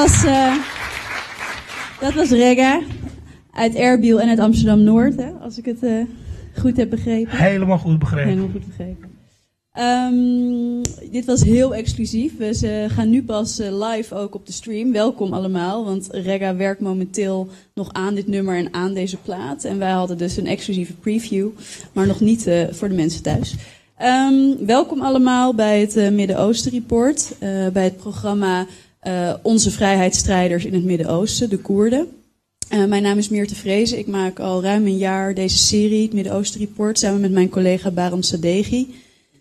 was, uh, dat was Regga uit Erbil en uit Amsterdam-Noord, als ik het uh, goed heb begrepen. Helemaal goed begrepen. Helemaal goed begrepen. Um, dit was heel exclusief. We gaan nu pas uh, live ook op de stream. Welkom allemaal, want Regga werkt momenteel nog aan dit nummer en aan deze plaat. En wij hadden dus een exclusieve preview, maar nog niet voor de mensen thuis. Um, welkom allemaal bij het uh, Midden-Oosten Report, bij het programma Onze Vrijheidsstrijders in het Midden-Oosten, de Koerden. mijn naam is Meerte Vrezen. Ik maak al ruim een jaar deze serie, het Midden-Oosten Report, samen met mijn collega Baram Sadeghi.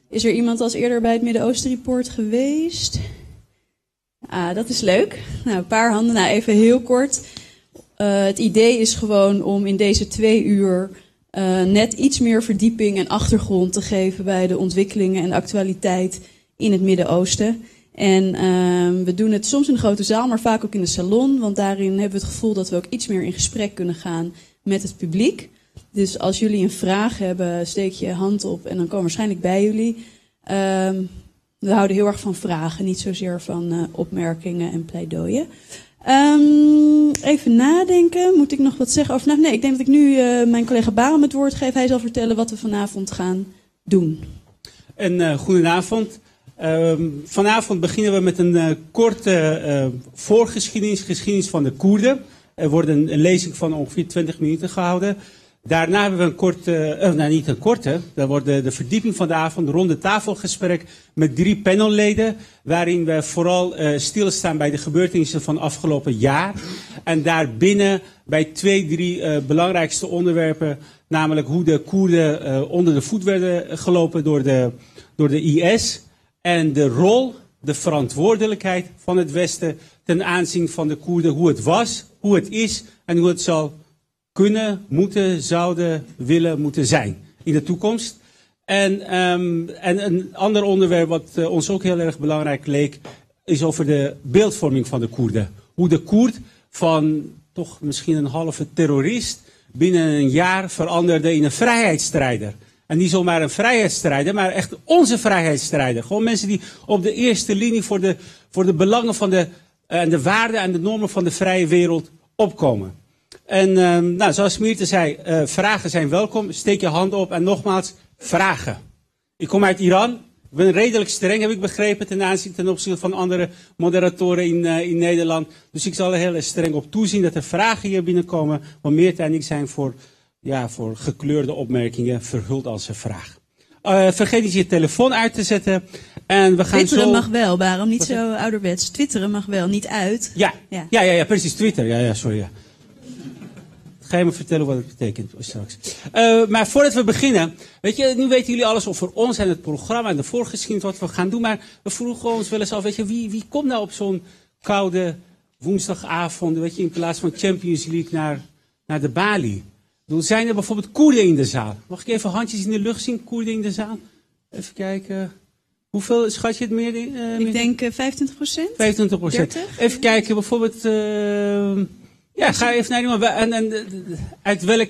Is er iemand als eerder bij het Midden-Oosten Report geweest? Ah, dat is leuk. Nou, een paar handen. Nou, even heel kort. Uh, het idee is gewoon om in deze twee uur net iets meer verdieping en achtergrond te geven bij de ontwikkelingen en de actualiteit in het Midden-Oosten. En uh, we doen het soms in de grote zaal, maar vaak ook in de salon. Want daarin hebben we het gevoel dat we ook iets meer in gesprek kunnen gaan met het publiek. Dus als jullie een vraag hebben, steek je hand op en dan komen we waarschijnlijk bij jullie. Um, we houden heel erg van vragen, niet zozeer van uh, opmerkingen en pleidooien. Um, even nadenken, moet ik nog wat zeggen over? Nee, ik denk dat ik nu uh, mijn collega Barem het woord geef. Hij zal vertellen wat we vanavond gaan doen. Een uh, goedenavond. Um, vanavond beginnen we met een korte voorgeschiedenis, geschiedenis van de Koerden. Er wordt een, lezing van ongeveer 20 minuten gehouden. Daarna hebben we een korte, uh, nou niet een korte, dat wordt de, verdieping van de avond, ronde tafelgesprek met drie panelleden, waarin we vooral stilstaan bij de gebeurtenissen van afgelopen jaar. En daarbinnen bij twee, drie belangrijkste onderwerpen, namelijk hoe de Koerden onder de voet werden gelopen door de, door de IS en de rol, de verantwoordelijkheid van het Westen ten aanzien van de Koerden, hoe het was, hoe het is en hoe het zal kunnen, moeten, zouden, willen, moeten zijn in de toekomst. En, um, en een ander onderwerp wat uh, ons ook heel erg belangrijk leek, is over de beeldvorming van de Koerden. Hoe de Koerd van toch misschien een halve terrorist binnen een jaar veranderde in een vrijheidsstrijder. En niet zomaar een vrijheidsstrijder, maar echt onze vrijheidsstrijder. Gewoon mensen die op de eerste linie voor de, voor de belangen van de, en de waarden en de normen van de vrije wereld opkomen. En um, nou, zoals Meerte zei, uh, vragen zijn welkom. Steek je hand op en nogmaals, vragen. Ik kom uit Iran. Ik ben redelijk streng, heb ik begrepen, ten aanzien ten opzichte van andere moderatoren in, uh, in Nederland. Dus ik zal er heel streng op toezien dat er vragen hier binnenkomen. Want Meerte en ik zijn voor, ja, voor gekleurde opmerkingen verhuld als een vraag. Uh, vergeet niet je telefoon uit te zetten. En we gaan Twitteren zo... mag wel, waarom niet zo ouderwets? Twitteren mag wel, niet uit. Ja, ja, ja, ja, ja precies, Twitter. Ja, ja, sorry. Ja. Ga je me vertellen wat het betekent straks. Uh, maar voordat we beginnen, weet je, nu weten jullie alles over ons en het programma en de voorgeschiedenis wat we gaan doen. Maar we vroegen ons wel eens af, weet je, wie, wie komt nou op zo'n koude woensdagavond, weet je, in plaats van Champions League naar, naar de Bali? Zijn er bijvoorbeeld Koerden in de zaal? Mag ik even handjes in de lucht zien, Koerden in de zaal? Even kijken. Hoeveel schat je het meer? Uh, ik denk uh, 25 procent. 25 procent. Even kijken, bijvoorbeeld... Uh, ja, ga even naar iemand. En, en, uit welk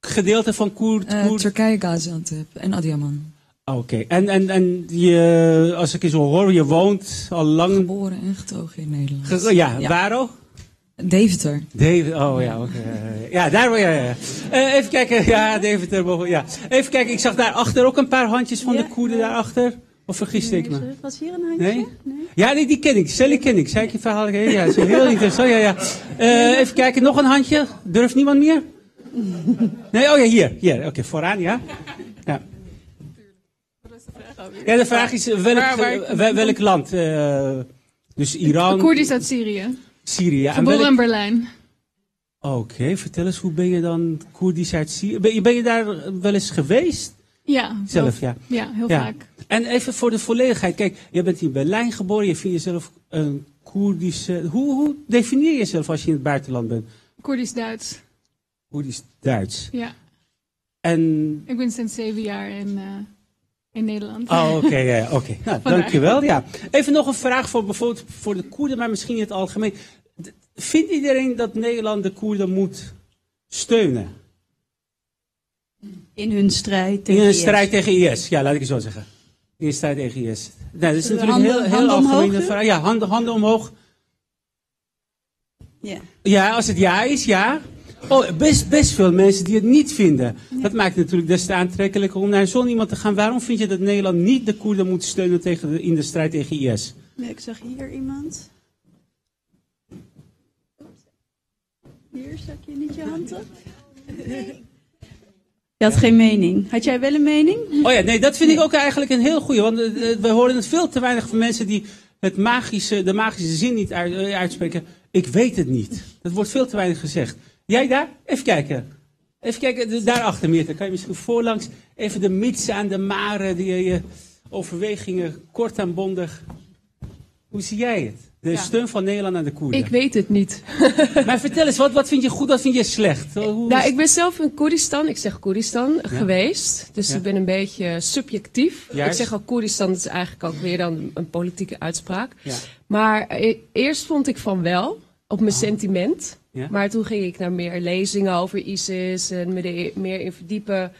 gedeelte van Koerd? Uh, Turkije, Gaziantep en Adiaman. Oké, okay. en, en, en je, als ik je zo hoor, je woont al lang... Geboren en getogen in Nederland. Ge ja, ja, waar ook? Deventer. Deventer, oh ja, oké. Okay. Ja, daar ja, ja. Uh, even kijken, ja, Deventer. Ja. Even kijken, ik zag daarachter ook een paar handjes van ja, de Koerden daarachter. Of vergis ik me? Was hier een handje? Nee? nee? Ja, nee, die ken ik. Sally ken ik. Zei ik je verhaal? Ja, dat is heel interessant. Ja, ja. Uh, even kijken, nog een handje. Durft niemand meer? Nee, oh ja, hier. hier. Oké, okay, vooraan, ja. Ja. Ja, de vraag is welk, welk land? Uh, dus Iran. Koerdisch uit Syrië. Syrië. Geboren welk... in Berlijn. Oké, okay, vertel eens, hoe ben je dan Koerdisch uit Syrië? Ben je, ben je daar wel eens geweest? Ja. Zelf, ja. Ja, heel ja. vaak. En even voor de volledigheid. Kijk, je bent in Berlijn geboren. Je vindt jezelf een Koerdische... Hoe, hoe definieer je jezelf als je in het buitenland bent? Koerdisch-Duits. Koerdisch-Duits. Ja. En... Ik ben sinds zeven jaar in, uh, in Nederland. Oh, oké. Okay, ja, oké. Okay. Nou, dankjewel. Ja. Even nog een vraag voor bijvoorbeeld voor de Koerden, maar misschien in het algemeen. Vindt iedereen dat Nederland de Koerden moet steunen? In hun strijd tegen In hun IS. strijd tegen IS, ja, laat ik het zo zeggen. In strijd tegen IS. Nou, dat is natuurlijk handen, een heel, heel algemene vraag. Ja, handen, handen omhoog. Ja. Ja, als het ja is, ja. Oh, best, best veel mensen die het niet vinden. Dat maakt het natuurlijk des te aantrekkelijker om naar zo'n iemand te gaan. Waarom vind je dat Nederland niet de Koerden moet steunen tegen de, in de strijd tegen IS? Ja, Ik zag hier iemand. Hier stak je niet je hand op. Je had geen mening. Had jij wel een mening? Oh ja, nee, dat vind ik ook eigenlijk een heel goeie. Want eh, eh, we horen het veel te weinig van mensen die het magische, de magische zin niet uit- eh, uitspreken. Ik weet het niet. Dat wordt veel te weinig gezegd. Jij daar? Even kijken. Even kijken, daarachter Meerte. Kan je misschien voorlangs even de mits aan de maren, die, je overwegingen, kort en bondig. Hoe zie jij het? De steun van Nederland aan de Koerden. Ik weet het niet. Maar vertel eens, wat, wat vind je goed, wat vind je slecht? Hoe Nou, ik ben zelf in Koerdistan, ik zeg Koerdistan, geweest. Dus Ja. ik ben een beetje subjectief. Juist. Ik zeg al Koerdistan, dat is eigenlijk ook weer dan een politieke uitspraak. Ja. Maar eh, eerst vond ik van wel, op mijn sentiment. Ja. Maar toen ging ik naar meer lezingen over ISIS en me er meer in verdiepen.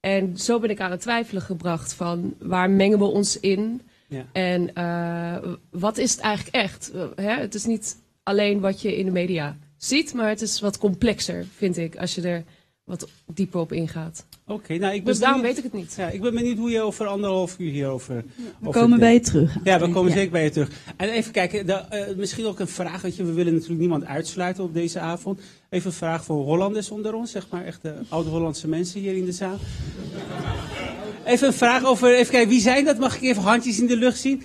En zo ben ik aan het twijfelen gebracht van waar mengen we ons in? Ja. En eh, wat is het eigenlijk echt? Eh, Hè? Het is niet alleen wat je in de media ziet, maar het is wat complexer, vind ik, als je er wat dieper op ingaat. Oké, nou ik ben Dus daarom benieuwd- weet ik het niet. Ja, ik ben benieuwd hoe je over anderhalf uur hierover... We over komen bij je terug. Ja, we komen Ja. zeker bij je terug. En even kijken, de, eh, misschien ook een vraag. Weet je, we willen natuurlijk niemand uitsluiten op deze avond. Even een vraag voor Hollanders onder ons, zeg maar. Echt de oud-Hollandse mensen hier in de zaal. Even een vraag over, even kijken, wie zijn dat? Mag ik even handjes in de lucht zien?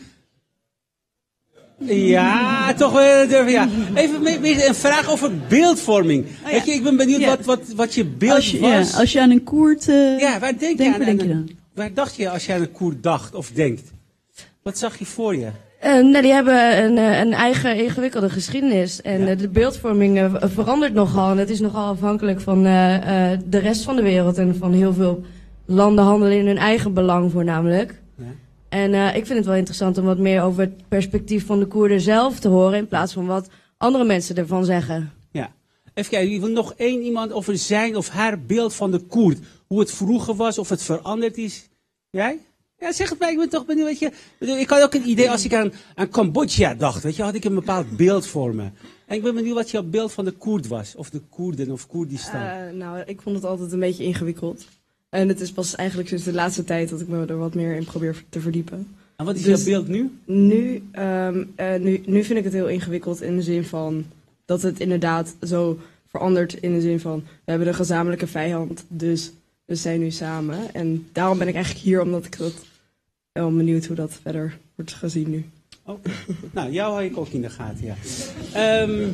Ja, toch wel durven, ja. Even een vraag over beeldvorming. ja. Weet je, ik ben benieuwd Ja. wat, wat, wat je beeld Als je, ja, was. als je aan een koert... eh, Ja, waar denk, Denk- je aan? waar denk je dan? Waar dacht je als je aan een koer dacht of denkt? Wat zag je voor je? Eh, nou, die hebben een, eh, een eigen ingewikkelde geschiedenis. En eh, de beeldvorming eh, verandert nogal. En het is nogal afhankelijk van eh, eh, de rest van de wereld. En van heel veel landen handelen in hun eigen belang voornamelijk. Ja. En eh, ik vind het wel interessant om wat meer over het perspectief van de Koerden zelf te horen. In plaats van wat andere mensen ervan zeggen. Ja. Even kijken, ik wil nog één iemand over zijn of haar beeld van de Koerd. Hoe het vroeger was, of het veranderd is. Jij? Ja, zeg het mij, ik ben toch benieuwd. Weet je, ik had ook een idee als ik aan, aan Cambodja dacht. Weet je, had ik een bepaald beeld voor me. En ik ben benieuwd wat jouw beeld van de Koerd was. Of de Koerden of Koerdistan. Eh, nou, ik vond het altijd een beetje ingewikkeld. En het is pas eigenlijk sinds de laatste tijd dat ik me er wat meer in probeer te verdiepen. en wat is dus- jouw beeld nu? Nu, ehm, eh, nu, nu vind ik het heel ingewikkeld in de zin van dat het inderdaad zo verandert in de zin van we hebben een gezamenlijke vijand, dus we zijn nu samen. En daarom ben ik eigenlijk hier omdat ik dat wel benieuwd hoe dat verder wordt gezien nu. Oké. nou, jou had ik ook in de gaten, ja. Ehm,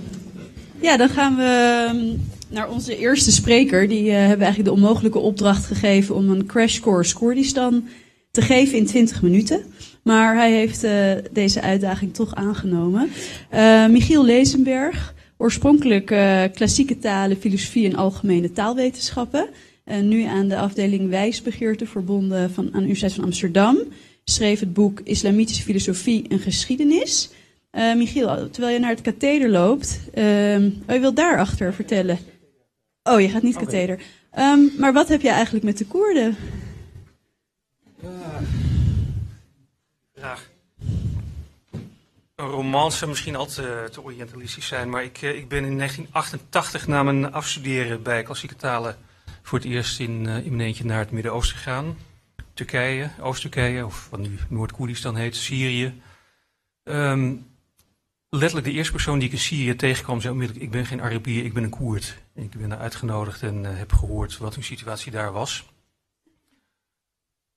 Ja, dan gaan we ehm, naar onze eerste spreker. Die eh, hebben eigenlijk de onmogelijke opdracht gegeven om een crash course Koerdistan te geven in 20 minuten. Maar hij heeft eh, deze uitdaging toch aangenomen. Eh, Michiel Lezenberg, oorspronkelijk klassieke talen, filosofie en algemene taalwetenschappen. En nu aan de afdeling wijsbegeerte verbonden van, aan de Universiteit van Amsterdam. Schreef het boek Islamitische filosofie, een geschiedenis. Michiel, terwijl je naar het katheder loopt, ehm oh, je wilt daarachter vertellen. Oh, je gaat niet katheder. Ehm, maar wat heb je eigenlijk met de Koerden? Ja. Een romance zou misschien al te, te orientalistisch zijn, maar ik, eh, ik ben in 1988 na mijn afstuderen bij klassieke talen voor het eerst in, eh, in mijn eentje naar het Midden-Oosten gegaan. Turkije, Oost-Turkije, of wat nu Noord-Koerdistan heet, Syrië. Ehm, letterlijk de eerste persoon die ik in Syrië tegenkwam zei onmiddellijk, ik ben geen Arabier, ik ben een Koerd. Ik ben daar uitgenodigd en eh, heb gehoord wat hun situatie daar was.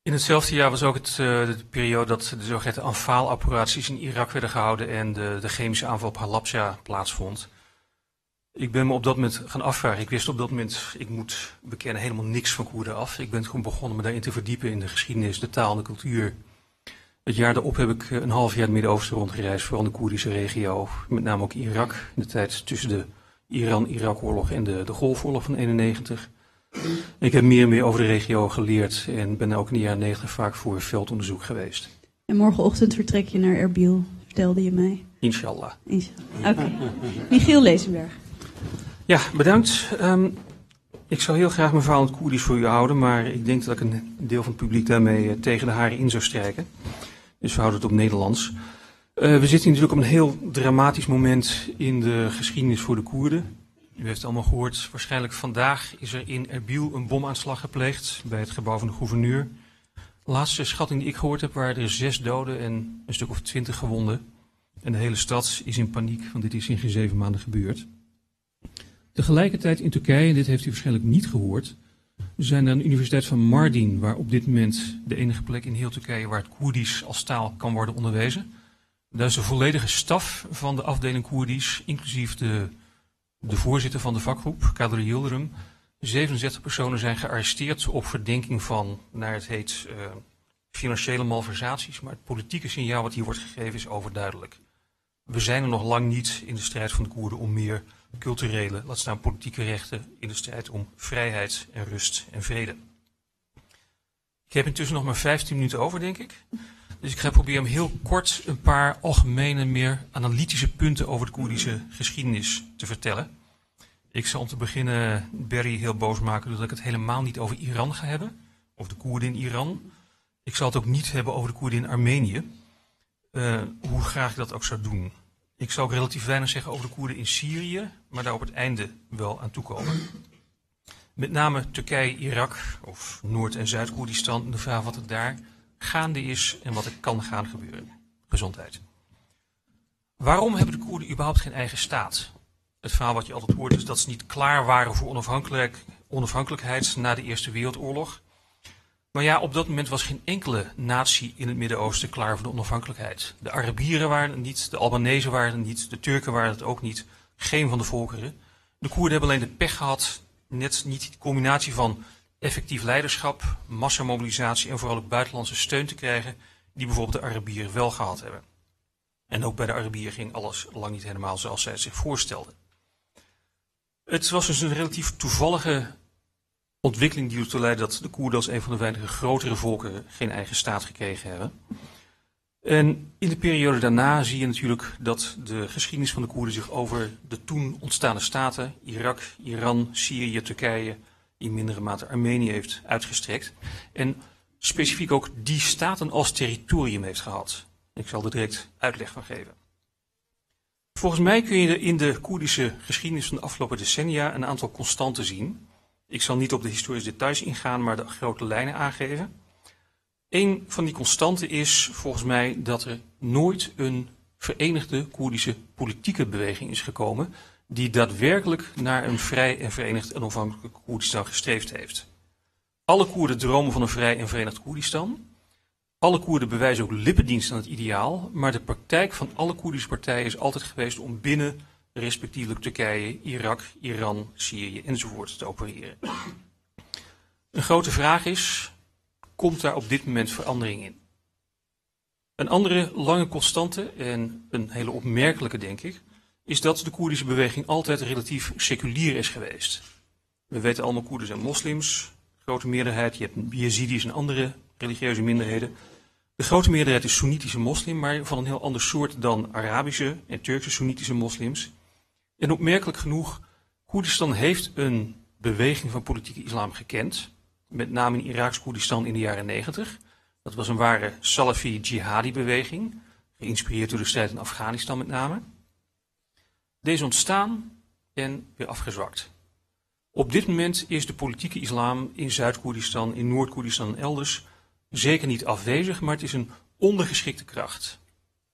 In hetzelfde jaar was ook het, eh, de periode dat de zogeheten Anfaal-operaties in Irak werden gehouden en de, de chemische aanval op Halabja plaatsvond. Ik ben me op dat moment gaan afvragen. Ik wist op dat moment, ik moet bekennen, helemaal niks van Koerden af. Ik ben gewoon begonnen me daarin te verdiepen in de geschiedenis, de taal en de cultuur. Het jaar daarop heb ik eh, een half jaar het Midden-Oosten rondgereisd, vooral in de Koerdische regio. Met name ook Irak, in de tijd tussen de Iran-Irak-oorlog en de, de Golfoorlog van 91. Ik heb meer en meer over de regio geleerd en ben ook in de jaren 90 vaak voor veldonderzoek geweest. En morgenochtend vertrek je naar Erbil, vertelde je mij. Inshallah. Inshallah. Oké. Michiel Lezenberg. Ja, bedankt. Ehm, ik zou heel graag mijn verhaal in het Koerdisch voor u houden, maar ik denk dat ik een deel van het publiek daarmee eh, tegen de haren in zou strijken. Dus we houden het op Nederlands. Eh, we zitten natuurlijk op een heel dramatisch moment in de geschiedenis voor de Koerden. U heeft allemaal gehoord, waarschijnlijk vandaag is er in Erbil een bomaanslag gepleegd bij het gebouw van de gouverneur. Laatste schatting die ik gehoord heb waren er zes doden en een stuk of twintig gewonden. En de hele stad is in paniek, want dit is in geen zeven maanden gebeurd. Tegelijkertijd in Turkije, en dit heeft u waarschijnlijk niet gehoord, zijn er een universiteit van Mardin, waar op dit moment de enige plek in heel Turkije waar het Koerdisch als taal kan worden onderwezen. Daar is de volledige staf van de afdeling Koerdisch, inclusief de, de voorzitter van de vakgroep, Kadri Yildirim. 67 personen zijn gearresteerd op verdenking van, naar het heet, uh, financiële malversaties. Maar het politieke signaal wat hier wordt gegeven is overduidelijk. We zijn er nog lang niet in de strijd van de Koerden om meer culturele, laat staan politieke rechten in de strijd om vrijheid en rust en vrede. Ik heb intussen nog maar 15 minuten over, denk ik. Dus ik ga proberen om heel kort een paar algemene, meer analytische punten over de Koerdische geschiedenis te vertellen. Ik zal om te beginnen Barry heel boos maken doordat ik het helemaal niet over Iran ga hebben. Of de Koerden in Iran. Ik zal het ook niet hebben over de Koerden in Armenië. Uh, hoe graag ik dat ook zou doen. Ik zou ook relatief weinig zeggen over de Koerden in Syrië, maar daar op het einde wel aan toekomen. Met name Turkije, Irak of Noord- en Zuid-Koerdistan. De vraag wat er daar gaande is en wat er kan gaan gebeuren. Gezondheid. Waarom hebben de Koerden überhaupt geen eigen staat? Het verhaal wat je altijd hoort is dat ze niet klaar waren voor onafhankelijk, onafhankelijkheid na de Eerste Wereldoorlog. Maar ja, op dat moment was geen enkele natie in het Midden-Oosten klaar voor de onafhankelijkheid. De Arabieren waren het niet, de Albanese waren het niet, de Turken waren het ook niet. Geen van de volkeren. De Koerden hebben alleen de pech gehad, net niet de combinatie van effectief leiderschap, massamobilisatie en vooral ook buitenlandse steun te krijgen, die bijvoorbeeld de Arabieren wel gehad hebben. En ook bij de Arabieren ging alles lang niet helemaal zoals zij het zich voorstelden. Het was dus een relatief toevallige ontwikkeling die ertoe leidde dat de Koerden als een van de weinige grotere volken geen eigen staat gekregen hebben. En in de periode daarna zie je natuurlijk dat de geschiedenis van de Koerden zich over de toen ontstaande staten, Irak, Iran, Syrië, Turkije, in mindere mate Armenië heeft uitgestrekt. En specifiek ook die staten als territorium heeft gehad. Ik zal er direct uitleg van geven. Volgens mij kun je in de Koerdische geschiedenis van de afgelopen decennia een aantal constanten zien. Ik zal niet op de historische details ingaan, maar de grote lijnen aangeven. Een van die constanten is volgens mij dat er nooit een verenigde Koerdische politieke beweging is gekomen die daadwerkelijk naar een vrij en verenigd en onafhankelijk Koerdistan gestreefd heeft. Alle Koerden dromen van een vrij en verenigd Koerdistan. Alle Koerden bewijzen ook lippendienst aan het ideaal, maar de praktijk van alle Koerdische partijen is altijd geweest om binnen respectievelijk Turkije, Irak, Iran, Syrië enzovoort te opereren. Een grote vraag is, komt daar op dit moment verandering in? Een andere lange constante en een hele opmerkelijke denk ik, is dat de Koerdische beweging altijd relatief seculier is geweest. We weten allemaal, Koerden zijn moslims, grote meerderheid. Je hebt Yazidis en andere religieuze minderheden. De grote meerderheid is Soenitische moslim, maar van een heel ander soort dan Arabische en Turkse Soenitische moslims. En opmerkelijk genoeg, Koerdistan heeft een beweging van politieke islam gekend. Met name in Iraaks Koerdistan in de jaren negentig. Dat was een ware Salafi-jihadi beweging, geïnspireerd door de strijd in Afghanistan met name. Deze ontstaan en weer afgezwakt. Op dit moment is de politieke islam in Zuid-Koerdistan, in Noord-Koerdistan en elders zeker niet afwezig, maar het is een ondergeschikte kracht.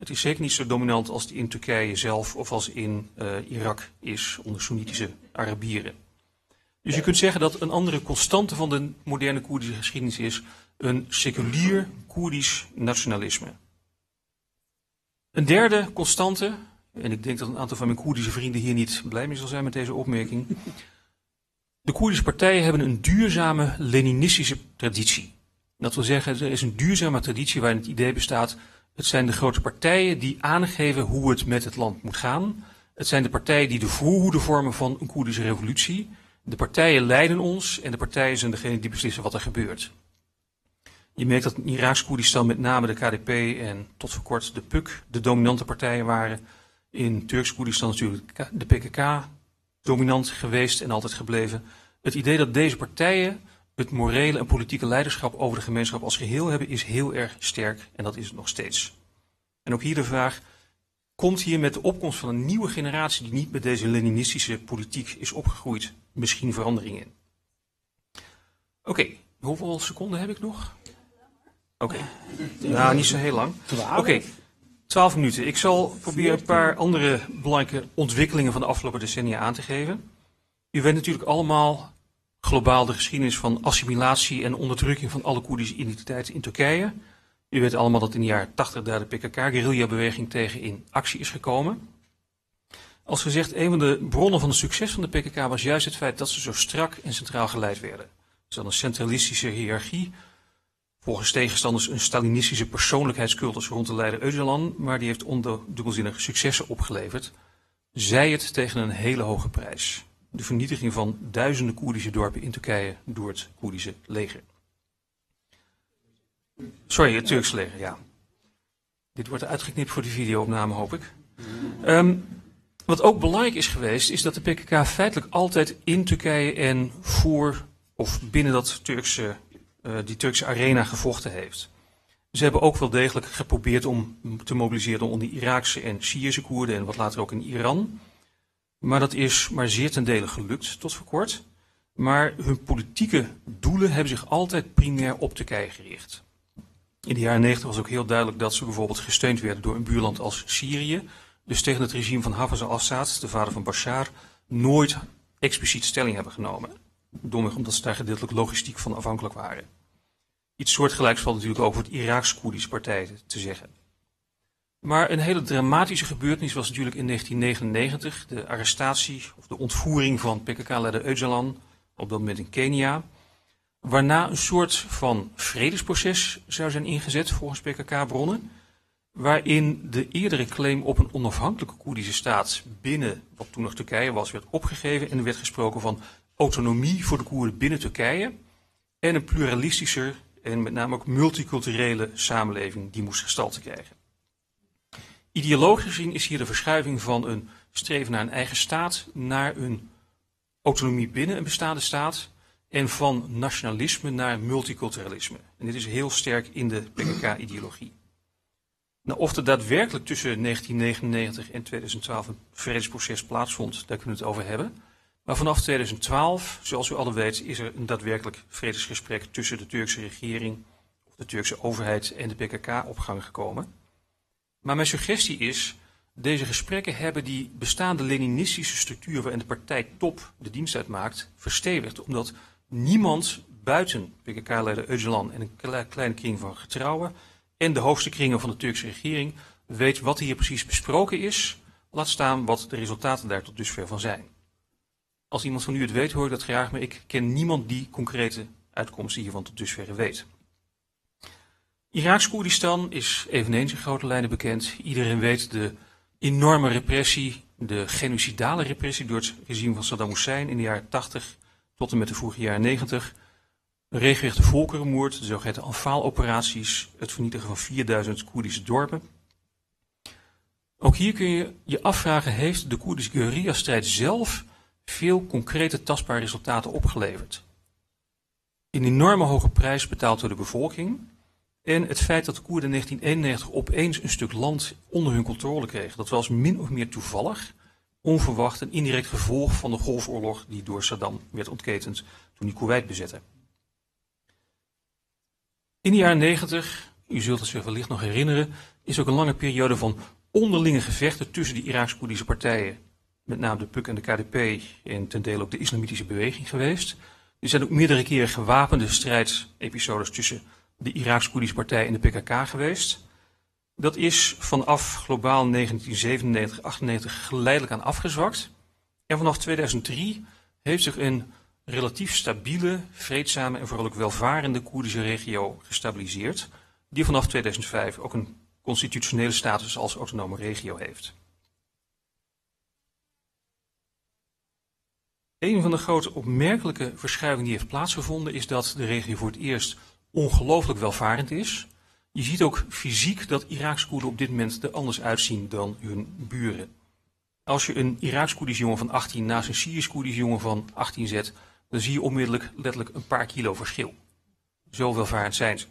Het is zeker niet zo dominant als die in Turkije zelf of als in uh, Irak is onder Soenitische Arabieren. Dus je kunt zeggen dat een andere constante van de moderne Koerdische geschiedenis is een seculier Koerdisch nationalisme. Een derde constante, en ik denk dat een aantal van mijn Koerdische vrienden hier niet blij mee zal zijn met deze opmerking. De Koerdische partijen hebben een duurzame Leninistische traditie. Dat wil zeggen, er is een duurzame traditie waarin het idee bestaat. Het zijn de grote partijen die aangeven hoe het met het land moet gaan. Het zijn de partijen die de voorhoede vormen van een Koerdische revolutie. De partijen leiden ons en de partijen zijn degene die beslissen wat er gebeurt. Je merkt dat in Iraaks Koerdistan met name de KDP en tot voor kort de PUK de dominante partijen waren. In Turks Koerdistan natuurlijk de PKK dominant geweest en altijd gebleven. Het idee dat deze partijen het morele en politieke leiderschap over de gemeenschap als geheel hebben, is heel erg sterk en dat is het nog steeds. En ook hier de vraag, komt hier met de opkomst van een nieuwe generatie die niet met deze Leninistische politiek is opgegroeid, misschien verandering in. Oké, hoeveel seconden heb ik nog? Oké, nou niet zo heel lang. Oké, 12 minuten. Ik zal proberen een paar andere belangrijke ontwikkelingen van de afgelopen decennia aan te geven. U weet natuurlijk allemaal globaal de geschiedenis van assimilatie en onderdrukking van alle Koerdische identiteiten in Turkije. U weet allemaal dat in de jaren 80 daar de PKK-guerrilla-beweging tegen in actie is gekomen. Als gezegd, een van de bronnen van het succes van de PKK was juist het feit dat ze zo strak en centraal geleid werden. Ze hadden een centralistische hiërarchie, volgens tegenstanders een Stalinistische persoonlijkheidscultus rond de leider Öcalan, maar die heeft ondubbelzinnige successen opgeleverd. Zij het tegen een hele hoge prijs. De vernietiging van duizenden Koerdische dorpen in Turkije door het Koerdische leger. Sorry, het Turks leger, ja. Dit wordt uitgeknipt voor de videoopname, hoop ik. Ehm, wat ook belangrijk is geweest, is dat de PKK feitelijk altijd in Turkije en voor of binnen dat Turkse, eh, die Turkse arena gevochten heeft. Ze hebben ook wel degelijk geprobeerd om te mobiliseren onder Iraakse en Syrische Koerden en wat later ook in Iran. Maar dat is maar zeer ten dele gelukt tot voor kort. Maar hun politieke doelen hebben zich altijd primair op Turkije gericht. In de jaren 90 was ook heel duidelijk dat ze bijvoorbeeld gesteund werden door een buurland als Syrië. Dus tegen het regime van Hafez al-Assad, de vader van Bashar, nooit expliciet stelling hebben genomen. Domweg omdat ze daar gedeeltelijk logistiek van afhankelijk waren. Iets soortgelijks valt natuurlijk over het Iraaks-Koerdische partij te zeggen. Maar een hele dramatische gebeurtenis was natuurlijk in 1999 de arrestatie of de ontvoering van PKK-leider Öcalan, op dat moment in Kenia. Waarna een soort van vredesproces zou zijn ingezet volgens PKK-bronnen. Waarin de eerdere claim op een onafhankelijke Koerdische staat binnen wat toen nog Turkije was, werd opgegeven. En er werd gesproken van autonomie voor de Koerden binnen Turkije. En een pluralistischer en met name ook multiculturele samenleving die moest gestalte krijgen. Ideologisch gezien is hier de verschuiving van een streven naar een eigen staat naar een autonomie binnen een bestaande staat en van nationalisme naar multiculturalisme. En dit is heel sterk in de PKK-ideologie. Nou, of er daadwerkelijk tussen 1999 en 2012 een vredesproces plaatsvond, daar kunnen we het over hebben. Maar vanaf 2012, zoals u allen weet, is er een daadwerkelijk vredesgesprek tussen de Turkse regering, of de Turkse overheid en de PKK op gang gekomen. Maar mijn suggestie is, deze gesprekken hebben die bestaande Leninistische structuur waarin de partij top de dienst uitmaakt, verstevigd. Omdat niemand buiten PKK-leider Öcalan en een kleine kring van getrouwen en de hoogste kringen van de Turkse regering weet wat hier precies besproken is, laat staan wat de resultaten daar tot dusver van zijn. Als iemand van u het weet, hoor ik dat graag, maar ik ken niemand die concrete uitkomsten hiervan tot dusver weet. Iraaks-Koerdistan is eveneens in grote lijnen bekend. Iedereen weet de enorme repressie, de genocidale repressie door het regime van Saddam Hussein in de jaren 80 tot en met de vroege jaren 90. Een regelrechte volkerenmoord, de zogeheten Anfaal-operaties, het vernietigen van 4000 Koerdische dorpen. Ook hier kun je je afvragen, heeft de Koerdische guerrilla-strijd zelf veel concrete tastbare resultaten opgeleverd? Een enorme hoge prijs betaald door de bevolking en het feit dat de Koerden in 1991 opeens een stuk land onder hun controle kregen, dat was min of meer toevallig, onverwacht en indirect gevolg van de golfoorlog die door Saddam werd ontketend toen hij Kuwait bezette. In de jaren 90, u zult het zich wellicht nog herinneren, is ook een lange periode van onderlinge gevechten tussen de Iraaks-Koerdische partijen, met name de PUK en de KDP en ten dele ook de islamitische beweging geweest. Er zijn ook meerdere keren gewapende strijdsepisodes tussen de Iraaks-Koerdische partij en de PKK geweest. Dat is vanaf globaal 1997, 98 geleidelijk aan afgezwakt. En vanaf 2003 heeft zich een relatief stabiele, vreedzame en vooral ook welvarende Koerdische regio gestabiliseerd, die vanaf 2005 ook een constitutionele status als autonome regio heeft. Een van de grote opmerkelijke verschuivingen die heeft plaatsgevonden is dat de regio voor het eerst ongelooflijk welvarend is. Je ziet ook fysiek dat Iraakse Koerden op dit moment er anders uitzien dan hun buren. Als je een Iraaks-Koerdisch jongen van 18 naast een Syrisch-Koerdisch jongen van 18 zet, dan zie je onmiddellijk letterlijk een paar kilo verschil. Zo welvarend zijn ze.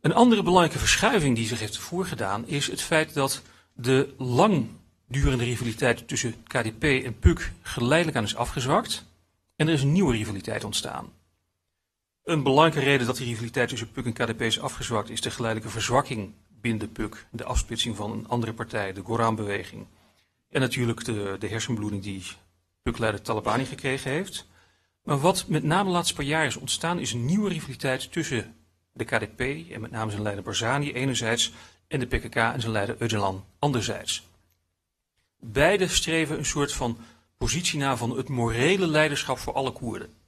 Een andere belangrijke verschuiving die zich heeft voorgedaan is het feit dat de langdurende rivaliteit tussen KDP en PUK geleidelijk aan is afgezwakt en er is een nieuwe rivaliteit ontstaan. Een belangrijke reden dat die rivaliteit tussen PUK en KDP is afgezwakt is de geleidelijke verzwakking binnen PUK, de afsplitsing van een andere partij, de Goran-beweging. En natuurlijk de, de hersenbloeding die PUK-leider Talabani gekregen heeft. Maar wat met name de laatste paar jaar is ontstaan, is een nieuwe rivaliteit tussen de KDP en met name zijn leider Barzani enerzijds en de PKK en zijn leider Öcalan anderzijds. Beide streven een soort van positie na van het morele leiderschap voor alle Koerden.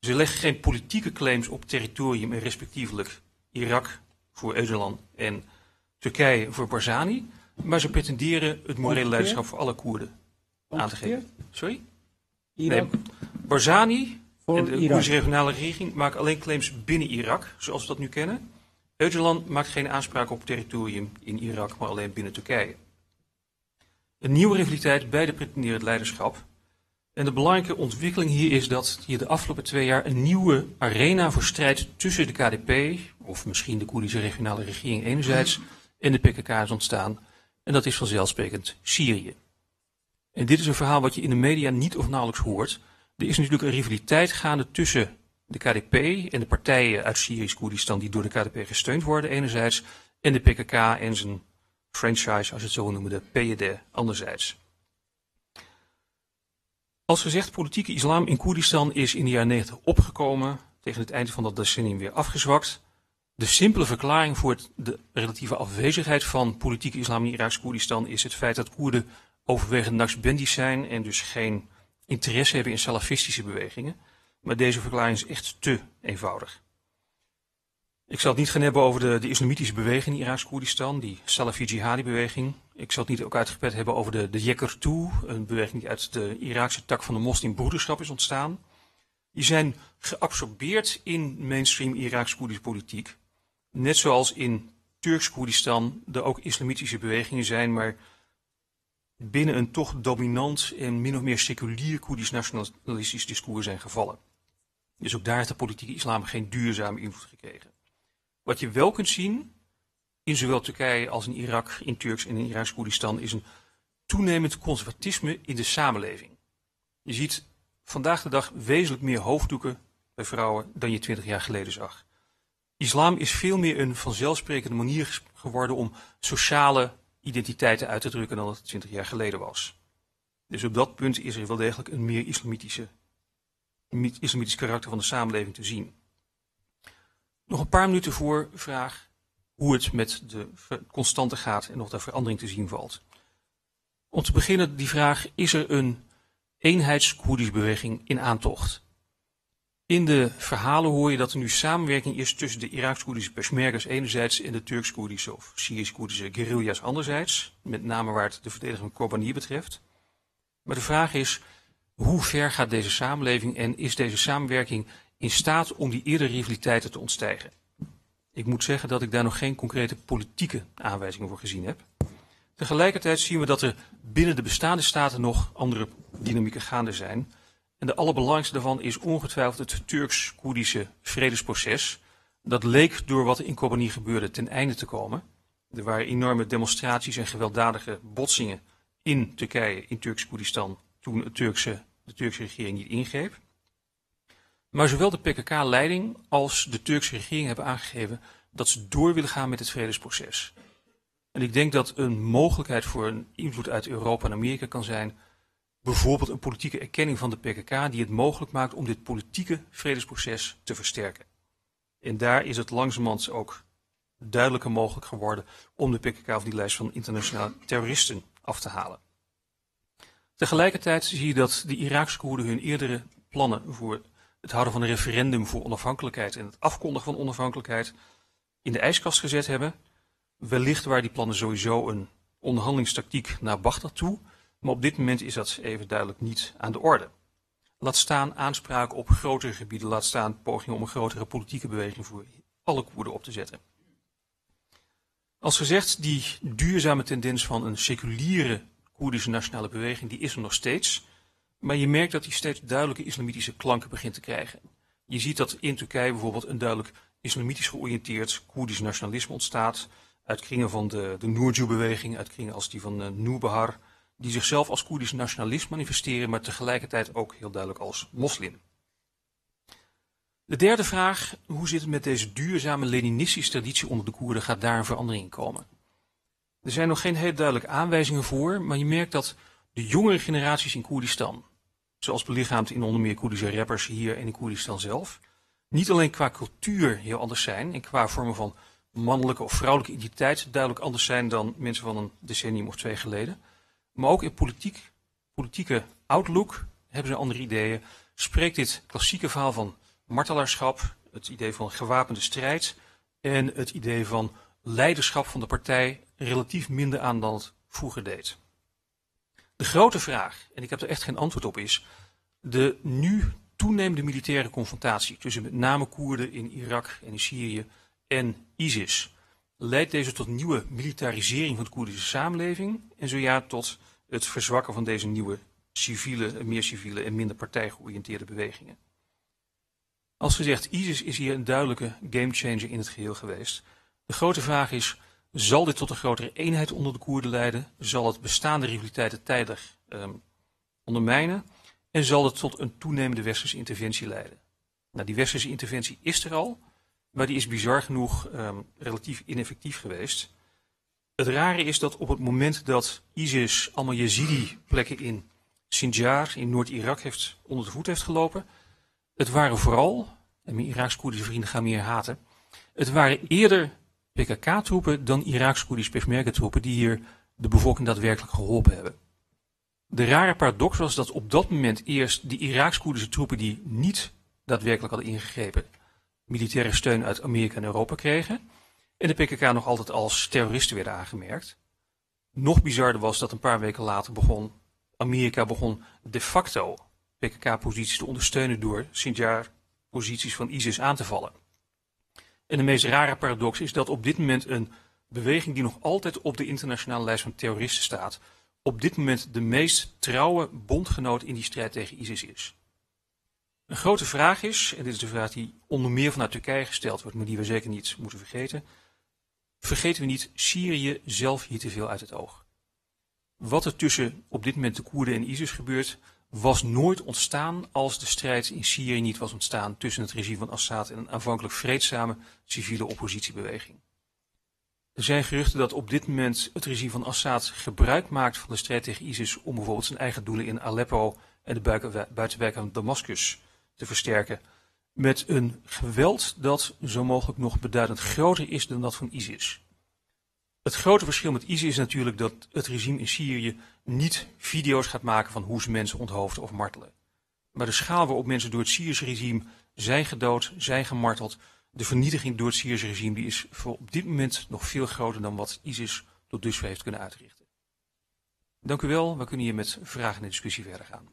Ze leggen geen politieke claims op territorium en respectievelijk Irak voor Öcalan en Turkije voor Barzani, maar ze pretenderen het morele leiderschap voor alle Koerden aan te geven. Sorry? Irak Nee, Barzani voor en de. Koerdische regionale regering maken alleen claims binnen Irak, zoals we dat nu kennen. Öcalan maakt geen aanspraak op territorium in Irak, maar alleen binnen Turkije. Een nieuwe rivaliteit, beide pretenderen het leiderschap. En de belangrijke ontwikkeling hier is dat hier de afgelopen twee jaar een nieuwe arena voor strijd tussen de KDP, of misschien de Koerdische regionale regering enerzijds, en de PKK is ontstaan. En dat is vanzelfsprekend Syrië. En dit is een verhaal wat je in de media niet of nauwelijks hoort. Er is natuurlijk een rivaliteit gaande tussen de KDP en de partijen uit Syrisch Koerdistan die door de KDP gesteund worden enerzijds, en de PKK en zijn franchise, als je het zo noemen, de PYD anderzijds. Als gezegd, politieke islam in Koerdistan is in de jaren 90 opgekomen, tegen het einde van dat decennium weer afgezwakt. De simpele verklaring voor de relatieve afwezigheid van politieke islam in Iraaks Koerdistan is het feit dat Koerden overwegend Naqshbandis zijn en dus geen interesse hebben in salafistische bewegingen. Maar deze verklaring is echt te eenvoudig. Ik zal het niet gaan hebben over de, de islamitische beweging in Iraaks Koerdistan, die Salafi Jihadi beweging. Ik zal het niet ook uitgebreid hebben over de, de Yeker-Toe, een beweging die uit de Iraakse tak van de moslimbroederschap is ontstaan. Die zijn geabsorbeerd in mainstream Iraaks-Koerdische politiek. Net zoals in Turks-Koerdistan er ook islamitische bewegingen zijn, maar binnen een toch dominant en min of meer seculier Koerdisch nationalistisch discours zijn gevallen. Dus ook daar heeft de politieke islam geen duurzame invloed gekregen. Wat je wel kunt zien, in zowel Turkije als in Irak, in Turks en in Iraaks Koerdistan, is een toenemend conservatisme in de samenleving. Je ziet vandaag de dag wezenlijk meer hoofddoeken bij vrouwen dan je twintig jaar geleden zag. Islam is veel meer een vanzelfsprekende manier geworden om sociale identiteiten uit te drukken dan het twintig jaar geleden was. Dus op dat punt is er wel degelijk een meer islamitische, mi- islamitisch karakter van de samenleving te zien. Nog een paar minuten voor vraag hoe het met de constante gaat en of daar verandering te zien valt. Om te beginnen die vraag, is er een eenheids-Koerdische beweging in aantocht? In de verhalen hoor je dat er nu samenwerking is tussen de Iraaks-Koerdische Peshmergas enerzijds en de Turks-Koerdische of Syrisch-Koerdische guerrilla's anderzijds, met name waar het de verdediging van Kobani betreft. Maar de vraag is, hoe ver gaat deze samenleving en is deze samenwerking in staat om die eerdere rivaliteiten te ontstijgen? Ik moet zeggen dat ik daar nog geen concrete politieke aanwijzingen voor gezien heb. Tegelijkertijd zien we dat er binnen de bestaande staten nog andere dynamieken gaande zijn. En de allerbelangrijkste daarvan is ongetwijfeld het Turks-Koerdische vredesproces. Dat leek door wat er in Kobani gebeurde ten einde te komen. Er waren enorme demonstraties en gewelddadige botsingen in Turkije, in Turks-Koerdistan, toen het Turkse, de Turkse regering niet ingreep. Maar zowel de PKK-leiding als de Turkse regering hebben aangegeven dat ze door willen gaan met het vredesproces. En ik denk dat een mogelijkheid voor een invloed uit Europa en Amerika kan zijn bijvoorbeeld een politieke erkenning van de PKK die het mogelijk maakt om dit politieke vredesproces te versterken. En daar is het langzamerhand ook duidelijker mogelijk geworden om de PKK van die lijst van internationale terroristen af te halen. Tegelijkertijd zie je dat de Iraakse Koerden hun eerdere plannen voor het houden van een referendum voor onafhankelijkheid en het afkondigen van onafhankelijkheid in de ijskast gezet hebben. Wellicht waren die plannen sowieso een onderhandelingstactiek naar Bagdad toe, maar op dit moment is dat even duidelijk niet aan de orde. Laat staan aanspraken op grotere gebieden, laat staan pogingen om een grotere politieke beweging voor alle Koerden op te zetten. Als gezegd, die duurzame tendens van een seculiere Koerdische nationale beweging, die is er nog steeds. Maar je merkt dat die steeds duidelijke islamitische klanken begint te krijgen. Je ziet dat in Turkije bijvoorbeeld een duidelijk islamitisch georiënteerd Koerdisch nationalisme ontstaat. uit kringen van de, de Noorju-beweging, uit kringen als die van uh, die zichzelf als Koerdisch nationalist manifesteren, maar tegelijkertijd ook heel duidelijk als moslim. De derde vraag, hoe zit het met deze duurzame Leninistische traditie onder de Koerden, gaat daar een verandering in komen? Er zijn nog geen hele duidelijke aanwijzingen voor, maar je merkt dat de jongere generaties in Koerdistan, zoals belichaamd in onder meer Koerdische rappers hier en in Koerdistan zelf, niet alleen qua cultuur heel anders zijn en qua vormen van mannelijke of vrouwelijke identiteit duidelijk anders zijn dan mensen van een decennium of twee geleden, maar ook in politiek, politieke outlook hebben ze andere ideeën. Spreekt dit klassieke verhaal van martelaarschap, het idee van gewapende strijd en het idee van leiderschap van de partij relatief minder aan dan het vroeger deed. De grote vraag, en ik heb er echt geen antwoord op, is de nu toenemende militaire confrontatie tussen met name Koerden in Irak en in Syrië en ISIS. Leidt deze tot nieuwe militarisering van de Koerdische samenleving en zo ja tot het verzwakken van deze nieuwe civiele, meer civiele en minder partijgeoriënteerde bewegingen? Als gezegd, ISIS is hier een duidelijke gamechanger in het geheel geweest. De grote vraag is, zal dit tot een grotere eenheid onder de Koerden leiden? Zal het bestaande rivaliteiten tijdig um, ondermijnen? En zal het tot een toenemende westerse interventie leiden? Nou, die westerse interventie is er al, maar die is bizar genoeg um, relatief ineffectief geweest. Het rare is dat op het moment dat ISIS allemaal Yazidi-plekken in Sinjar, in Noord-Irak, heeft onder de voet heeft gelopen, het waren vooral, en mijn Iraaks-Koerdische vrienden gaan meer haten, het waren eerder PKK-troepen dan Iraaks-Koerdische Peshmerga-troepen die hier de bevolking daadwerkelijk geholpen hebben. De rare paradox was dat op dat moment eerst de Iraaks-Koerdische troepen die niet daadwerkelijk hadden ingegrepen, militaire steun uit Amerika en Europa kregen, en de PKK nog altijd als terroristen werden aangemerkt. Nog bizarder was dat een paar weken later begon, Amerika begon de facto PKK-posities te ondersteunen door Sinjar-posities van ISIS aan te vallen. En de meest rare paradox is dat op dit moment een beweging die nog altijd op de internationale lijst van terroristen staat, op dit moment de meest trouwe bondgenoot in die strijd tegen ISIS is. Een grote vraag is, en dit is de vraag die onder meer vanuit Turkije gesteld wordt, maar die we zeker niet moeten vergeten. Vergeten we niet Syrië zelf hier te veel uit het oog. Wat er tussen op dit moment de Koerden en ISIS gebeurt, was nooit ontstaan als de strijd in Syrië niet was ontstaan tussen het regime van Assad en een aanvankelijk vreedzame civiele oppositiebeweging. Er zijn geruchten dat op dit moment het regime van Assad gebruik maakt van de strijd tegen ISIS om bijvoorbeeld zijn eigen doelen in Aleppo en de buitenwijken van Damascus te versterken. Met een geweld dat zo mogelijk nog beduidend groter is dan dat van ISIS. Het grote verschil met ISIS is natuurlijk dat het regime in Syrië niet video's gaat maken van hoe ze mensen onthoofden of martelen. Maar de schaal waarop mensen door het Syrische regime zijn gedood, zijn gemarteld, de vernietiging door het Syrische regime, die is voor op dit moment nog veel groter dan wat ISIS tot dusver heeft kunnen uitrichten. Dank u wel. We kunnen hier met vragen en discussie verder gaan.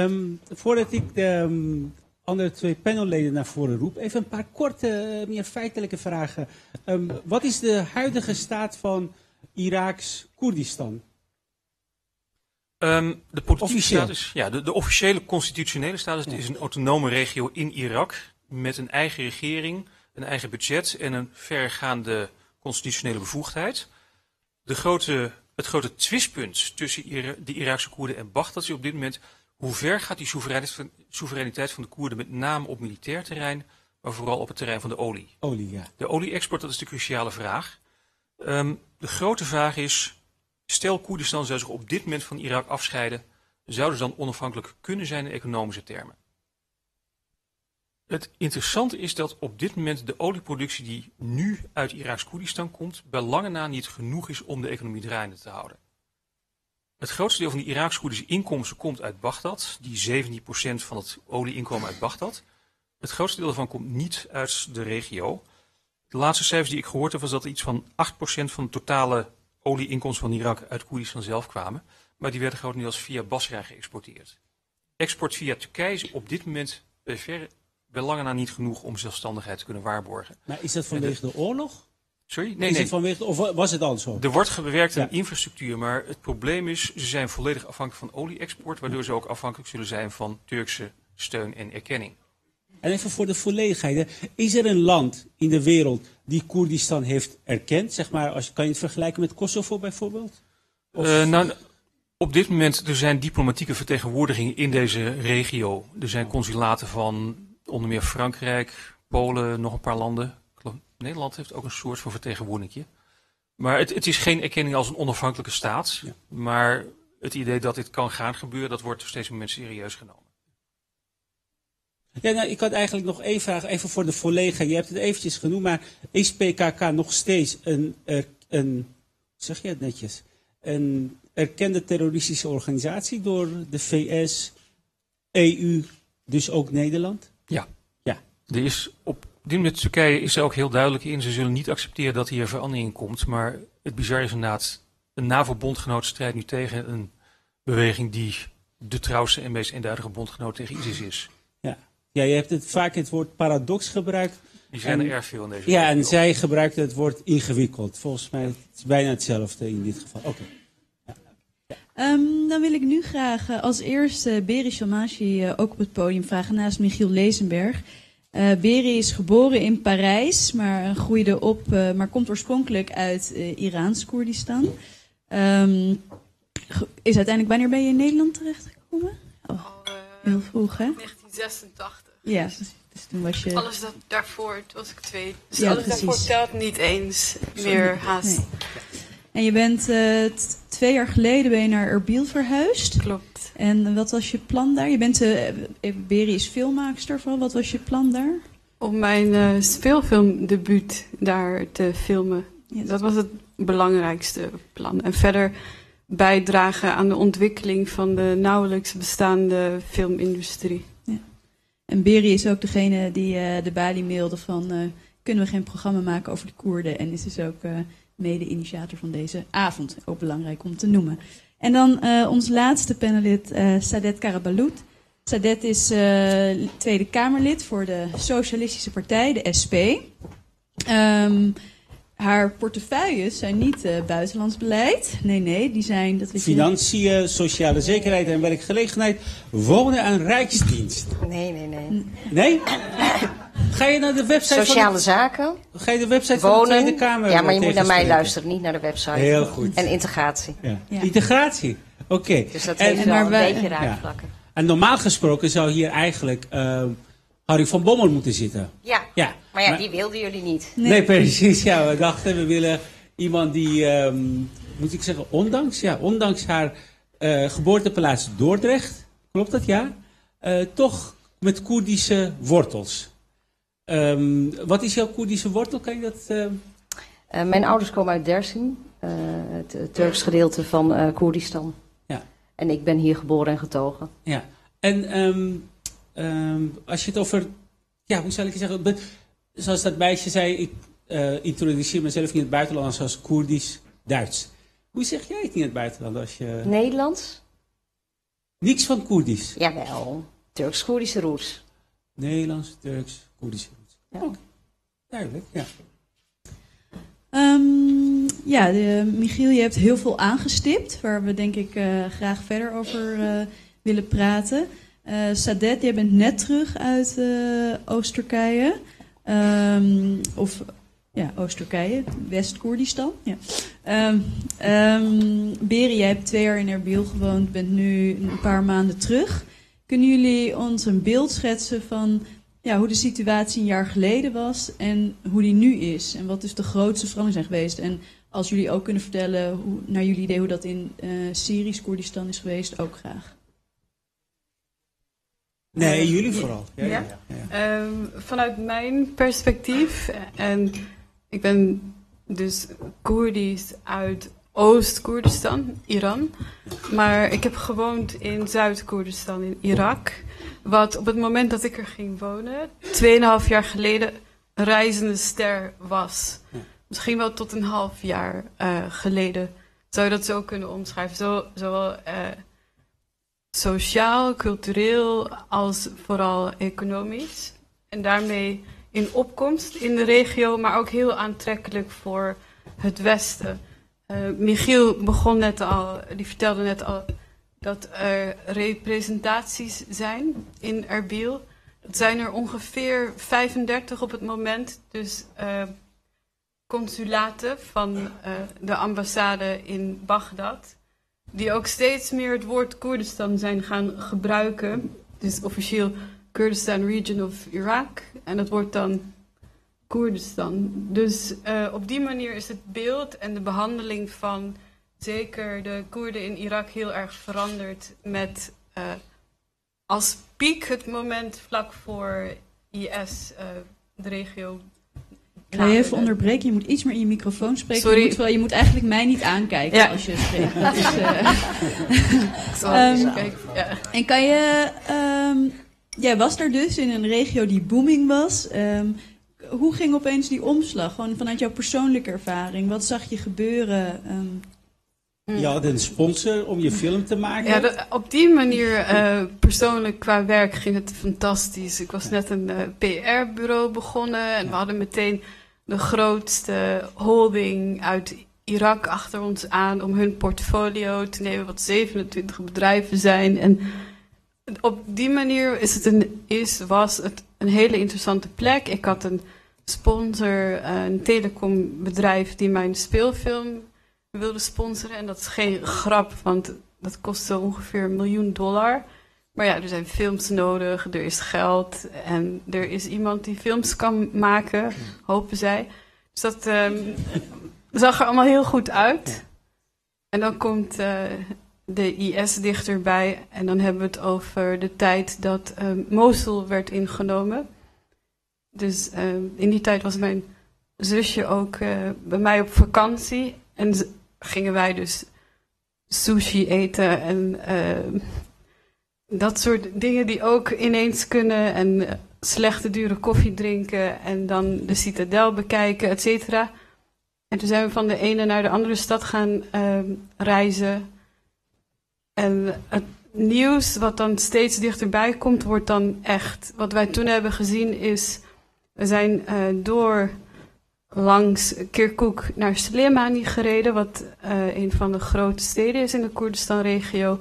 Um, voordat ik de um, andere twee panelleden naar voren roep, even een paar korte, meer feitelijke vragen. Um, wat is de huidige staat van Iraaks Koerdistan? de politieke status, ja, de, de, officiële constitutionele status ja. is een autonome regio in Irak met een eigen regering, een eigen budget en een vergaande constitutionele bevoegdheid. De grote, het grote twistpunt tussen de Iraakse Koerden en Baghdad is op dit moment hoe ver gaat die soevereiniteit van de Koerden met name op militair terrein, maar vooral op het terrein van de olie? Olie, ja. De olie-export, dat is de cruciale vraag. Um, de grote vraag is, stel Koerdistan zou zich op dit moment van Irak afscheiden, zouden ze dan onafhankelijk kunnen zijn in economische termen? Het interessante is dat op dit moment de olieproductie die nu uit Iraks Koerdistan komt, bij lange na niet genoeg is om de economie draaiende te houden. Het grootste deel van die Iraaks-Koerdische inkomsten komt uit Bagdad. Die 17% van het olieinkomen uit Bagdad. Het grootste deel daarvan komt niet uit de regio. De laatste cijfers die ik gehoord heb was dat iets van 8% van de totale olieinkomsten van Irak uit Koerdistan zelf kwamen. Maar die werden grotendeels via Basra geëxporteerd. Export via Turkije is op dit moment bij, ver, bij lange na niet genoeg om zelfstandigheid te kunnen waarborgen. Maar is dat vanwege de, de oorlog? Sorry? Nee, is nee. het vanwege, of wa- was het zo? Er wordt gewerkt aan Ja. infrastructuur, maar het probleem is, ze zijn volledig afhankelijk van olie-export, waardoor ze ook afhankelijk zullen zijn van Turkse steun en erkenning. En even voor de volledigheid. Is er een land in de wereld die Koerdistan heeft erkend? Zeg maar, als, kan je het vergelijken met Kosovo bijvoorbeeld? Of- Eh, nou, op dit moment er zijn diplomatieke vertegenwoordigingen in deze regio. Er zijn consulaten van onder meer Frankrijk, Polen, nog een paar landen. Nederland heeft ook een soort van vertegenwoordiging. Maar het, het is geen erkenning als een onafhankelijke staat. Ja. Maar het idee dat dit kan gaan gebeuren, dat wordt steeds meer serieus genomen. Ja, nou, ik had eigenlijk nog één vraag, even voor de volledigheid. Je hebt het eventjes genoemd, maar is PKK nog steeds een, een zeg je het netjes, een erkende terroristische organisatie door de VS, EU, dus ook Nederland? Er is op dit moment Turkije is er ook heel duidelijk in. Ze zullen niet accepteren dat hier verandering in komt. Maar het bizarre is inderdaad, een NAVO-bondgenoot strijdt nu tegen een beweging die de trouwste en meest eenduidige bondgenoot tegen ISIS is. Ja, je hebt het, vaak het woord paradox gebruikt. Die zijn En- er erg veel in deze Ja, en zij gebruikten het woord ingewikkeld. Volgens mij is het bijna hetzelfde in dit geval. Oké. Ehm, dan wil ik nu graag eh, als eerste Beri Shalmashi eh, ook op het podium vragen naast Michiel Lezenberg. Eh Beri is geboren in Parijs, maar groeide op, eh, maar komt oorspronkelijk uit eh, Iraans Koerdistan. Ehm, is uiteindelijk, wanneer ben je in Nederland terechtgekomen? Oh, heel vroeg, hè? 1986. Ja, dus, dus toen was je... Alles dat daarvoor, toen was ik twee. Dus Ja, alles daarvoor precies. telt niet eens meer haast. Nee. En je bent twee jaar geleden ben je naar Erbil verhuisd. Klopt. En wat was je plan daar? Je bent, eh, Beri is filmmaakster van. Wat was je plan daar? Om mijn eh, speelfilmdebuut daar te filmen. Ja, Dat was het belangrijkste plan. En verder bijdragen aan de ontwikkeling van de nauwelijks bestaande filmindustrie. En Beri is ook degene die eh, de Bali mailde van... kunnen we geen programma maken over de Koerden? En is dus ook mede-initiator van deze avond. Ook belangrijk om te noemen. En dan eh, ons laatste panelid, eh, Sadet Karabalut. Sadet is eh, Tweede Kamerlid voor de Socialistische Partij, de SP. Ehm, haar portefeuilles zijn niet eh, buitenlands beleid. Nee, nee, die zijn... Dat weet Financiën, sociale zekerheid en werkgelegenheid, wonen en rijksdienst. Nee, nee, nee. Nee? Ga je naar de website Sociale van zaken, de, ga je de website van de. Tweede Kamer Ja, maar je moet naar mij luisteren, niet naar de website. Heel goed. En integratie. Ja. Ja. Integratie. Oké. Dus dat En- heeft en wel een wij- beetje Ja. raakvlakken. En normaal gesproken zou hier eigenlijk eh, Harry van Bommel moeten zitten. Ja. Ja. maar ja, die wilden jullie niet. Nee, precies. Ja, we dachten we willen iemand die, ehm, moet ik zeggen, ondanks, ja, ondanks haar eh, geboorteplaats Dordrecht, klopt dat ja? Eh, toch met Koerdische wortels. Ehm, wat is jouw Koerdische wortel? Kan je dat? eh, Eh, mijn ouders komen uit Dersim, eh, het, het Turks gedeelte van eh Koerdistan. Ja. En ik ben hier geboren en getogen. Ja, en ehm, ehm, als je het over, ja, hoe zal ik het zeggen, zoals dat meisje zei, ik introduceer mezelf in het buitenland als Koerdisch-Duits. Hoe zeg jij het in het buitenland als je... Nederlands? Niks van Koerdisch. Jawel. Turks-Koerdische roots. Nederlands, Turks, Koerdische roots. Ja. Duidelijk, ja. Ehm, ja, de, Michiel, je hebt heel veel aangestipt, waar we denk ik eh, graag verder over eh, willen praten. Eh Sadet, jij bent net terug uit Oost-Turkije. Ehm, of ja, Oost-Turkije, West-Koerdistan. Ja. Ehm, Beri, jij hebt twee jaar in Erbil gewoond, bent nu een paar maanden terug. Kunnen jullie ons een beeld schetsen van ja, hoe de situatie een jaar geleden was en hoe die nu is? En wat dus de grootste veranderingen zijn geweest? En als jullie ook kunnen vertellen, hoe, naar jullie idee, hoe dat in eh Syrisch Koerdistan is geweest, ook graag. Nee, jullie vooral. Ja, ja, Ja? ja, ja. Ehm, vanuit mijn perspectief, en ik ben dus Koerdisch uit Oost-Koerdistan, Iran. Maar ik heb gewoond in Zuid-Koerdistan, in Irak. Wat op het moment dat ik er ging wonen, 2,5 jaar geleden, een reizende ster was. Misschien wel tot een half jaar eh, geleden. Zou je dat zo kunnen omschrijven? Zo, zowel eh, sociaal, cultureel als vooral economisch. En daarmee in opkomst in de regio, maar ook heel aantrekkelijk voor het Westen. Eh, Michiel begon net al, die vertelde net al dat er representaties zijn in Erbil. Dat zijn er ongeveer 35 op het moment. Dus eh, consulaten van eh, de ambassade in Bagdad. Die ook steeds meer het woord Koerdistan zijn gaan gebruiken. Dus officieel Kurdistan Region of Iraq. En dat wordt dan Koerdistan. Dus eh, op die manier is het beeld en de behandeling van zeker de Koerden in Irak heel erg veranderd. Met eh, als piek het moment vlak voor IS uh, de regio. Je even onderbreken. Je moet iets meer in je microfoon spreken. Sorry. Je moet, wel, je moet eigenlijk mij niet aankijken Ja. als je spreekt. Eens kijken. Ja. En kan je, ehm, jij was er dus in een regio die booming was. Ehm, hoe ging opeens die omslag? Gewoon vanuit jouw persoonlijke ervaring. Wat zag je gebeuren? Ehm, Je had een sponsor om je film te maken. Ja, op die manier, eh, persoonlijk qua werk, ging het fantastisch. Ik was net een eh, PR-bureau begonnen en we hadden meteen de grootste holding uit Irak achter ons aan om hun portfolio te nemen, wat 27 bedrijven zijn. En op die manier is het een, is, was het een hele interessante plek. Ik had een sponsor, een telecombedrijf, die mijn speelfilm wilde sponsoren. En dat is geen grap, want dat kostte ongeveer een miljoen dollar. Maar ja, er zijn films nodig, er is geld en er is iemand die films kan maken, hopen zij. Dus dat ehm, zag er allemaal heel goed uit. En dan komt eh, de IS dichterbij en dan hebben we het over de tijd dat ehm, Mosul werd ingenomen. Dus ehm, in die tijd was mijn zusje ook eh, bij mij op vakantie. En gingen wij dus sushi eten en eh, dat soort dingen die ook ineens kunnen. En eh, slechte dure koffie drinken en dan de citadel bekijken, et cetera. En toen zijn we van de ene naar de andere stad gaan ehm, reizen. En het nieuws wat dan steeds dichterbij komt, wordt dan echt. Wat wij toen hebben gezien is, we zijn eh, door langs Kirkuk naar Slimani gereden, wat eh, een van de grote steden is in de Koerdistan-regio.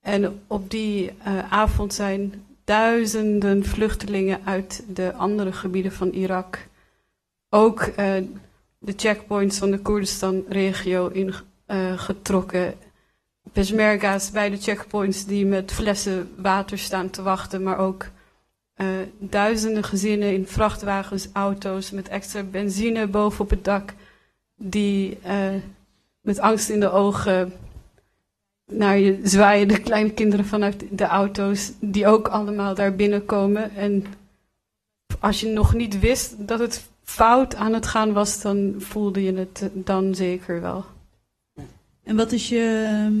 En op die eh, avond zijn duizenden vluchtelingen uit de andere gebieden van Irak, ook eh, de checkpoints van de Koerdistan-regio ingetrokken. Peshmerga's bij de checkpoints die met flessen water staan te wachten, maar ook eh, duizenden gezinnen in vrachtwagens, auto's met extra benzine bovenop het dak, die eh, met angst in de ogen naar je zwaaien, de kleine kinderen vanuit de auto's, die ook allemaal daar binnenkomen. En als je nog niet wist dat het fout aan het gaan was, dan voelde je het dan zeker wel. en wat is je, ehm,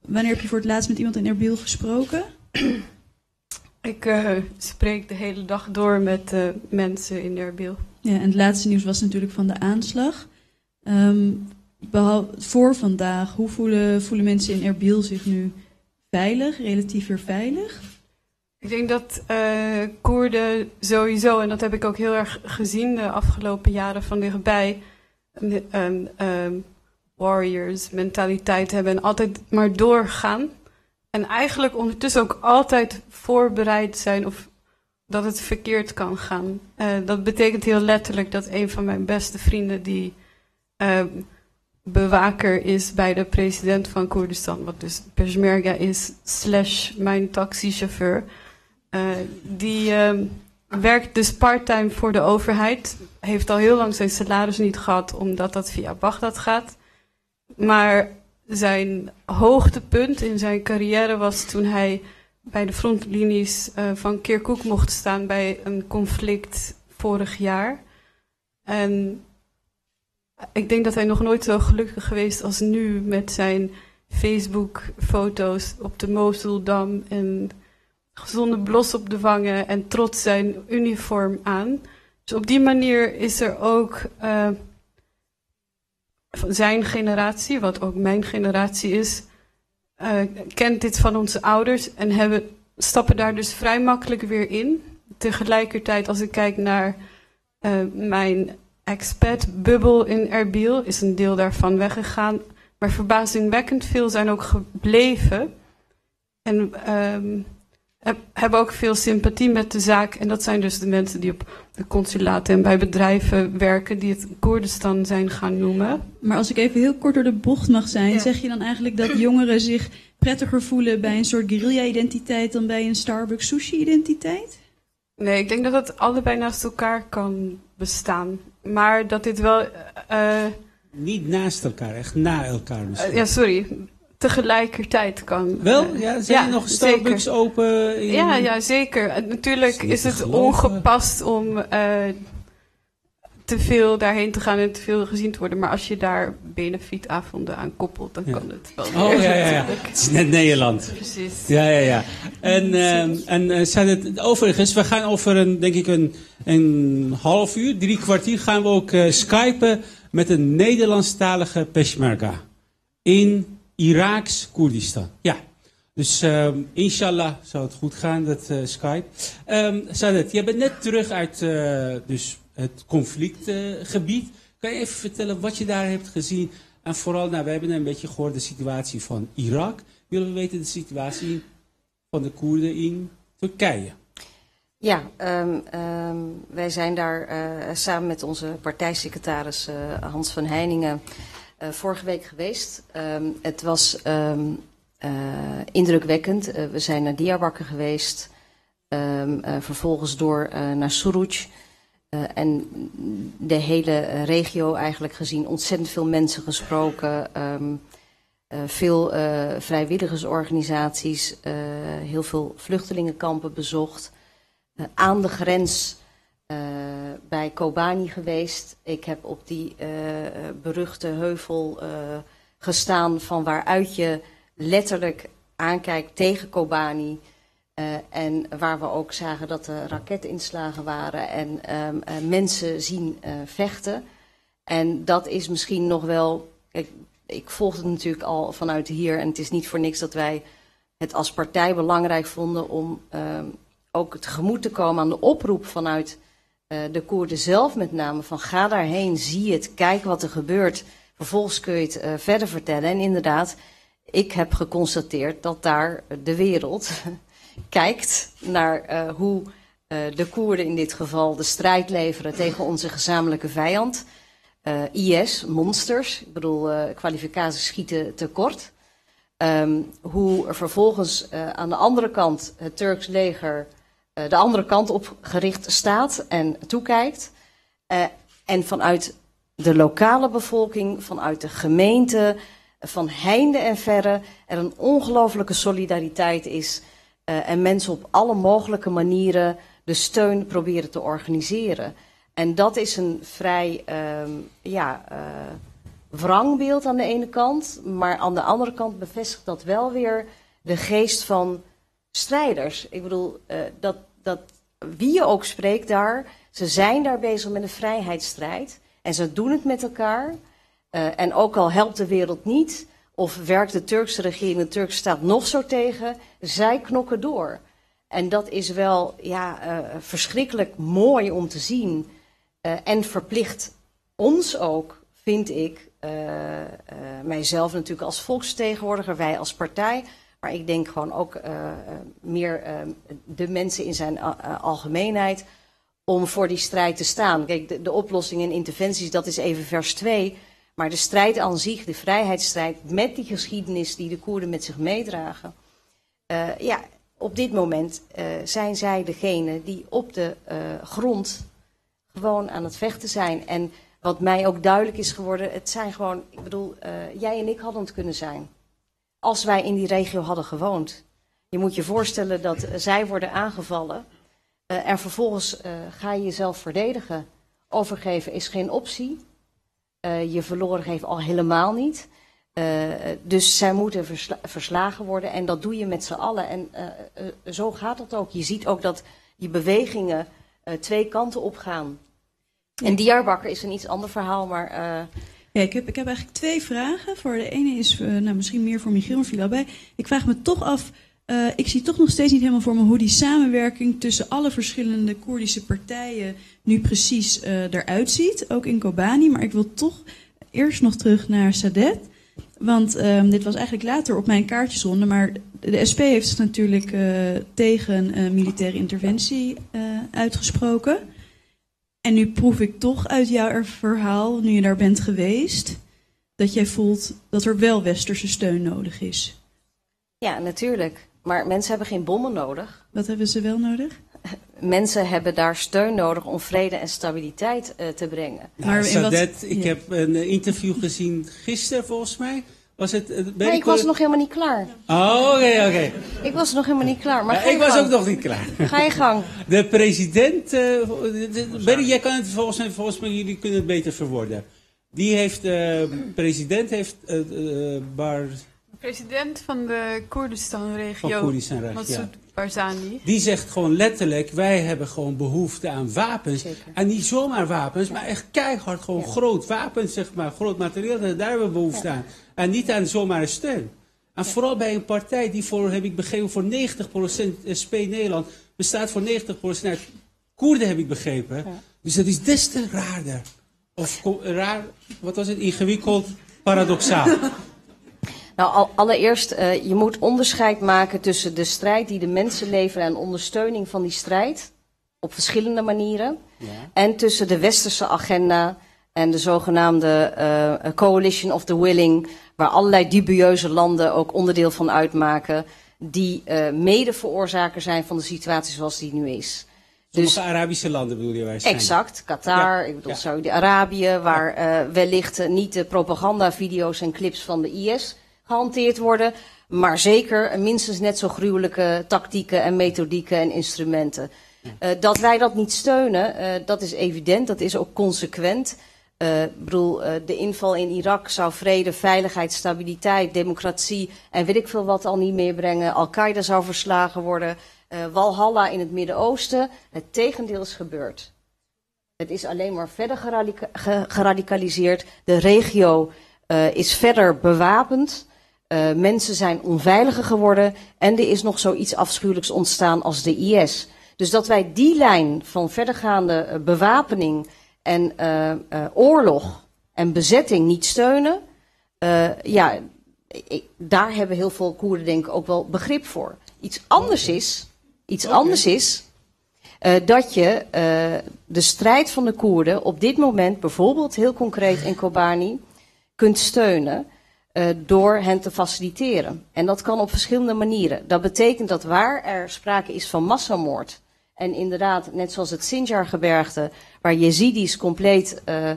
wanneer heb je voor het laatst met iemand in Erbil gesproken? Ik eh, spreek de hele dag door met eh, mensen in Erbil. Ja, en het laatste nieuws was natuurlijk van de aanslag. Behal- voor vandaag, hoe voelen, voelen mensen in Erbil zich nu veilig, relatief weer veilig? Ik denk dat eh Koerden sowieso, en dat heb ik ook heel erg gezien de afgelopen jaren van dichtbij, een, een ehm, warriors mentaliteit hebben en altijd maar doorgaan. En eigenlijk ondertussen ook altijd voorbereid zijn of dat het verkeerd kan gaan. Eh, dat betekent heel letterlijk dat een van mijn beste vrienden die eh, bewaker is bij de president van Koerdistan, wat dus Peshmerga is, slash mijn taxichauffeur. Eh, die ehm, werkt dus parttime voor de overheid. Heeft al heel lang zijn salaris niet gehad, omdat dat via Bagdad gaat. Maar zijn hoogtepunt in zijn carrière was toen hij bij de frontlinies eh, van Kirkuk mocht staan bij een conflict vorig jaar. En ik denk dat hij nog nooit zo gelukkig geweest als nu met zijn Facebook-foto's op de Mosuldam en gezonde blos op de wangen en trots zijn uniform aan. Dus op die manier is er ook eh, van zijn generatie, wat ook mijn generatie is, eh, kent dit van onze ouders en hebben, stappen daar dus vrij makkelijk weer in. Tegelijkertijd, als ik kijk naar Eh, mijn expat-bubbel in Erbil is een deel daarvan weggegaan. Maar verbazingwekkend veel zijn ook gebleven. En ehm, heb, hebben ook veel sympathie met de zaak. En dat zijn dus de mensen die op de consulaten en bij bedrijven werken... die het Koerdistan zijn gaan noemen. Maar als ik even heel kort door de bocht mag zijn, Ja. zeg je dan eigenlijk dat jongeren zich prettiger voelen bij een soort guerrilla-identiteit dan bij een Starbucks sushi-identiteit? Nee, ik denk dat het allebei naast elkaar kan bestaan. Maar dat dit wel... eh, eh, Niet naast elkaar, echt na elkaar misschien. ja, sorry. Tegelijkertijd kan. Wel? eh, Ja, zijn er nog Starbucks zeker. open? In... Ja, ja, zeker. Natuurlijk Is het ongepast om eh, te veel daarheen te gaan en te veel gezien te worden. Maar als je daar benefietavonden aan koppelt, dan Ja. kan het wel. Oh weer ja, ja, ja. Het is net Nederland. Precies. Ja, ja, ja. En, ehm, en eh, zijn het, overigens, we gaan over een, denk ik, een, een half uur, drie kwartier, gaan we ook skypen met een Nederlandstalige Peshmerga. In Iraaks Koerdistan. Ja. Dus ehm, inshallah zou het goed gaan, dat eh, Skype. Um, Sadet, jij bent net terug uit eh, dus het conflictgebied. kan je even vertellen wat je daar hebt gezien? En vooral, nou, we hebben een beetje gehoord de situatie van Irak. Willen we weten de situatie van de Koerden in Turkije? Ja, ehm, ehm, wij zijn daar eh, samen met onze partijsecretaris Hans van Heiningen eh, vorige week geweest. Ehm, het was ehm, eh, indrukwekkend. Eh, we zijn naar Diyarbakir geweest, ehm, eh, vervolgens door naar Suruc. En de hele regio eigenlijk gezien, ontzettend veel mensen gesproken. veel vrijwilligersorganisaties, heel veel vluchtelingenkampen bezocht. Aan de grens bij Kobani geweest. Ik heb op die eh, eh, beruchte heuvel eh, gestaan van waaruit je letterlijk aankijkt tegen Kobani. Eh, en waar we ook zagen dat er raketinslagen waren en ehm, eh, mensen zien eh, vechten. En dat is misschien nog wel. Ik volg het natuurlijk al vanuit hier. En het is niet voor niks dat wij het als partij belangrijk vonden om ehm, ook tegemoet te komen aan de oproep vanuit eh, de Koerden zelf met name. Van ga daarheen, zie het, kijk wat er gebeurt. Vervolgens kun je het eh, verder vertellen. En inderdaad, ik heb geconstateerd dat daar de wereld kijkt naar eh, hoe eh, de Koerden in dit geval de strijd leveren tegen onze gezamenlijke vijand. Eh, IS, monsters, ik bedoel, eh kwalificaties schieten tekort. Ehm, hoe er vervolgens eh, aan de andere kant het Turks leger eh, de andere kant op gericht staat en toekijkt. Eh, en vanuit de lokale bevolking, vanuit de gemeente, van heinde en verre er een ongelofelijke solidariteit is. eh, en mensen op alle mogelijke manieren de steun proberen te organiseren. En dat is een vrij ehm, ja, eh, wrangbeeld aan de ene kant. Maar aan de andere kant bevestigt dat wel weer de geest van strijders. Ik bedoel, eh, dat, dat wie je ook spreekt daar, ze zijn daar bezig met een vrijheidsstrijd. En ze doen het met elkaar. Eh, en ook al helpt de wereld niet, of werkt de Turkse regering, de Turkse staat nog zo tegen, zij knokken door. En dat is wel ja, eh, verschrikkelijk mooi om te zien. En verplicht ons ook, vind ik, mijzelf natuurlijk als volksvertegenwoordiger, wij als partij, maar ik denk gewoon ook eh, eh, meer eh, de mensen in zijn algemeenheid, om voor die strijd te staan. Kijk, de, de oplossing en interventies, dat is even vers 2. Maar de strijd aan zich, de vrijheidsstrijd, met die geschiedenis die de Koerden met zich meedragen. ja, op dit moment zijn zij degene die op de grond gewoon aan het vechten zijn. En wat mij ook duidelijk is geworden, het zijn gewoon, ik bedoel, jij en ik hadden het kunnen zijn. Als wij in die regio hadden gewoond. Je moet je voorstellen dat eh, zij worden aangevallen. eh, en vervolgens eh, ga je jezelf verdedigen. Overgeven is geen optie. Je verloren geven al helemaal niet. Dus zij moeten versla- verslagen worden en dat doe je met z'n allen. En zo gaat het ook. Je ziet ook dat die bewegingen twee kanten op gaan. En Diyarbakir is een iets ander verhaal, maar Ja, ik heb, ik heb eigenlijk twee vragen. Voor de ene is eh, nou, misschien meer voor Michiel, maar viel bij. Ik vraag me toch af, eh, ik zie toch nog steeds niet helemaal voor me hoe die samenwerking tussen alle verschillende Koerdische partijen nu precies eh, eruit ziet. Ook in Kobani. Maar ik wil toch eerst nog terug naar Sadet. Want ehm, dit was eigenlijk later op mijn kaartjesronde. Maar de SP heeft zich natuurlijk tegen militaire interventie uitgesproken. En nu proef ik toch uit jouw er- verhaal, nu je daar bent geweest, dat jij voelt dat er wel westerse steun nodig is. Ja, natuurlijk. Maar mensen hebben geen bommen nodig. Wat hebben ze wel nodig? Mensen hebben daar steun nodig om vrede en stabiliteit eh, te brengen. Maar in wat- Sadet, ik ja. heb een eh, interview gezien gisteren volgens mij. Was het, eh, ben Maar ik was nog helemaal niet klaar. Oh, oké, oké. Ik was nog helemaal niet klaar. Maar Ja, ik was gang. ook nog niet klaar. Ga je gang. De president, eh, de- de- Berry, jij kan het volgens mij, volgens mij, jullie kunnen het beter verwoorden. Die heeft, eh president heeft, eh, eh, Bar, President van de Koerdistan-regio, Van Koerdistan-regio, Massoud Barzani. die zegt gewoon letterlijk, wij hebben gewoon behoefte aan wapens. Zeker. En niet zomaar wapens, maar echt keihard, gewoon groot wapens, zeg maar, groot materieel, daar hebben we behoefte aan. En niet aan zomaar een steun. En vooral bij een partij die voor, heb ik begrepen, voor 90% SP Nederland bestaat voor 90% uit Koerden, heb ik begrepen. Dus dat is des te raarder. Of raar, wat was het, ingewikkeld, paradoxaal. Nou, al- allereerst, eh, je moet onderscheid maken tussen de strijd die de mensen leveren en ondersteuning van die strijd. Op verschillende manieren. En tussen de westerse agenda en de zogenaamde eh, Coalition of the Willing, waar allerlei dubieuze landen ook onderdeel van uitmaken, die eh mede veroorzaker zijn van de situatie zoals die nu is. Sommige Arabische landen bedoel je waarschijnlijk. Exact, Qatar, Ja, ik bedoel ja. Saudi-Arabië, waar eh, wellicht niet de propagandavideo's en clips van de IS gehanteerd worden, maar zeker minstens net zo gruwelijke tactieken en methodieken en instrumenten. Eh, dat wij dat niet steunen, dat is evident, dat is ook consequent. Ik bedoel, eh, de inval in Irak zou vrede, veiligheid, stabiliteit, democratie en weet ik veel wat al niet meer brengen. Al-Qaeda zou verslagen worden. Eh, Walhalla in het Midden-Oosten. Het tegendeel is gebeurd. Het is alleen maar verder geradica- ge- geradicaliseerd. De regio is verder bewapend. Mensen zijn onveiliger geworden. En er is nog zoiets afschuwelijks ontstaan als de IS. Dus dat wij die lijn van verdergaande bewapening en eh, eh, oorlog en bezetting niet steunen. eh, ja, ik- daar hebben heel veel Koerden denk ik ook wel begrip voor. Iets anders is, iets anders is dat je de strijd van de Koerden op dit moment, bijvoorbeeld heel concreet in Kobani, kunt steunen door hen te faciliteren. En dat kan op verschillende manieren. Dat betekent dat waar er sprake is van massamoord, en inderdaad, net zoals het Sinjar-gebergte, waar Jezidis compleet eh,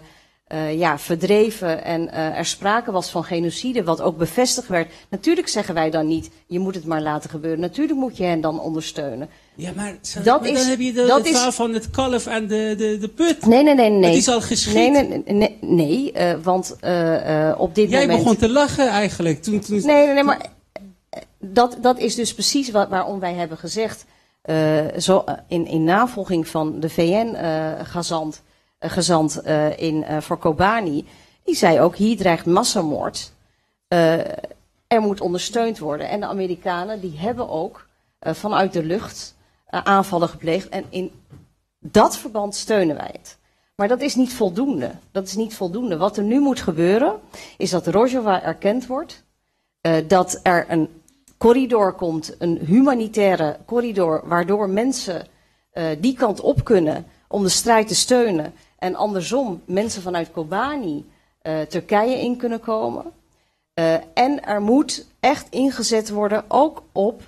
eh, ja, verdreven en eh, er sprake was van genocide, wat ook bevestigd werd. Natuurlijk zeggen wij dan niet, je moet het maar laten gebeuren. Natuurlijk moet je hen dan ondersteunen. Ja, maar, Dat maar dan is- heb je de, dat het is- verhaal van het kalf en de, de, de put. Nee, nee, nee, nee. Het is al geschied. Nee, nee, nee, nee, eh, want op dit Jij moment... begon te lachen eigenlijk. Toen, toen, Nee, nee, nee, maar dat, dat is dus precies wat, waarom wij hebben gezegd, zo, eh, in, in navolging van de VN-gezant gezant, eh, in, eh, voor Kobani, die zei ook, hier dreigt massamoord. Eh, er moet ondersteund worden. En de Amerikanen, die hebben ook eh, vanuit de lucht eh, aanvallen gepleegd. En in dat verband steunen wij het. Maar dat is niet voldoende. Dat is niet voldoende. Wat er nu moet gebeuren, is dat Rojava erkend wordt. eh, dat er een corridor komt, een humanitaire corridor, waardoor mensen eh, die kant op kunnen om de strijd te steunen. En andersom mensen vanuit Kobani eh, Turkije in kunnen komen. Eh, en er moet echt ingezet worden ook op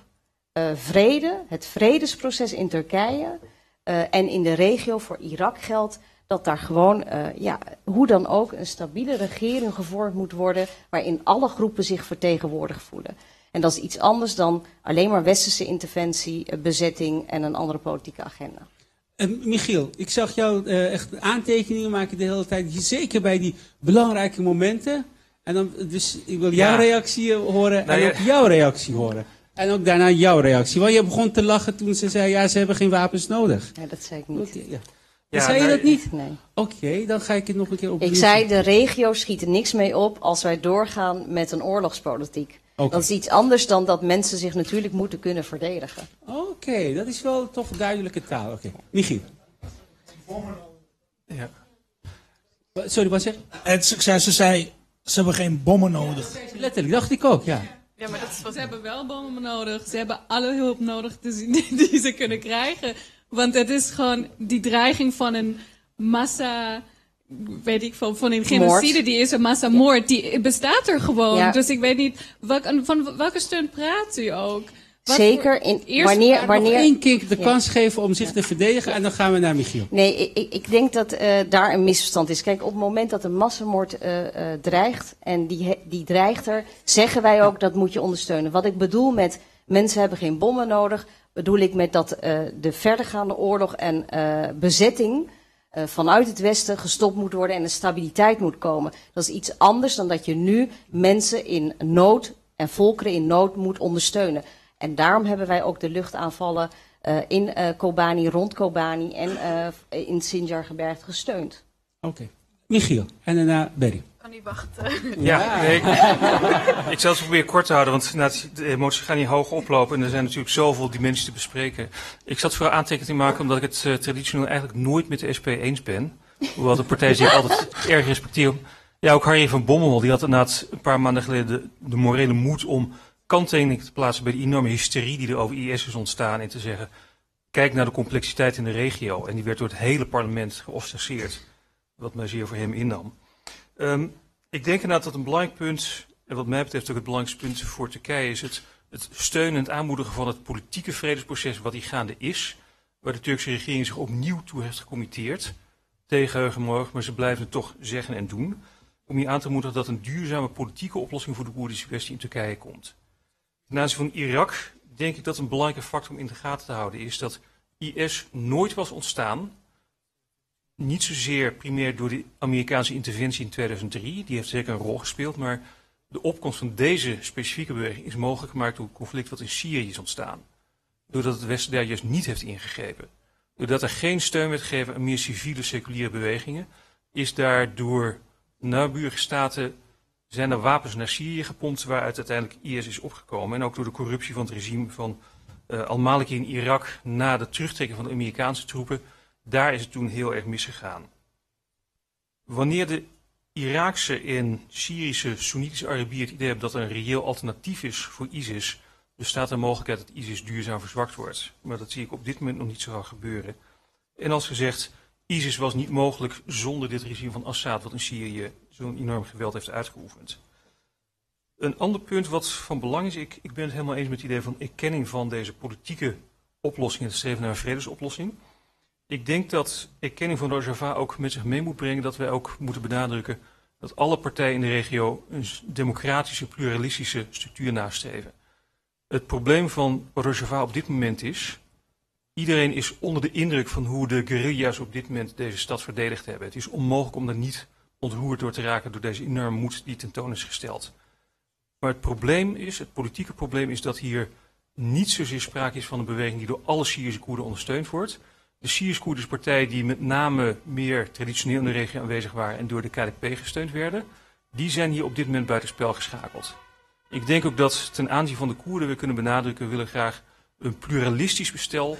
vrede, het vredesproces in Turkije en in de regio voor Irak geldt dat daar gewoon, ja, hoe dan ook, een stabiele regering gevormd moet worden waarin alle groepen zich vertegenwoordigd voelen. En dat is iets anders dan alleen maar westerse interventie, eh, bezetting en een andere politieke agenda. En Michiel, ik zag jou eh, echt aantekeningen maken de hele tijd. Zeker bij die belangrijke momenten. En dan, dus ik wil jouw Ja. reactie eh, horen Nou en ja. ook jouw reactie horen. En ook daarna jouw reactie. Want je begon te lachen toen ze zei, ja, ze hebben geen wapens nodig. Ja, dat zei ik niet. Oké, ja. Ja, zei je nou, dat niet? Nee. Oké, dan ga ik het nog een keer opnieuw Ik zei, de regio schiet er niks mee op als wij doorgaan met een oorlogspolitiek. Dat is iets anders dan dat mensen zich natuurlijk moeten kunnen verdedigen. Oké, dat is wel toch duidelijke taal. Oké, Michiel. Ja. Sorry, wat zeg je? Het, ze, zei- ze zei, ze hebben geen bommen nodig. Letterlijk, dacht ik ook, ja. Ja, maar dat. Ze hebben wel bommen nodig. Ze hebben alle hulp nodig te zien die, die ze kunnen krijgen. Want het is gewoon die dreiging van een massa... Weet ik veel, van een genocide, Moord. die is een massamoord. Die bestaat er gewoon. Ja. Dus ik weet niet, welk, van welke steun praat u ook? Wat Zeker in, Eerst wanneer, wanneer, één keer de Ja. kans geven om zich te verdedigen en dan gaan we naar Michiel. Nee, ik- ik, denk dat eh, daar een misverstand is. Kijk, op het moment dat een massamoord eh, eh, dreigt, en die, die dreigt er, zeggen wij ook dat moet je ondersteunen. Wat ik bedoel met mensen hebben geen bommen nodig, bedoel ik met dat de verdergaande oorlog en bezetting eh, vanuit het Westen gestopt moet worden en er stabiliteit moet komen. Dat is iets anders dan dat je nu mensen in nood en volkeren in nood moet ondersteunen. En daarom hebben wij ook de luchtaanvallen eh, in eh, Kobani, rond Kobani en in Sinjar-gebergte gesteund. Oké. Michiel. En daarna Berry. Kan niet wachten. Ja, nee, ik, ik zal het proberen kort te houden, want de emoties gaan niet hoog oplopen en er zijn natuurlijk zoveel dimensies te bespreken. Ik zat vooral aantekening te maken omdat ik het eh, traditioneel eigenlijk nooit met de SP eens ben. Hoewel de partij zich altijd erg respecteert. Ja, ook Harry van Bommel, die had inderdaad een paar maanden geleden de, de morele moed om kanttekening te plaatsen bij de enorme hysterie die er over IS is ontstaan en te zeggen, kijk naar de complexiteit in de regio. En die werd door het hele parlement geostraceerd, wat mij zeer voor hem innam. Ehm, ik denk inderdaad dat een belangrijk punt, en wat mij betreft ook het belangrijkste punt voor Turkije, is het, het steunen en het aanmoedigen van het politieke vredesproces wat die gaande is. Waar de Turkse regering zich opnieuw toe heeft gecommitteerd. Tegen Heugenmorgen, maar ze blijven het toch zeggen en doen. Om je aan te moedigen dat een duurzame politieke oplossing voor de Koerdische kwestie in Turkije komt. Ten aanzien van Irak denk ik dat een belangrijke factor om in de gaten te houden is dat IS nooit was ontstaan niet zozeer primair door de Amerikaanse interventie in 2003, die heeft zeker een rol gespeeld, maar de opkomst van deze specifieke beweging is mogelijk gemaakt door het conflict wat in Syrië is ontstaan. Doordat het Westen daar juist niet heeft ingegrepen. Doordat er geen steun werd gegeven aan meer civiele seculiere bewegingen, is daar door naburige staten zijn er wapens naar Syrië gepompt waaruit uiteindelijk IS is opgekomen. En ook door de corruptie van het regime van eh al-Maliki in Irak na de terugtrekking van de Amerikaanse troepen daar is het toen heel erg misgegaan. Wanneer de Iraakse en Syrische Soenitische Arabieren het idee hebben dat er een reëel alternatief is voor ISIS, bestaat er mogelijkheid dat ISIS duurzaam verzwakt wordt. Maar dat zie ik op dit moment nog niet zo gaan gebeuren. En als gezegd, ISIS was niet mogelijk zonder dit regime van Assad, wat in Syrië zo'n enorm geweld heeft uitgeoefend. Een ander punt wat van belang is, ik, ik ben het helemaal eens met het idee van erkenning van deze politieke oplossing en het streven naar een vredesoplossing. Ik denk dat erkenning van Rojava ook met zich mee moet brengen dat wij ook moeten benadrukken dat alle partijen in de regio een democratische, pluralistische structuur nastreven. Het probleem van Rojava op dit moment is, iedereen is onder de indruk van hoe de guerrilla's op dit moment deze stad verdedigd hebben. Het is onmogelijk om daar niet ontroerd door te raken door deze enorme moed die tentoon is gesteld. Maar het probleem is, het politieke probleem is dat hier niet zozeer sprake is van een beweging die door alle Syrische Koerden ondersteund wordt. De Syrisch-Koerdische partijen die met name meer traditioneel in de regio aanwezig waren en door de KDP gesteund werden, die zijn hier op dit moment buitenspel geschakeld. Ik denk ook dat ten aanzien van de Koerden we kunnen benadrukken, we willen graag een pluralistisch bestel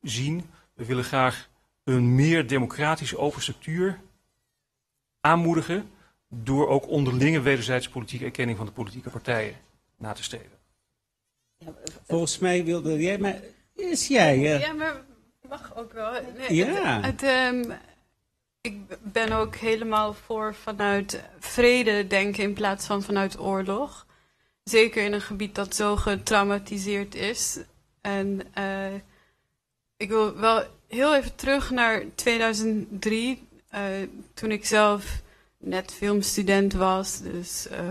zien. We willen graag een meer democratische open structuur aanmoedigen door ook onderlinge wederzijdse politieke erkenning van de politieke partijen na te streven. Volgens mij wilde jij, maar is jij? eh, Ja, maar mag ook wel. Nee, Ja. Het, het, ehm, ik ben ook helemaal voor vanuit vrede denken in plaats van vanuit oorlog. Zeker in een gebied dat zo getraumatiseerd is. En eh, ik wil wel heel even terug naar 2003, eh, toen ik zelf net filmstudent was. Dus eh,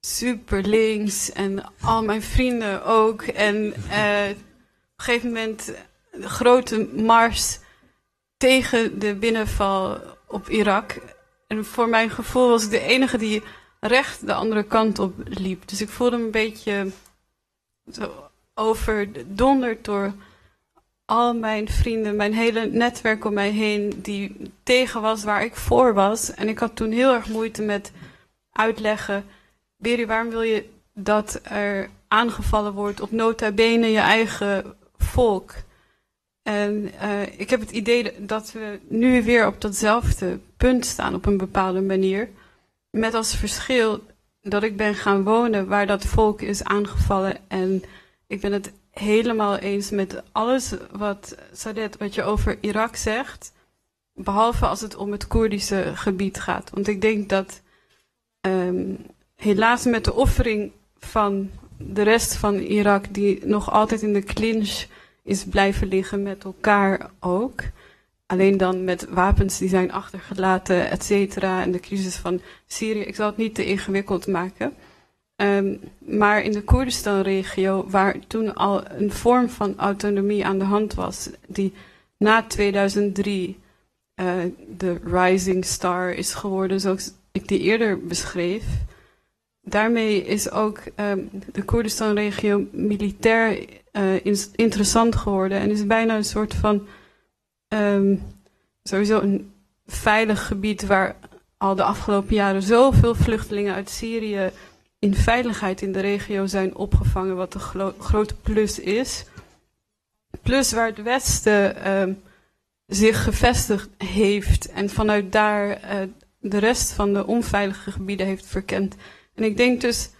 super links en al mijn vrienden ook. En op een gegeven moment grote mars tegen de binnenval op Irak. En voor mijn gevoel was ik de enige die recht de andere kant op liep. Dus ik voelde me een beetje overdonderd door al mijn vrienden, mijn hele netwerk om mij heen, die tegen was waar ik voor was. En ik had toen heel erg moeite met uitleggen, Beri, waarom wil je dat er aangevallen wordt op nota bene je eigen volk? En uh, ik heb het idee dat we nu weer op datzelfde punt staan op een bepaalde manier. Met als verschil dat ik ben gaan wonen waar dat volk is aangevallen. En ik ben het helemaal eens met alles wat Sadet, wat je over Irak zegt. Behalve als het om het Koerdische gebied gaat. Want ik denk dat um, helaas met de offering van de rest van Irak, die nog altijd in de clinch is blijven liggen met elkaar ook. Alleen dan met wapens die zijn achtergelaten, et cetera. En de crisis van Syrië. Ik zal het niet te ingewikkeld maken. Um, maar in de Koerdistan-regio, waar toen al een vorm van autonomie aan de hand was, die na 2003 uh, de rising star is geworden, zoals ik die eerder beschreef. Daarmee is ook um, de Koerdistan-regio militair in, interessant geworden en is bijna een soort van um, sowieso een veilig gebied waar al de afgelopen jaren zoveel vluchtelingen uit Syrië in veiligheid in de regio zijn opgevangen, wat een grote plus is. Plus waar het Westen uh, zich gevestigd heeft en vanuit daar uh, de rest van de onveilige gebieden heeft verkend. En ik denk dus,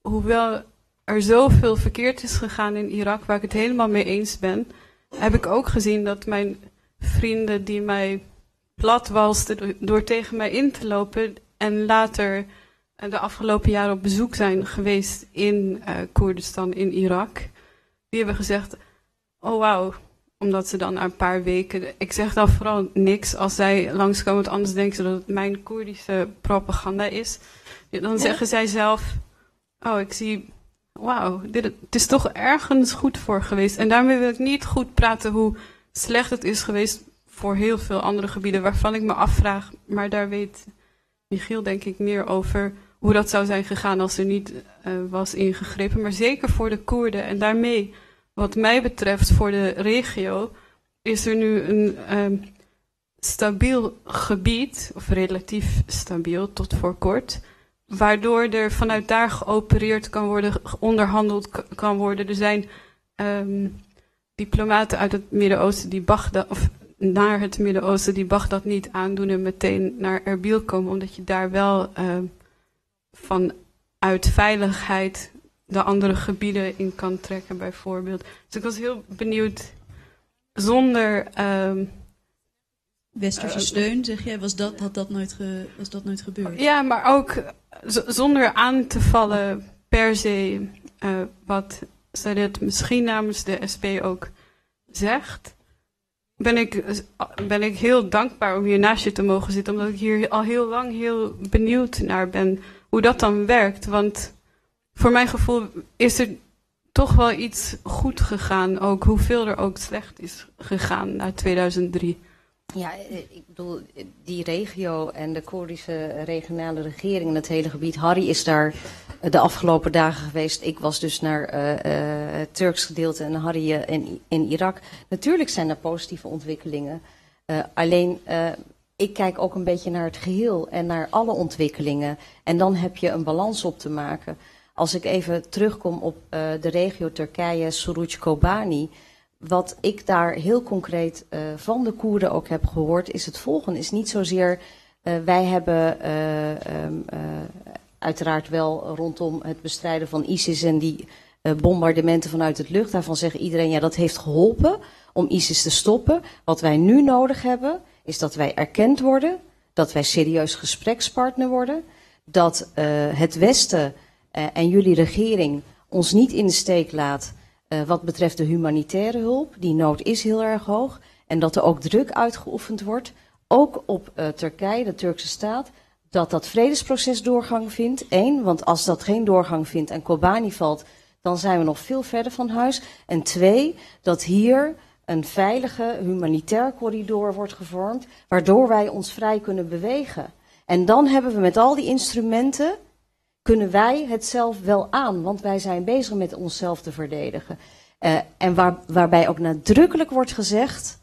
hoewel er zoveel verkeerd is gegaan in Irak, waar ik het helemaal mee eens ben, heb ik ook gezien dat mijn vrienden die mij platwalsten door tegen mij in te lopen en later eh, de afgelopen jaren op bezoek zijn geweest in uh, Koerdistan, in Irak, die hebben gezegd, oh wauw, omdat ze dan na een paar weken, ik zeg dan vooral niks als zij langskomen, want anders denken ze dat het mijn Koerdische propaganda is. Dan zeggen zij zelf, oh ik zie, wauw, dit, het is toch ergens goed voor geweest. En daarmee wil ik niet goed praten hoe slecht het is geweest voor heel veel andere gebieden waarvan ik me afvraag, maar daar weet Michiel denk ik meer over hoe dat zou zijn gegaan als er niet uh, was ingegrepen. Maar zeker voor de Koerden en daarmee, wat mij betreft, voor de regio, is er nu een um, stabiel gebied, of relatief stabiel tot voor kort, waardoor er vanuit daar geopereerd kan worden, onderhandeld kan worden. Er zijn um, diplomaten uit het Midden-Oosten die Bagdad, of naar het Midden-Oosten die Bagdad niet aandoen en meteen naar Erbil komen, omdat je daar wel uh, vanuit veiligheid de andere gebieden in kan trekken, bijvoorbeeld. Dus ik was heel benieuwd, zonder... Uh, Westerse uh, steun, zeg jij, was dat, had dat nooit ge, was dat nooit gebeurd? Ja, maar ook zonder aan te vallen per se uh, wat Sadet misschien namens de SP ook zegt, ben ik, ben ik heel dankbaar om hier naast je te mogen zitten. Omdat ik hier al heel lang heel benieuwd naar ben hoe dat dan werkt. Want voor mijn gevoel is er toch wel iets goed gegaan. Ook hoeveel er ook slecht is gegaan na 2003. Ja, ik bedoel, die regio en de Koerdische regionale regering in het hele gebied. Harry is daar de afgelopen dagen geweest. Ik was dus naar Turks gedeelte en Harry in, in Irak. Natuurlijk zijn er positieve ontwikkelingen. alleen, ik kijk ook een beetje naar het geheel en naar alle ontwikkelingen. En dan heb je een balans op te maken. Als ik even terugkom op de regio Turkije, Suruc Kobani wat ik daar heel concreet uh, van de Koerden ook heb gehoord, is het volgende. Is niet zozeer, uh, wij hebben uh, um, uiteraard wel rondom het bestrijden van ISIS en die bombardementen vanuit het lucht. Daarvan zeggen iedereen, ja dat heeft geholpen om ISIS te stoppen. Wat wij nu nodig hebben, is dat wij erkend worden, dat wij serieus gesprekspartner worden, dat het Westen en jullie regering ons niet in de steek laat uh, wat betreft de humanitaire hulp. Die nood is heel erg hoog. En dat er ook druk uitgeoefend wordt, ook op uh, Turkije, de Turkse staat, dat dat vredesproces doorgang vindt. Eén, want als dat geen doorgang vindt en Kobani valt, dan zijn we nog veel verder van huis. En twee, dat hier een veilige humanitair corridor wordt gevormd, waardoor wij ons vrij kunnen bewegen. En dan hebben we met al die instrumenten kunnen wij het zelf wel aan, want wij zijn bezig met onszelf te verdedigen. Eh, en waar, waarbij ook nadrukkelijk wordt gezegd: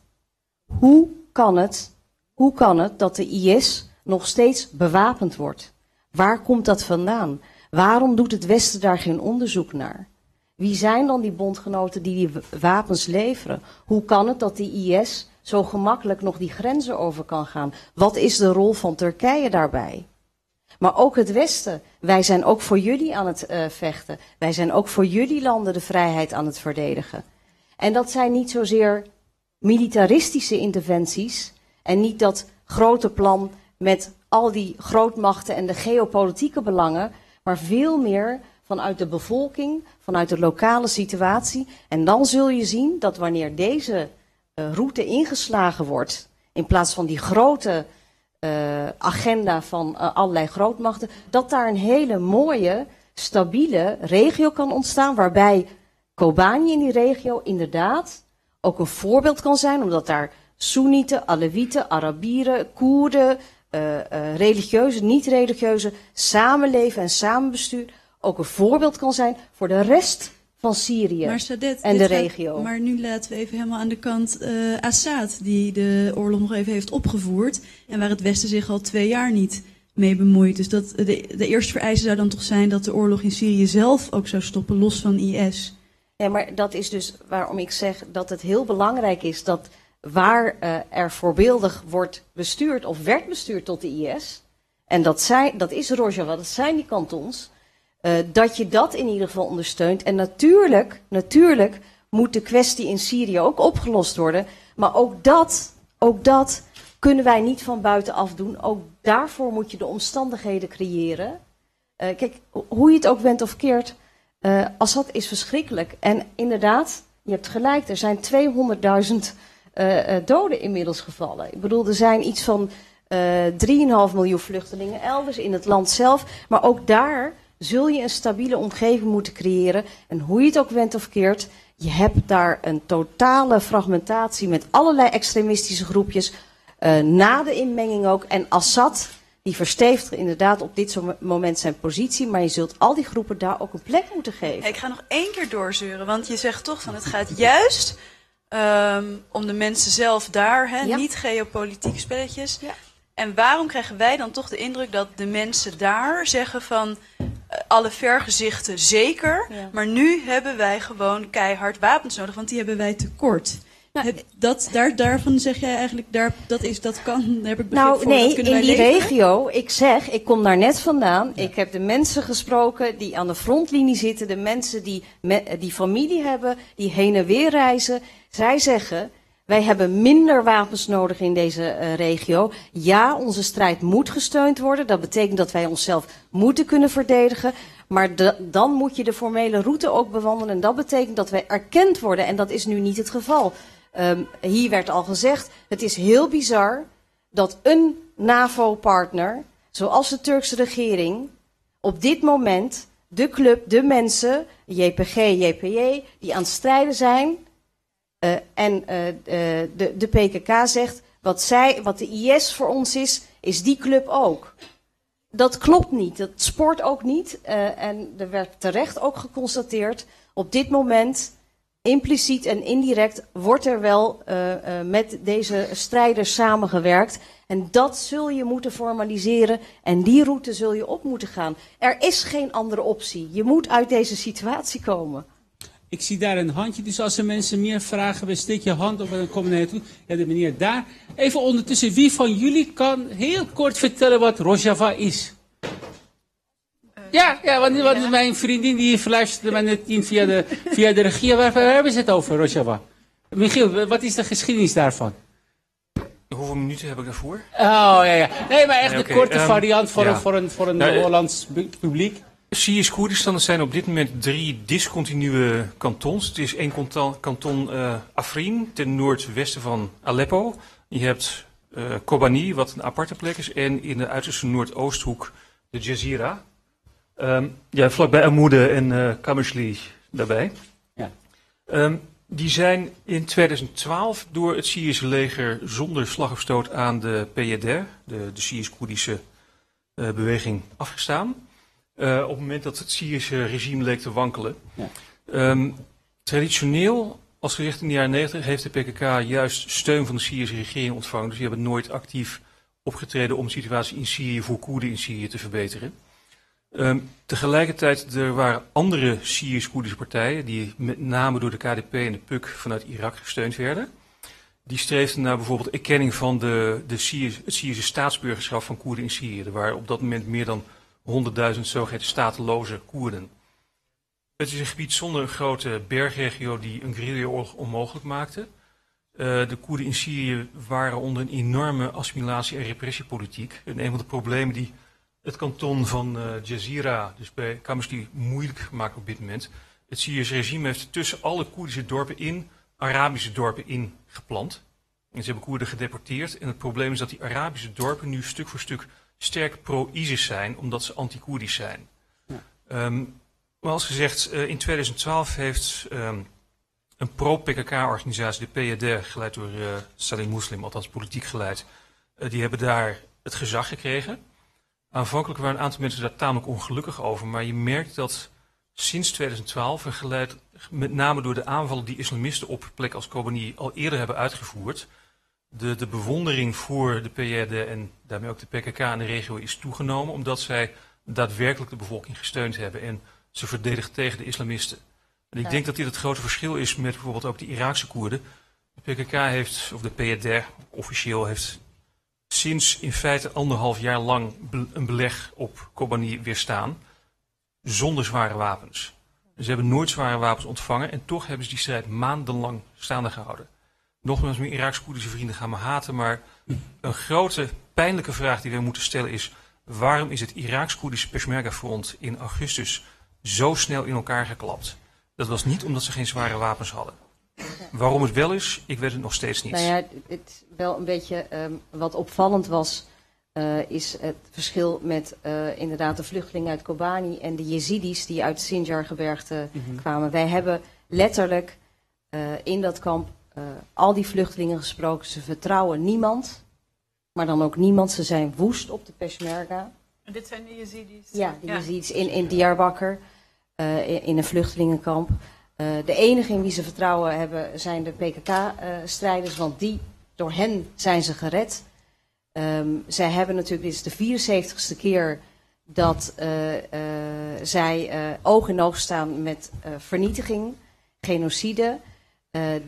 hoe kan, het, hoe kan het dat de IS nog steeds bewapend wordt? Waar komt dat vandaan? Waarom doet het Westen daar geen onderzoek naar? Wie zijn dan die bondgenoten die die wapens leveren? Hoe kan het dat die IS zo gemakkelijk nog die grenzen over kan gaan? Wat is de rol van Turkije daarbij? Maar ook het Westen. Wij zijn ook voor jullie aan het uh, vechten. Wij zijn ook voor jullie landen de vrijheid aan het verdedigen. En dat zijn niet zozeer militaristische interventies en niet dat grote plan met al die grootmachten en de geopolitieke belangen, maar veel meer vanuit de bevolking, vanuit de lokale situatie. En dan zul je zien dat wanneer deze uh, route ingeslagen wordt, in plaats van die grote agenda van uh, allerlei grootmachten, dat daar een hele mooie, stabiele regio kan ontstaan, waarbij Kobani in die regio inderdaad ook een voorbeeld kan zijn, omdat daar Soenieten, Alewieten, Arabieren, Koerden, uh, uh, religieuze, niet-religieuze samenleven en samenbestuur ook een voorbeeld kan zijn voor de rest van Syrië maar Sadet, en de gaat, regio. maar nu laten we even helemaal aan de kant uh, Assad, die de oorlog nog even heeft opgevoerd. En waar het Westen zich al twee jaar niet mee bemoeit. Dus dat, de, de eerste vereiste zou dan toch zijn dat de oorlog in Syrië zelf ook zou stoppen, los van IS. Ja, maar dat is dus waarom ik zeg dat het heel belangrijk is dat waar uh, er voorbeeldig wordt bestuurd of werd bestuurd tot de IS, en dat, zijn, dat is Rojava, dat zijn die kantons, uh, dat je dat in ieder geval ondersteunt. En natuurlijk, natuurlijk moet de kwestie in Syrië ook opgelost worden. Maar ook dat, ook dat kunnen wij niet van buitenaf doen. Ook daarvoor moet je de omstandigheden creëren. Uh, kijk, hoe je het ook bent of keert, uh, Assad is verschrikkelijk. En inderdaad, je hebt gelijk, er zijn 200.000 uh, doden inmiddels gevallen. Ik bedoel, er zijn iets van 3,5 miljoen vluchtelingen elders in het land zelf. Maar ook daar zul je een stabiele omgeving moeten creëren. En hoe je het ook went of keert, je hebt daar een totale fragmentatie met allerlei extremistische groepjes. Uh, na de inmenging ook. En Assad, die verstevigt inderdaad op dit moment zijn positie. Maar je zult al die groepen daar ook een plek moeten geven. Ik ga nog één keer doorzeuren. Want je zegt toch van het gaat juist um, om de mensen zelf daar. Hè? Ja. Niet geopolitieke spelletjes. Ja. En waarom krijgen wij dan toch de indruk dat de mensen daar zeggen van alle vergezichten zeker, ja. maar nu hebben wij gewoon keihard wapens nodig, want die hebben wij tekort. Nou, dat, daar, daarvan zeg jij eigenlijk, daar, dat, is, dat kan, heb ik begrip nou, voor. nee, in die leveren. regio, ik zeg, ik kom daar net vandaan. Ja. Ik heb de mensen gesproken die aan de frontlinie zitten, de mensen die, me, die familie hebben, die heen en weer reizen. Zij zeggen, wij hebben minder wapens nodig in deze uh, regio. Ja, onze strijd moet gesteund worden. Dat betekent dat wij onszelf moeten kunnen verdedigen. Maar dan moet je de formele route ook bewandelen. En dat betekent dat wij erkend worden. En dat is nu niet het geval. Um, hier werd al gezegd, het is heel bizar dat een NAVO-partner, zoals de Turkse regering, op dit moment de club, de mensen, JPG, JPJ, die aan het strijden zijn, uh, en uh, de, de PKK zegt, wat, zij, wat de IS voor ons is, is die club ook. Dat klopt niet, dat sport ook niet. En er werd terecht ook geconstateerd, op dit moment, impliciet en indirect, wordt er wel met deze strijders samengewerkt. En dat zul je moeten formaliseren en die route zul je op moeten gaan. Er is geen andere optie. Je moet uit deze situatie komen. Ik zie daar een handje, dus als er mensen meer vragen hebben, steek je hand op en dan komen we naartoe. Ja, de meneer daar. Even ondertussen, wie van jullie kan heel kort vertellen wat Rojava is? Ja, ja, want, want ja. mijn vriendin die verluisterde mij net in via de, via de regie. Waar, waar hebben ze het over, Rojava? Michiel, wat is de geschiedenis daarvan? Hoeveel minuten heb ik daarvoor? Oh, ja, ja. Nee, maar echt Nee, de korte ehm, variant voor, ja. een, voor een, voor een Nou, eh, Hollands publiek. Syrisch Koerdistan zijn op dit moment drie discontinue kantons. Het is één kanton, eh, Afrin ten noordwesten van Aleppo. Je hebt eh Kobani, wat een aparte plek is. En in de uiterste noordoosthoek de Jazira. Ehm, ja, vlakbij Amude en eh Kamishli daarbij. Ja. Ehm, die zijn in 2012 door het Syrische leger zonder slag of stoot aan de PYD, de, de Syrisch-Koerdische eh, beweging, afgestaan. Eh, op het moment dat het Syrische regime leek te wankelen. Ja. Ehm, Traditioneel, als gezegd in de jaren 90, heeft de PKK juist steun van de Syrische regering ontvangen. Dus die hebben nooit actief opgetreden om de situatie in Syrië voor Koerden in Syrië te verbeteren. Ehm, tegelijkertijd, er waren andere Syrisch-Koerdische partijen, die met name door de KDP en de PUK vanuit Irak gesteund werden. Die streefden naar bijvoorbeeld erkenning van de, de het Syrische staatsburgerschap van Koerden in Syrië. Er waren op dat moment meer dan 100.000 zogeheten stateloze Koerden. Het is een gebied zonder een grote bergregio die een guerrillaoorlog onmogelijk maakte. Uh, de Koerden in Syrië waren onder een enorme assimilatie- en repressiepolitiek. En een van de problemen die het kanton van uh, dus bij Kamersli, moeilijk maakt op dit moment. Het Syrische regime heeft tussen alle Koerdische dorpen in Arabische dorpen ingeplant. En ze hebben Koerden gedeporteerd. En het probleem is dat die Arabische dorpen nu stuk voor stuk sterk pro-ISIS zijn, omdat ze anti-Koerdisch zijn. Ja. Um, maar als gezegd, uh, in 2012 heeft um, een pro-PKK-organisatie, de PYD, geleid door uh, Salim Muslim, althans politiek geleid, uh, die hebben daar het gezag gekregen. Aanvankelijk waren een aantal mensen daar tamelijk ongelukkig over, maar je merkt dat sinds 2012, en geleid met name door de aanvallen die islamisten op plekken als Kobani al eerder hebben uitgevoerd, de, de bewondering voor de PJD en daarmee ook de PKK in de regio is toegenomen, omdat zij daadwerkelijk de bevolking gesteund hebben en ze verdedigen tegen de islamisten. En ik denk dat dit het grote verschil is met bijvoorbeeld ook de Iraakse Koerden. De PKK heeft, of de PYD officieel, heeft sinds in feite anderhalf jaar lang een beleg op Kobani weerstaan. Zonder zware wapens. Ze hebben nooit zware wapens ontvangen en toch hebben ze die strijd maandenlang staande gehouden. Nogmaals, mijn Iraaks-Koerdische vrienden gaan me haten, maar een grote pijnlijke vraag die we moeten stellen is: waarom is het Iraaks-Koerdische Peshmerga-front in augustus zo snel in elkaar geklapt? Dat was niet omdat ze geen zware wapens hadden. Waarom het wel is, ik weet het nog steeds niet. Nou ja, het wel een beetje um, wat opvallend was, uh, is het verschil met uh, inderdaad de vluchtelingen uit Kobani en de Jezidis die uit Sinjar-gebergte mm -hmm. kwamen. Wij hebben letterlijk uh, in dat kamp al die vluchtelingen gesproken. Ze vertrouwen niemand, maar dan ook niemand. Ze zijn woest op de Peshmerga. En dit zijn de Jezidis? Ja, de ja. Jezidis in, in Diyarbakir, in, in een vluchtelingenkamp. de enige in wie ze vertrouwen hebben zijn de PKK-strijders, want die, door hen zijn ze gered. Um, zij hebben natuurlijk, dit is de 74ste keer dat uh, uh, zij uh, oog in oog staan met vernietiging, genocide.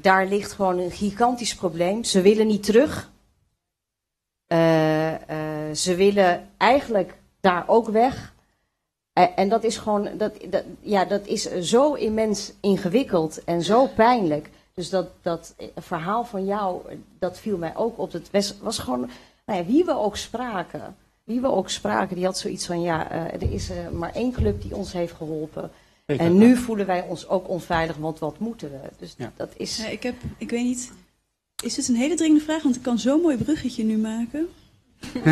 Daar ligt gewoon een gigantisch probleem. Ze willen niet terug. ze willen eigenlijk daar ook weg. en dat is gewoon, dat, dat, ja, dat is zo immens ingewikkeld en zo pijnlijk. Dus dat, dat verhaal van jou, dat viel mij ook op. Het was, gewoon nou ja, wie we ook spraken, wie we ook spraken, die had zoiets van, ja, er is maar één club die ons heeft geholpen. En nu voelen wij ons ook onveilig, want wat moeten we? Dus ja. dat is... Ja, ik, heb, ik weet niet, is dit een hele dringende vraag? Want ik kan zo'n mooi bruggetje nu maken.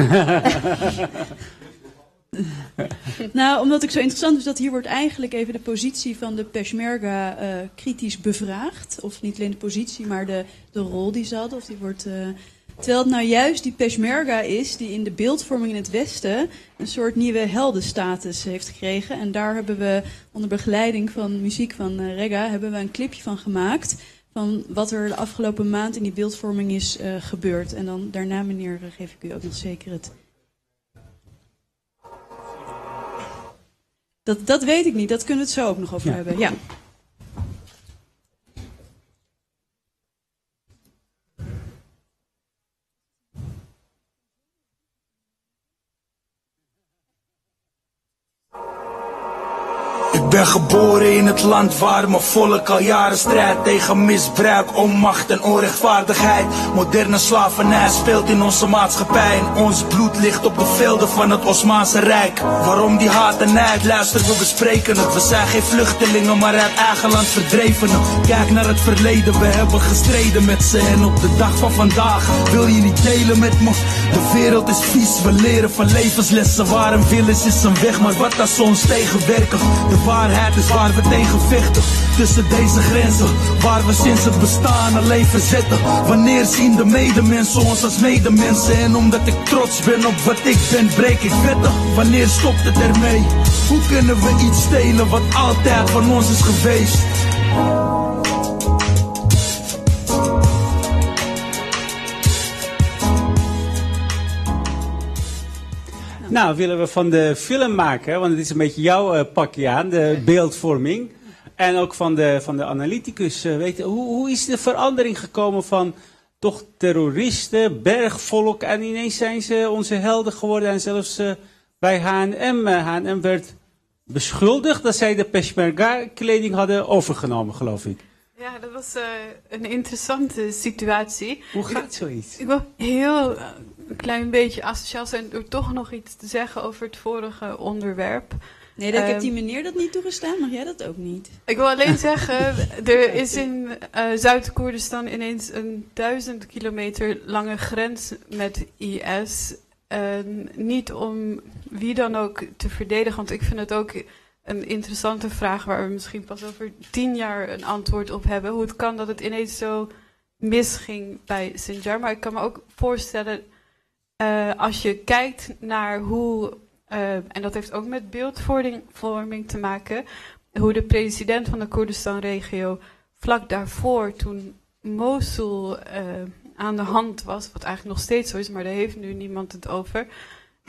nou, omdat ik zo interessant is dat hier wordt eigenlijk even de positie van de Peshmerga uh, kritisch bevraagd. Of niet alleen de positie, maar de, de rol die ze hadden. Of die wordt uh, Terwijl het nou juist die Peshmerga is die in de beeldvorming in het Westen een soort nieuwe heldenstatus heeft gekregen. En daar hebben we onder begeleiding van muziek van uh, Rega hebben we een clipje van gemaakt. Van wat er de afgelopen maand in die beeldvorming is uh, gebeurd. En dan daarna, meneer, geef ik u ook nog zeker het. Dat, dat weet ik niet, dat kunnen we het zo ook nog over ja. hebben. Ja. Ben geboren het land waar mijn volk al jaren strijdt tegen misbruik, onmacht en onrechtvaardigheid. Moderne slavernij speelt in onze maatschappij en ons bloed ligt op de velden van het Osmaanse Rijk. Waarom die haat en nijd? Luister, we bespreken het. We zijn geen vluchtelingen, maar uit eigen land verdrevenen. Kijk naar het verleden, we hebben gestreden met ze en op de dag van vandaag wil je niet delen met me. De wereld is vies, we leren van levenslessen. Waar een wil is, is een weg, maar wat als ons tegenwerken? De waarheid is waar we tegen vechten. Tussen deze grenzen, waar we sinds het bestaan leven zetten. Wanneer zien de medemensen ons als medemensen? En omdat ik trots ben op wat ik ben, breek ik wetten. Wanneer stopt het ermee? Hoe kunnen we iets stelen wat altijd van ons is geweest? Nou, willen we van de filmmaker, want het is een beetje jouw eh, pakje aan, de beeldvorming. En ook van de, van de analyticus. eh, weten, hoe, hoe is de verandering gekomen van toch terroristen, bergvolk en ineens zijn ze onze helden geworden. En zelfs eh, bij H&M, eh, H&M werd beschuldigd dat zij de Peshmerga-kleding hadden overgenomen, geloof ik. Ja, dat was eh, een interessante situatie. Hoe gaat zoiets? Ik wil heel eh, een klein beetje asociaal zijn door toch nog iets te zeggen over het vorige onderwerp. Nee, dat, ik heb Ehm, die meneer dat niet toegestaan, mag jij dat ook niet? Ik wil alleen zeggen, er is in eh, Zuid-Koerdistan ineens een duizend kilometer lange grens met IS. En niet om wie dan ook te verdedigen, want ik vind het ook een interessante vraag waar we misschien pas over tien jaar een antwoord op hebben. Hoe het kan dat het ineens zo misging bij Sinjar. Maar ik kan me ook voorstellen, eh, als je kijkt naar hoe, eh, en dat heeft ook met beeldvorming vorming te maken, hoe de president van de Koerdistan-regio vlak daarvoor, toen Mosul eh, aan de hand was, wat eigenlijk nog steeds zo is, maar daar heeft nu niemand het over,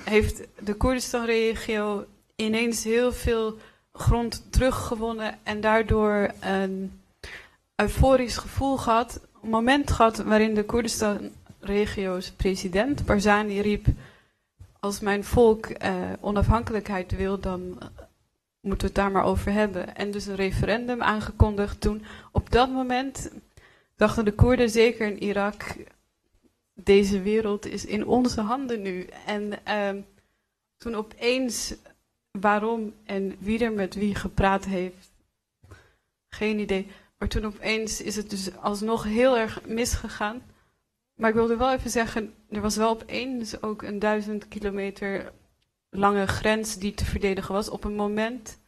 heeft de Koerdistan-regio ineens heel veel grond teruggewonnen en daardoor een euforisch gevoel gehad, een moment gehad waarin de Koerdistan-regio's president Barzani riep, als mijn volk eh, onafhankelijkheid wil, dan eh, moeten we het daar maar over hebben. En dus een referendum aangekondigd toen. Op dat moment dachten de Koerden, zeker in Irak, deze wereld is in onze handen nu. En ehm, toen opeens waarom en wie er met wie gepraat heeft, geen idee. Maar toen opeens is het dus alsnog heel erg misgegaan. Maar ik wilde wel even zeggen, er was wel opeens ook een duizend kilometer lange grens die te verdedigen was. Op een moment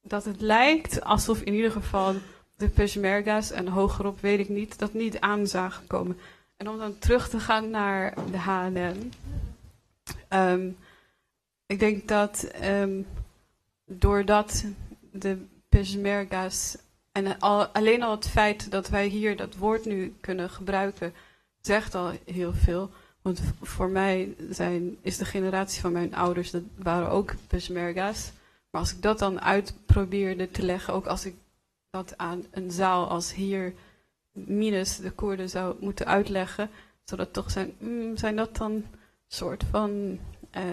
dat het lijkt alsof in ieder geval de Peshmerga's en hogerop weet ik niet, dat niet aan zagen komen. En om dan terug te gaan naar de H&M. ehm, ik denk dat ehm, doordat de Peshmerga's en al, alleen al het feit dat wij hier dat woord nu kunnen gebruiken, zegt al heel veel. Want voor mij zijn, is de generatie van mijn ouders, dat waren ook Peshmerga's. Maar als ik dat dan uit probeerde te leggen, ook als ik dat aan een zaal als hier, minus de Koerden, zou moeten uitleggen, zou dat toch zijn, mm, zijn dat dan soort van eh,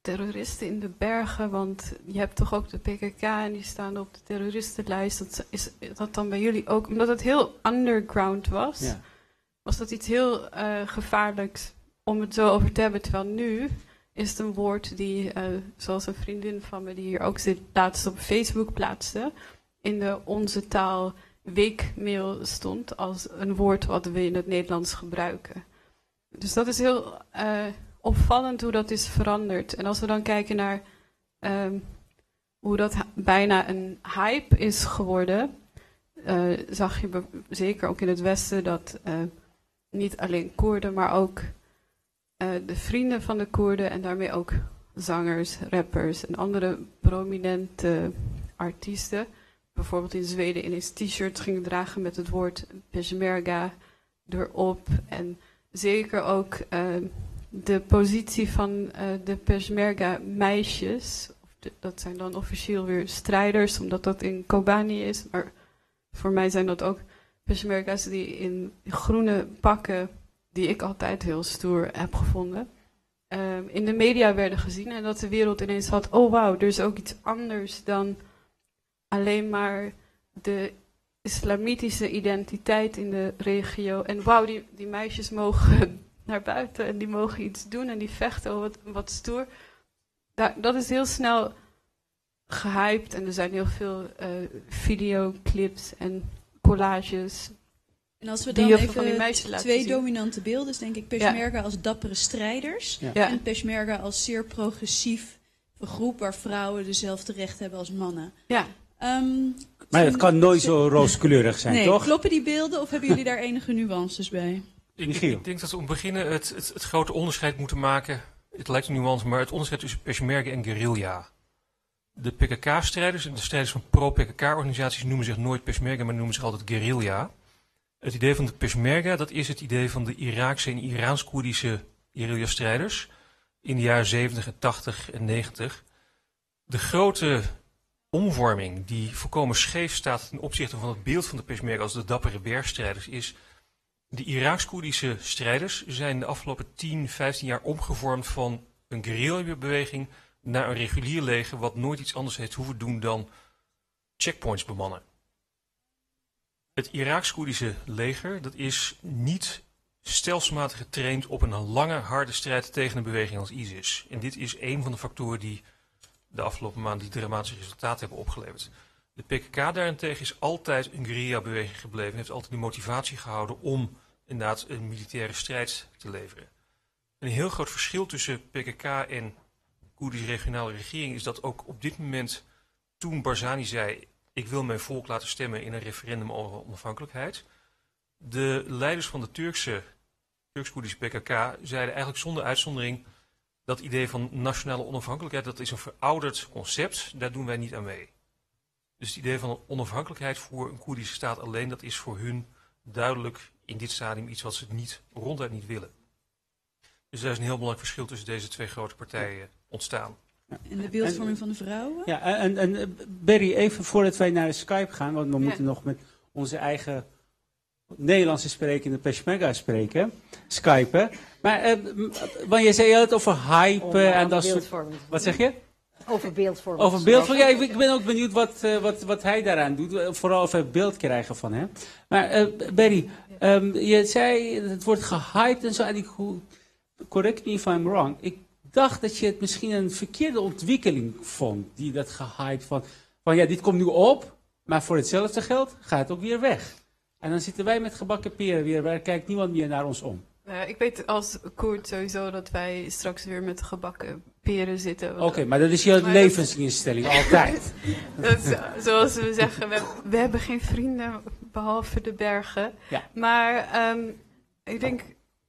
terroristen in de bergen? Want je hebt toch ook de PKK en die staan op de terroristenlijst. Dat is dat dan bij jullie ook, omdat het heel underground was? Ja. Was dat iets heel eh, gevaarlijks om het zo over te hebben. Terwijl nu is het een woord die, eh, zoals een vriendin van me die hier ook zit, laatst op Facebook plaatste. In de Onze Taal weekmail stond als een woord wat we in het Nederlands gebruiken. Dus dat is heel eh, opvallend hoe dat is veranderd. En als we dan kijken naar ehm, hoe dat bijna een hype is geworden, zag je zeker ook in het Westen dat niet alleen Koerden, maar ook eh, de vrienden van de Koerden en daarmee ook zangers, rappers en andere prominente artiesten, bijvoorbeeld in Zweden ineens t-shirts gingen dragen met het woord Peshmerga erop. En zeker ook eh, de positie van eh, de Peshmerga meisjes, dat zijn dan officieel weer strijders, omdat dat in Kobani is, maar voor mij zijn dat ook Peshmerga's die in groene pakken, die ik altijd heel stoer heb gevonden, ehm, in de media werden gezien. En dat de wereld ineens had, oh wauw, er is ook iets anders dan alleen maar de islamitische identiteit in de regio. En wauw, die, die meisjes mogen naar buiten en die mogen iets doen en die vechten, oh, wat, wat stoer. Dat is heel snel gehyped en er zijn heel veel eh, videoclips en collages. En als we die dan van die even meisjes laten twee zien. dominante beelden, dus denk ik Peshmerga als dappere strijders Ja. En Peshmerga als zeer progressief groep waar vrouwen dezelfde rechten hebben als mannen. Ja, Ehm, Maar het kan nooit zo rooskleurig zijn, nee, toch? kloppen die beelden of hebben jullie daar enige nuances bij? Ik, ik denk dat we om te beginnen het, het, het grote onderscheid moeten maken. Het lijkt een nuance, maar het onderscheid tussen Peshmerga en guerrilla. De PKK-strijders en de strijders van pro-PKK-organisaties noemen zich nooit Peshmerga, maar noemen zich altijd guerrilla. Het idee van de Peshmerga, dat is het idee van de Iraakse en Iraans-Koerdische guerrilla-strijders in de jaren 70 en 80 en 90. De grote omvorming die volkomen scheef staat ten opzichte van het beeld van de Peshmerga als de dappere bergstrijders is... De Iraaks-Koerdische strijders zijn de afgelopen 10, 15 jaar omgevormd van een guerrilla-beweging naar een regulier leger wat nooit iets anders heeft hoeven doen dan checkpoints bemannen. Het Iraaks-Koerdische leger dat is niet stelselmatig getraind op een lange, harde strijd tegen een beweging als ISIS. En dit is een van de factoren die de afgelopen maanden die dramatische resultaten hebben opgeleverd. De PKK daarentegen is altijd een guerrilla-beweging gebleven. Heeft altijd de motivatie gehouden om inderdaad een militaire strijd te leveren. Een heel groot verschil tussen PKK en Koerdische regionale regering is dat ook op dit moment, toen Barzani zei, ik wil mijn volk laten stemmen in een referendum over onafhankelijkheid. De leiders van de Turkse, Turks-Koerdische PKK zeiden eigenlijk zonder uitzondering, dat idee van nationale onafhankelijkheid, dat is een verouderd concept, daar doen wij niet aan mee. Dus het idee van onafhankelijkheid voor een Koerdische staat alleen, dat is voor hun duidelijk in dit stadium iets wat ze niet, ronduit niet willen. Dus daar is een heel belangrijk verschil tussen deze twee grote partijen ontstaan. En de beeldvorming van de vrouwen? Ja, en, en Berry, even voordat wij naar Skype gaan, want we Ja. moeten nog met onze eigen Nederlandse sprekende Peshmerga spreken, Skypen. Maar eh, want je zei het over hype Om, eh, en dat soort... beeldvorming. Wat zeg je? Over beeldvorming. Over beeldvorming. Ja, ik, ik ben ook benieuwd wat, eh, wat, wat hij daaraan doet. eh, Vooral over het beeld krijgen van hem. Maar eh Berry, ehm, je zei het wordt gehyped en zo. En ik, hoe- correct me if I'm wrong. Ik dacht dat je het misschien een verkeerde ontwikkeling vond. Die dat gehyped van, van ja, dit komt nu op. Maar voor hetzelfde geld gaat het ook weer weg. En dan zitten wij met gebakken peren weer. Waar kijkt niemand meer naar ons om. Nou ja, ik weet als Koert sowieso dat wij straks weer met gebakken peren zitten. Oké, maar dat is je dat- levensinstelling, altijd. Dat is, eh, zoals we zeggen, we, we hebben geen vrienden behalve de bergen. Ja. Maar ehm, ik denk,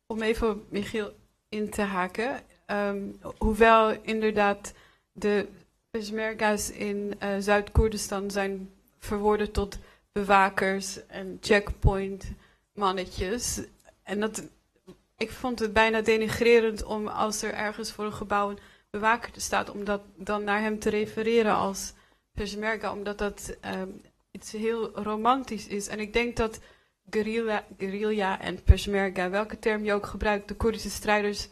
om even Michiel in te haken, ehm, hoewel inderdaad de Peshmerga's in eh, Zuid-Koerdistan zijn verworden tot bewakers en checkpoint mannetjes. En dat, ik vond het bijna denigrerend om als er ergens voor een gebouw een bewaker staat, om dat dan naar hem te refereren als Peshmerga, omdat dat ehm, iets heel romantisch is. En ik denk dat guerrilla, guerrilla en Peshmerga, welke term je ook gebruikt, de Koerdische strijders,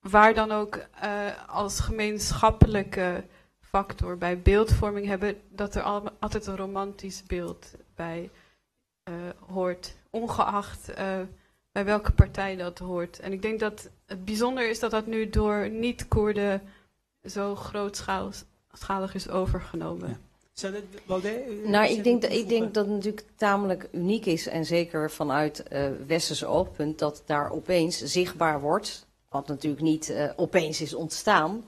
waar dan ook eh, als gemeenschappelijke factor bij beeldvorming hebben, dat er al, altijd een romantisch beeld bij eh, hoort, ongeacht eh, bij welke partij dat hoort. En ik denk dat het bijzonder is dat dat nu door niet-Koerden zo grootschalig is overgenomen. Zou dat, Baudet, eh, Nou, ik denk, dat ik denk dat het natuurlijk tamelijk uniek is. En zeker vanuit eh Westers oogpunt dat daar opeens zichtbaar wordt. Wat natuurlijk niet eh, opeens is ontstaan.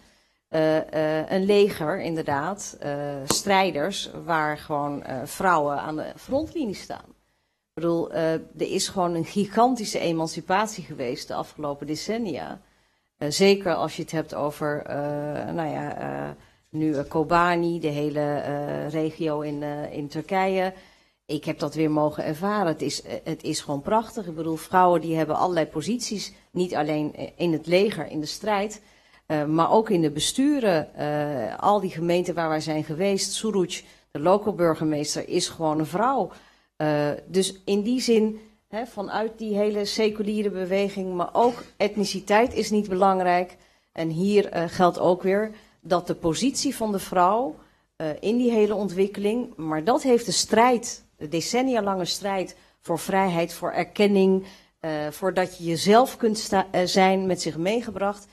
een leger, inderdaad. strijders waar gewoon vrouwen aan de frontlinie staan. Ik bedoel, er is gewoon een gigantische emancipatie geweest de afgelopen decennia. Zeker als je het hebt over, nou ja, nu eh, Kobani, de hele eh, regio in, eh, in Turkije. Ik heb dat weer mogen ervaren. Het is, het is gewoon prachtig. Ik bedoel, vrouwen die hebben allerlei posities. Niet alleen in het leger, in de strijd. maar ook in de besturen. al die gemeenten waar wij zijn geweest. Suruc, de local burgemeester, is gewoon een vrouw. Dus in die zin, hè, vanuit die hele seculiere beweging, maar ook etniciteit is niet belangrijk. En hier geldt ook weer dat de positie van de vrouw eh, in die hele ontwikkeling, maar dat heeft de strijd, de decennia lange strijd voor vrijheid, voor erkenning, eh, voor dat je jezelf kunt eh, zijn met zich meegebracht.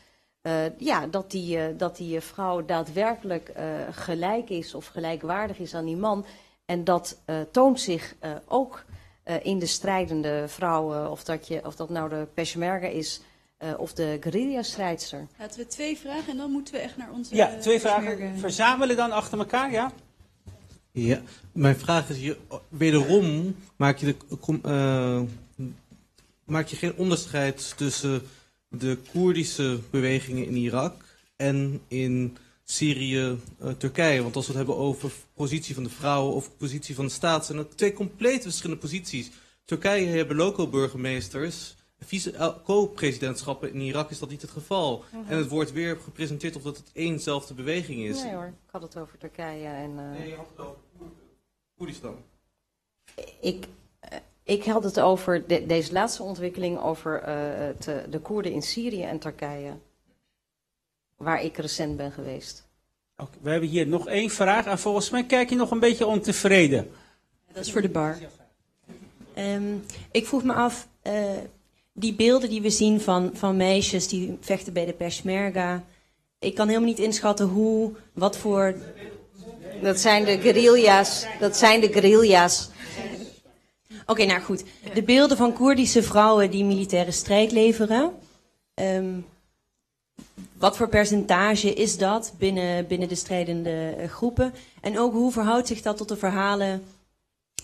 Ja, dat die, dat die vrouw daadwerkelijk gelijk is of gelijkwaardig is aan die man. En dat toont zich ook in de strijdende vrouwen, of dat, je, of dat nou de Peshmerga is of de guerrilla-strijdster. Laten we twee vragen en dan moeten we echt naar onze... Ja, eh, twee vragen. Verzamelen dan achter elkaar, ja? Ja, mijn vraag is hier, wederom maak je, de, kom- eh, maak je geen onderscheid tussen de Koerdische bewegingen in Irak en in Syrië, eh, Turkije. Want als we het hebben over positie van de vrouwen of positie van de staat, zijn dat twee compleet verschillende posities. Turkije hebben local burgemeesters. Vice eh, co-presidentschappen in Irak is dat niet het geval. Mhm. En het wordt weer gepresenteerd of dat het éénzelfde beweging is. Nee hoor, ik had het over Turkije en... eh, Nee, je had het over Koerdistan. Ik, eh, ik had het over de- deze laatste ontwikkeling over eh, de Koerden in Syrië en Turkije. Waar ik recent ben geweest. Oké, we hebben hier nog één vraag en volgens mij kijk je nog een beetje ontevreden. Dat is voor de bar. Ehm, ik vroeg me af, eh, die beelden die we zien van, van meisjes die vechten bij de Peshmerga. Ik kan helemaal niet inschatten hoe, wat voor... Dat zijn de guerrilla's. Dat zijn de guerrilla's. Oké, nou goed. De beelden van Koerdische vrouwen die militaire strijd leveren. ehm, wat voor percentage is dat binnen, binnen de strijdende eh, groepen? En ook hoe verhoudt zich dat tot de verhalen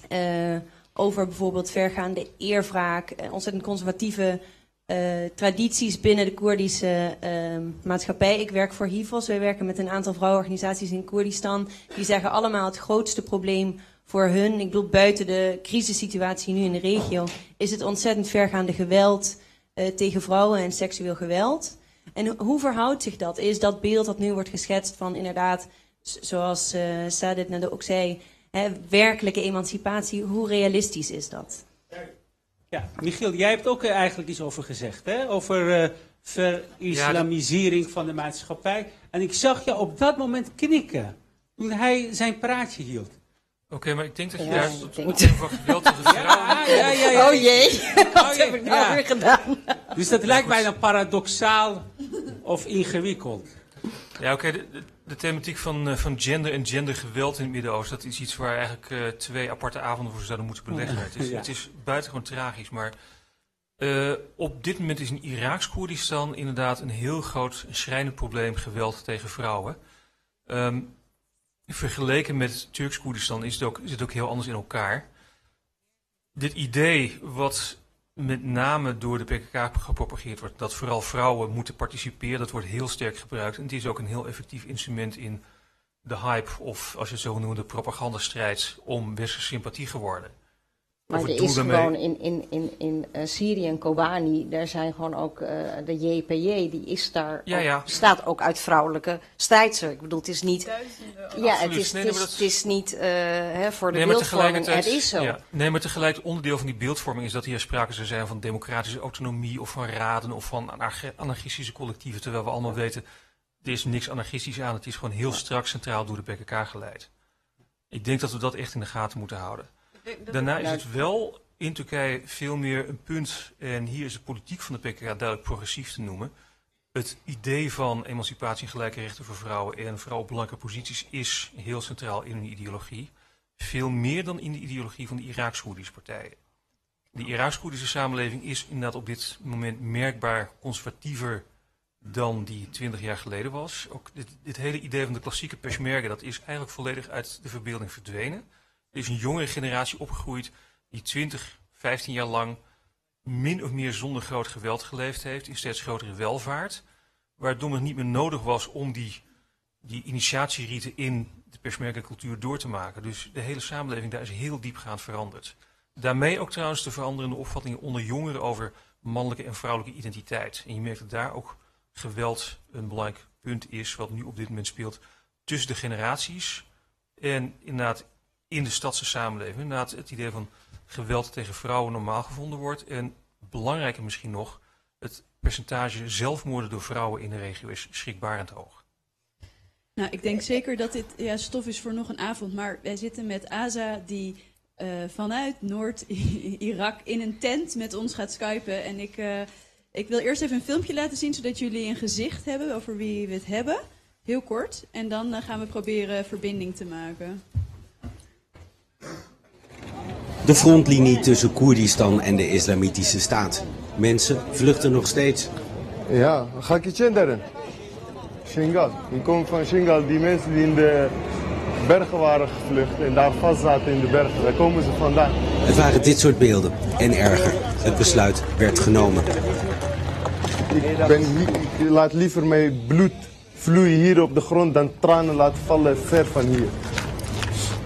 eh, over bijvoorbeeld vergaande eerwraak, eh, ontzettend conservatieve eh, tradities binnen de Koerdische ehm, maatschappij. Ik werk voor HIVOS. Wij werken met een aantal vrouwenorganisaties in Koerdistan. Die zeggen allemaal het grootste probleem voor hun, ik bedoel buiten de crisissituatie nu in de regio, is het ontzettend vergaande geweld eh, tegen vrouwen en seksueel geweld. En ho- hoe verhoudt zich dat? Is dat beeld dat nu wordt geschetst van inderdaad, zoals eh Sadit net ook zei, hè, werkelijke emancipatie, hoe realistisch is dat? Ja, Michiel, jij hebt ook eh, eigenlijk iets over gezegd, hè? Over eh verislamisering van de maatschappij. En ik zag je op dat moment knikken toen hij zijn praatje hield. Oké, maar ik denk dat je Ja, daar denk- het van geweld tegen vrouwen... Ja, ja, ja, ja. Oh jee, wat Oh, ja, heb ik nou ja. weer gedaan? Dus dat lijkt mij dan paradoxaal of ingewikkeld. Ja, oké, de, thematiek van, eh, van gender en gendergeweld in het Midden-Oosten, dat is iets waar eigenlijk eh, twee aparte avonden voor zouden moeten beleggen. Het is, Ja. het is buitengewoon tragisch, maar eh, op dit moment is in Iraaks-Koerdistan inderdaad een heel groot en schrijnend probleem geweld tegen vrouwen. Ehm, vergeleken met Turks-Koerdistan is het, ook, is het ook heel anders in elkaar. Dit idee, wat met name door de PKK gepropageerd wordt, dat vooral vrouwen moeten participeren, dat wordt heel sterk gebruikt. En het is ook een heel effectief instrument in de hype, of als je het zo noemt, de propagandastrijd om westerse sympathie geworden. Maar er is gewoon in, in, in, in eh, Syrië en Kobani, daar zijn gewoon ook eh, de JPJ, die is daar, Ja, ook- ja. bestaat ook uit vrouwelijke strijdster. Ik bedoel, het is niet, ja, het is, Nee, het is, maar dat- het is niet eh, hè, voor de Nee, maar beeldvorming, tegelijkertijd, het is zo. Ja, nee, maar tegelijk onderdeel van die beeldvorming is dat hier sprake zou zijn van democratische autonomie of van raden of van anar- anarchistische collectieven. Terwijl we allemaal weten, er is niks anarchistisch aan. Het is gewoon heel strak centraal door de PKK geleid. Ik denk dat we dat echt in de gaten moeten houden. Daarna is het wel in Turkije veel meer een punt, en hier is de politiek van de PKK duidelijk progressief te noemen. Het idee van emancipatie en gelijke rechten voor vrouwen en vrouwen op belangrijke posities is heel centraal in hun ideologie. Veel meer dan in de ideologie van de Iraaks-Koerdische partijen. De Iraaks-Koerdische samenleving is inderdaad op dit moment merkbaar conservatiever dan die twintig jaar geleden was. Ook dit, dit hele idee van de klassieke Peshmerga, dat is eigenlijk volledig uit de verbeelding verdwenen. Er is een jongere generatie opgegroeid die 20, 15 jaar lang min of meer zonder groot geweld geleefd heeft, in steeds grotere welvaart. Waardoor het niet meer nodig was om die, die initiatierieten in de Peshmerga-cultuur door te maken. Dus de hele samenleving daar is heel diepgaand veranderd. Daarmee ook trouwens de veranderende opvattingen onder jongeren over mannelijke en vrouwelijke identiteit. En je merkt dat daar ook geweld een belangrijk punt is, wat nu op dit moment speelt tussen de generaties. En inderdaad in de stadse samenleving. Inderdaad het idee van geweld tegen vrouwen normaal gevonden wordt. En belangrijker misschien nog, het percentage zelfmoorden door vrouwen in de regio is schrikbarend hoog. Nou, ik denk zeker dat dit ja, stof is voor nog een avond. Maar wij zitten met Aza, die eh, vanuit Noord-Irak in een tent met ons gaat skypen. En ik, eh, ik wil eerst even een filmpje laten zien, zodat jullie een gezicht hebben over wie we het hebben. Heel kort. En dan eh, gaan we proberen verbinding te maken. De frontlinie tussen Koerdistan en de Islamitische Staat. Mensen vluchten nog steeds. Ja, Gakichenderen. Shingal. Ik kom van Shingal. Die mensen die in de bergen waren gevlucht en daar vast zaten in de bergen, daar komen ze vandaan. Het waren dit soort beelden en erger. Het besluit werd genomen. Ik, ben, ik laat liever mijn bloed vloeien hier op de grond dan tranen laten vallen ver van hier.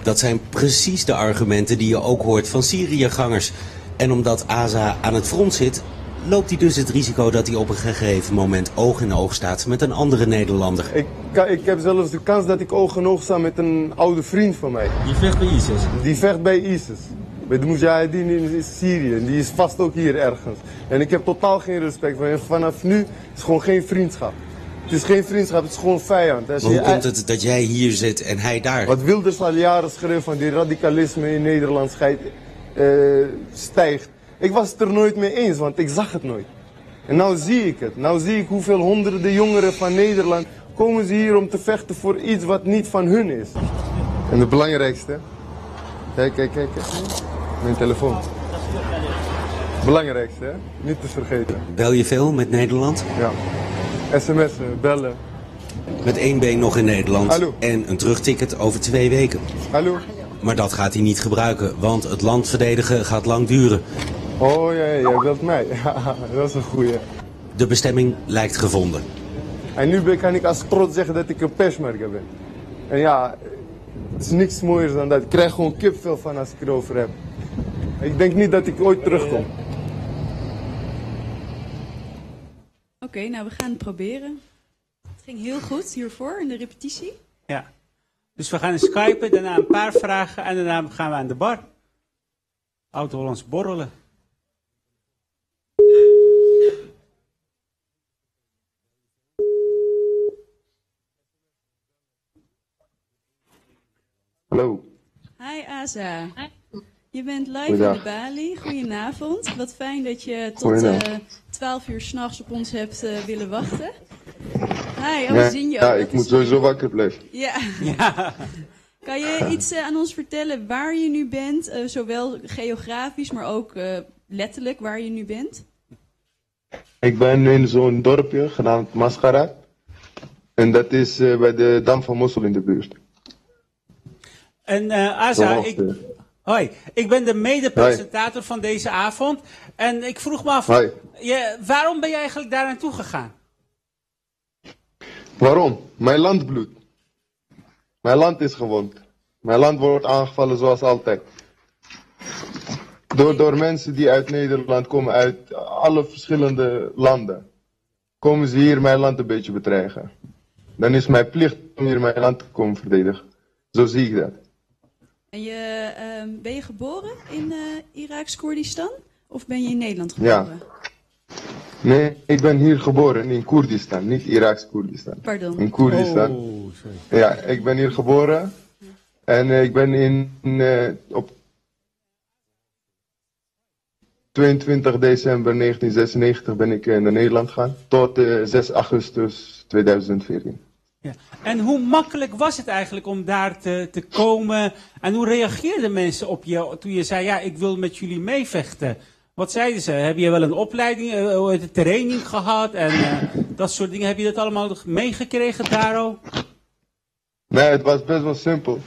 Dat zijn precies de argumenten die je ook hoort van Syriëgangers. En omdat Aza aan het front zit, loopt hij dus het risico dat hij op een gegeven moment oog in oog staat met een andere Nederlander. Ik, ik heb zelfs de kans dat ik oog in oog sta met een oude vriend van mij. Die vecht bij ISIS? Die vecht bij ISIS. Bij de Mujahideen in Syrië. En die is vast ook hier ergens. En ik heb totaal geen respect voor hem. Vanaf nu is het gewoon geen vriendschap. Het is geen vriendschap, het is gewoon vijand. Als Maar hoe je- komt het dat jij hier zit en hij daar? Wat Wilders al jaren schreef van die radicalisme in Nederland schijt, eh, stijgt. Ik was het er nooit mee eens, want ik zag het nooit. En nou zie ik het. Nou zie ik hoeveel honderden jongeren van Nederland komen ze hier om te vechten voor iets wat niet van hun is. En het belangrijkste, kijk, kijk, kijk, kijk. Mijn telefoon. Belangrijkste, hè? Niet te vergeten. Bel je veel met Nederland? Ja. SMS'en, bellen. Met één been nog in Nederland Hallo. en een terugticket over twee weken. Hallo? Maar dat gaat hij niet gebruiken, want het land verdedigen gaat lang duren. Oh ja, ja, belt mij. Dat is een goeie. De bestemming lijkt gevonden. En nu kan ik als trots zeggen dat ik een persmerker ben. En ja, het is niks mooiers dan dat. Ik krijg gewoon kipvel van als ik erover heb. Ik denk niet dat ik ooit terugkom. Oké, nou we gaan het proberen. Het ging heel goed hiervoor in de repetitie. Ja. Dus we gaan skypen, daarna een paar vragen en daarna gaan we aan de bar. Oud-Hollands borrelen. Hallo. Hi Aza. Je bent live in de Bali. Goedenavond. Wat fijn dat je tot. Eh 12 uur s'nachts op ons hebt eh, willen wachten. Hi, oh, Ja, we zien je ja, ook. ik Dat moet sowieso wakker blijven. Ja. Kan je iets eh, aan ons vertellen waar je nu bent? eh, zowel geografisch, maar ook eh, letterlijk waar je nu bent? Ik ben in zo'n dorpje genaamd Mascara. En dat is eh, bij de Dam van Mossel in de buurt. En eh Aza, Zo ik. Hoi, ik ben de mede-presentator van deze avond. En ik vroeg me af, je, waarom ben je eigenlijk daar naartoe gegaan? Waarom? Mijn land bloedt. Mijn land is gewond. Mijn land wordt aangevallen zoals altijd. Door, door mensen die uit Nederland komen, uit alle verschillende landen. Komen ze hier mijn land een beetje bedreigen. Dan is mijn plicht om hier mijn land te komen verdedigen. Zo zie ik dat. En je, ehm, ben je geboren in eh Iraks Koerdistan? Of ben je in Nederland Ja. geboren? Nee, ik ben hier geboren in Koerdistan, niet Iraks Koerdistan. Pardon. In Koerdistan. Oh, Ja, ik ben hier geboren. En eh, ik ben in, eh, op 22 december 1996 ben ik eh, naar Nederland gegaan. Tot eh, 6 augustus 2014. En hoe makkelijk was het eigenlijk om daar te, te komen? En hoe reageerden mensen op je toen je zei, ja, ik wil met jullie meevechten? Wat zeiden ze? Heb je wel een opleiding, eh, heet het, training gehad en eh, dat soort dingen? Heb je dat allemaal meegekregen, Daro? Nee, het was best wel simpel.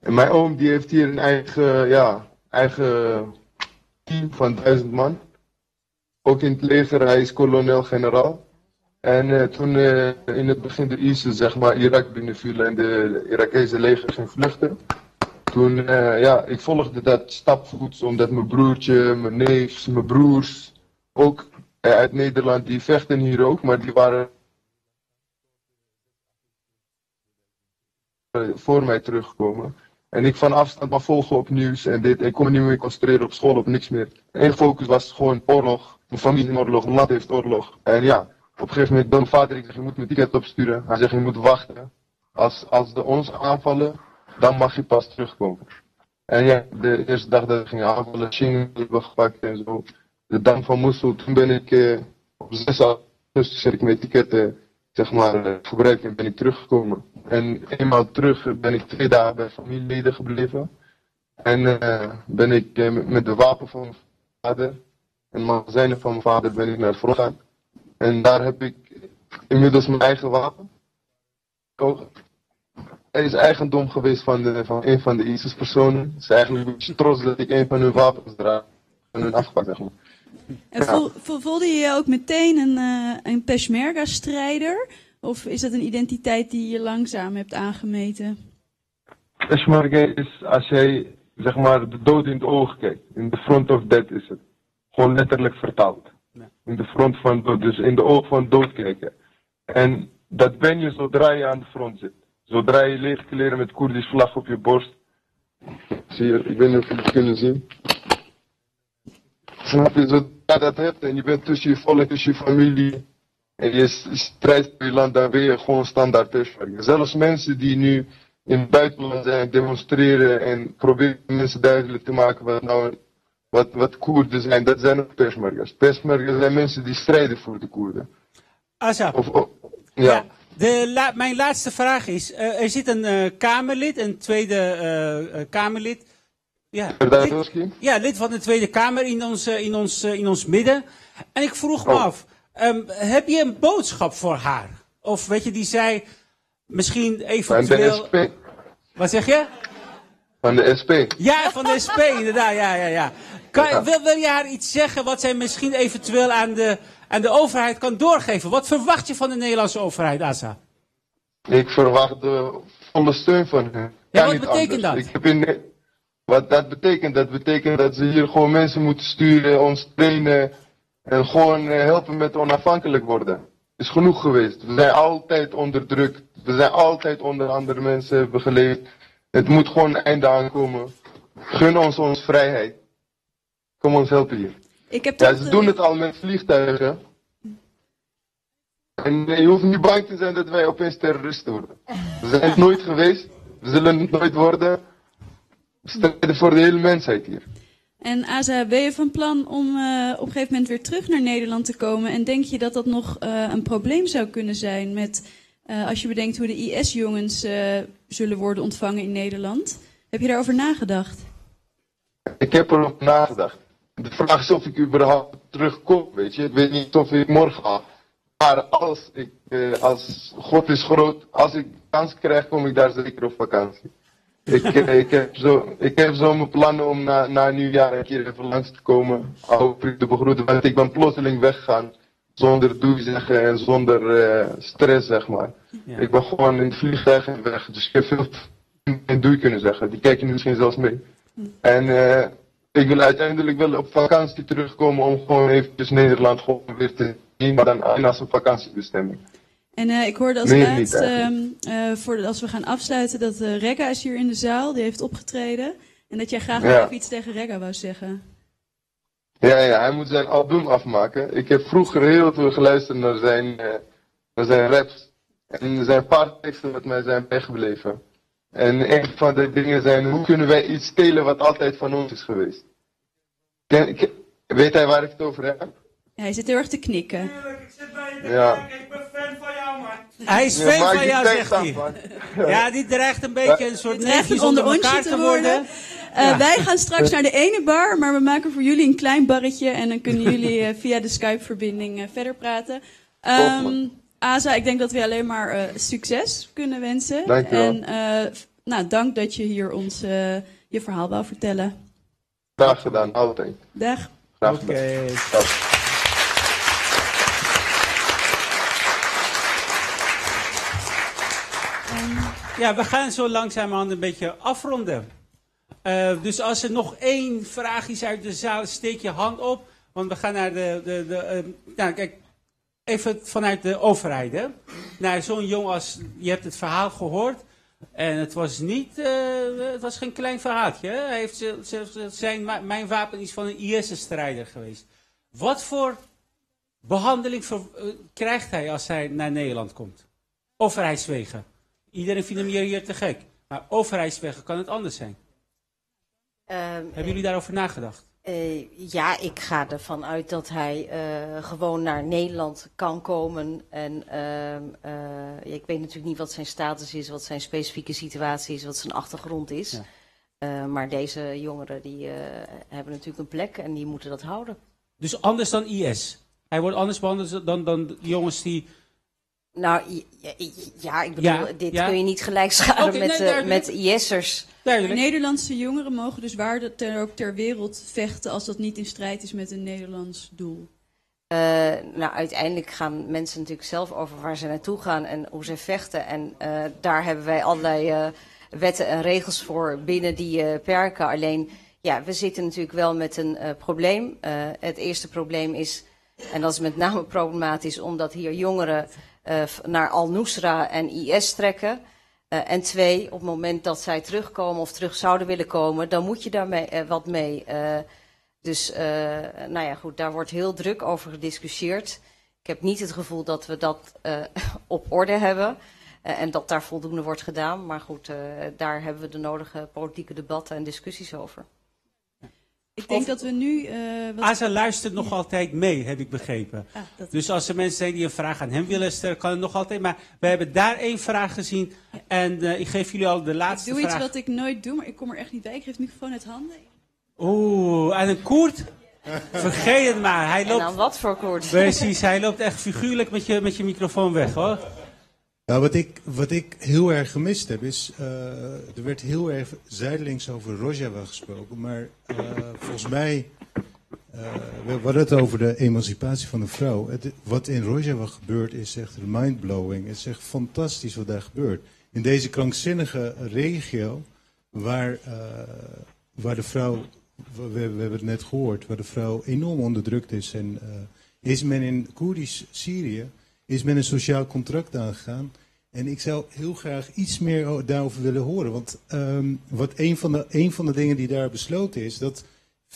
En mijn oom die heeft hier een eigen, ja, eigen team van duizend man. Ook in het leger, hij is kolonel-generaal. En eh, toen eh, in het begin de ISIS zeg maar Irak binnenvielen en de Irakese leger ging vluchten. Toen, eh, ja, ik volgde dat stapvoets omdat mijn broertje, mijn neefs, mijn broers, ook uit Nederland, die vechten hier ook, maar die waren voor mij teruggekomen. En ik van afstand maar volgen op nieuws en dit. Ik kon me niet meer concentreren op school, op niks meer. Eén focus was gewoon oorlog. Mijn familie in oorlog, mijn land heeft oorlog. En ja, een gegeven moment, mijn vader, ik zeg, je moet mijn ticket opsturen. Hij zegt, je moet wachten. Als, als de ons aanvallen, dan mag je pas terugkomen. En ja, de eerste dag dat we gingen aanvallen, Schengen hebben gepakt en zo. De dam van Moesel, toen ben ik eh, op 6 augustus heb ik mijn ticket eh, zeg maar, eh, gebruikt en ben ik teruggekomen. En eenmaal terug ben ik twee dagen bij familieleden gebleven. En eh, ben ik met- met de wapen van mijn vader en magazijnen van mijn vader ben ik naar het front gegaan. En daar heb ik inmiddels mijn eigen wapen. Het is eigendom geweest van, de, van een van de ISIS-personen. Het is eigenlijk een beetje trots dat ik een van hun wapens draag. En hun afgepakt, zeg maar. En voel, voel- voelde je je ook meteen een, eh een Peshmerga-strijder? Of is dat een identiteit die je langzaam hebt aangemeten? Peshmerga is als jij zeg maar de dood in het oog kijkt. In de front of death is het. Gewoon letterlijk vertaald. In de front van dood, dus in de oog van dood kijken. En dat ben je zodra je aan de front zit. Zodra je lege kleren met Koerdisch vlag op je borst. Zie je, ik weet niet of jullie het kunnen zien. Snap je, zodra je dat hebt en je bent tussen je volk, tussen je familie. En je strijdt voor je land, dan ben je gewoon standaard Peshmerga. Zelfs mensen die nu in het buitenland zijn, demonstreren en proberen mensen duidelijk te maken wat nou wat, wat Koerden zijn, dat zijn ook Peshmerga's. Peshmerga's zijn mensen die strijden voor de Koerden. Asa, Of, of- ja. de la- mijn laatste vraag is, eh, er zit een eh, Kamerlid, een tweede eh, Kamerlid. Ja, lid, ja, lid van de Tweede Kamer in ons, in ons, in ons midden. En ik vroeg me Oh. af, ehm, heb je een boodschap voor haar? Of weet je, die zei misschien Van de eventueel... SP. Wat zeg je? Van de SP. Ja, van de SP inderdaad, ja, ja, ja. Kan. Wil, wil je haar iets zeggen wat zij misschien eventueel aan de, aan de overheid kan doorgeven? Wat verwacht je van de Nederlandse overheid, Asa? Ik verwacht volle steun van hen. Ja, wat betekent anders. dat? Ik heb in, wat dat betekent? Dat betekent dat ze hier gewoon mensen moeten sturen, ons trainen en gewoon eh, helpen met onafhankelijk worden. Is genoeg geweest. We zijn altijd onderdrukt. We zijn altijd onder andere mensen hebben geleefd. Het moet gewoon een einde aankomen. Gun ons ons vrijheid. Kom ons helpen hier. Ik heb Ja, ze de- doen het al met vliegtuigen. En eh, je hoeft niet bang te zijn dat wij opeens terroristen worden. We zijn het nooit geweest. We zullen het nooit worden. We strijden voor de hele mensheid hier. En Aza, ben je van plan om eh, op een gegeven moment weer terug naar Nederland te komen? En denk je dat dat nog eh, een probleem zou kunnen zijn met, eh, als je bedenkt hoe de IS-jongens eh, zullen worden ontvangen in Nederland? Heb je daarover nagedacht? Ik heb erop nagedacht. De vraag is of ik überhaupt terugkom, weet je. Ik weet niet of ik morgen ga. Maar als ik, eh, als God is groot, als ik kans krijg, kom ik daar zeker op vakantie. Ik, eh, ik, heb, zo, ik heb zo mijn plannen om na, na nieuwjaar een keer even langs te komen. Hopelijk te begroeten, want ik ben plotseling weggegaan. Zonder doei zeggen en zonder eh, stress, zeg maar. Ja. Ik ben gewoon in het vliegtuig en weg. Dus ik heb veel en doei kunnen zeggen. Die kijken misschien zelfs mee. En eh, ik wil uiteindelijk wel op vakantie terugkomen om gewoon eventjes Nederland gewoon weer te zien. Maar dan als een vakantiebestemming. En eh, ik hoorde als laatste, ehm, eh, voor, als we gaan afsluiten, dat eh Regga is hier in de zaal, die heeft opgetreden. En dat jij graag nog Ja. even iets tegen Regga wou zeggen. Ja, ja, hij moet zijn album afmaken. Ik heb vroeger heel veel geluisterd naar zijn, naar zijn raps. En zijn paar teksten wat mij zijn bijgebleven. En een van de dingen zijn, hoe kunnen wij iets stelen wat altijd van ons is geweest? Ken, weet hij waar ik het over heb? Hij zit heel erg te knikken. Ja. Hij is Ja, fan maak van die jou, tekst zegt af, hij. man. Ja, die dreigt een beetje een soort neefjes een onder elkaar te te worden. Eh, Ja. Wij gaan straks naar de ene bar, maar we maken voor jullie een klein barretje. En dan kunnen jullie eh, via de Skype-verbinding eh, verder praten. Ehm Aza, ik denk dat we alleen maar eh, succes kunnen wensen. Dankjewel. En eh, f- nou, dank dat je hier ons je verhaal wou vertellen. Graag gedaan, altijd. Dag. Graag gedaan. Dag. Ja, we gaan zo langzamerhand een beetje afronden. Eh, dus als er nog één vraag is uit de zaal, steek je hand op. Want we gaan naar de. de, de eh, nou, kijk, even vanuit de overheid. Hè? Naar zo'n jongen als. Je hebt het verhaal gehoord. En het was niet. eh, het was geen klein verhaaltje. Hè? Hij heeft zijn. "Ma- Mijn wapen is van een IS-strijder geweest. Wat voor behandeling ver- eh, krijgt hij als hij naar Nederland komt? Overheidswegen. Iedereen vindt hem hier, hier te gek. Maar overheidswegen kan het anders zijn. Hebben jullie daarover nagedacht? Eh, ja, ik ga ervan uit dat hij eh, gewoon naar Nederland kan komen. En ehm, eh, ik weet natuurlijk niet wat zijn status is, wat zijn specifieke situatie is, wat zijn achtergrond is. Maar deze jongeren die, hebben natuurlijk een plek en die moeten dat houden. Dus anders dan IS. Hij wordt anders behandeld dan, dan jongens die. Nou, ja, ik bedoel, Ja, dit ja. kun je niet gelijk schaden Oké, met, nee, eh, met IS'ers. Nederlandse jongeren mogen dus waar ter, ook ter wereld vechten als dat niet in strijd is met een Nederlands doel. Eh, nou, uiteindelijk gaan mensen natuurlijk zelf over waar ze naartoe gaan en hoe ze vechten. En eh, daar hebben wij allerlei eh, wetten en regels voor binnen die eh, perken. Alleen, ja, we zitten natuurlijk wel met een eh, probleem. Eh, het eerste probleem is, en dat is met name problematisch, omdat hier jongeren eh, naar Al-Nusra en IS trekken. Eh, en twee, op het moment dat zij terugkomen of terug zouden willen komen, dan moet je daarmee eh, wat mee. Dus, nou ja, goed, daar wordt heel druk over gediscussieerd. Ik heb niet het gevoel dat we dat op orde hebben. en dat daar voldoende wordt gedaan. Maar goed, daar hebben we de nodige politieke debatten en discussies over. Ik denk dat we nu... eh, wat- Asa luistert nog altijd mee, heb ik begrepen. Ah, dat- Dus als er mensen zijn die een vraag aan hem willen stellen, kan het nog altijd. Maar we hebben daar één vraag gezien. En eh, ik geef jullie al de Ik laatste doe iets vraag. wat ik nooit doe, maar ik kom er echt niet bij. Ik geef nu gewoon uit handen. Oeh, aan een koert? Vergeet het maar. Hij En loopt... aan wat voor koord? Precies, hij loopt echt figuurlijk met je, met je microfoon weg hoor. Nou, wat ik, wat ik heel erg gemist heb is, eh, er werd heel erg zijdelings over Rojava gesproken, maar eh, volgens mij, eh, we hadden het over de emancipatie van de vrouw. Het, wat in Rojava gebeurt is echt mindblowing. Het is echt fantastisch wat daar gebeurt. In deze krankzinnige regio, waar, waar de vrouw, we, we hebben het net gehoord, waar de vrouw enorm onderdrukt is en is men in Koerdisch Syrië is men een sociaal contract aangegaan. En ik zou heel graag iets meer daarover willen horen. Want ehm, wat een, van de, een van de dingen die daar besloten is, dat 40%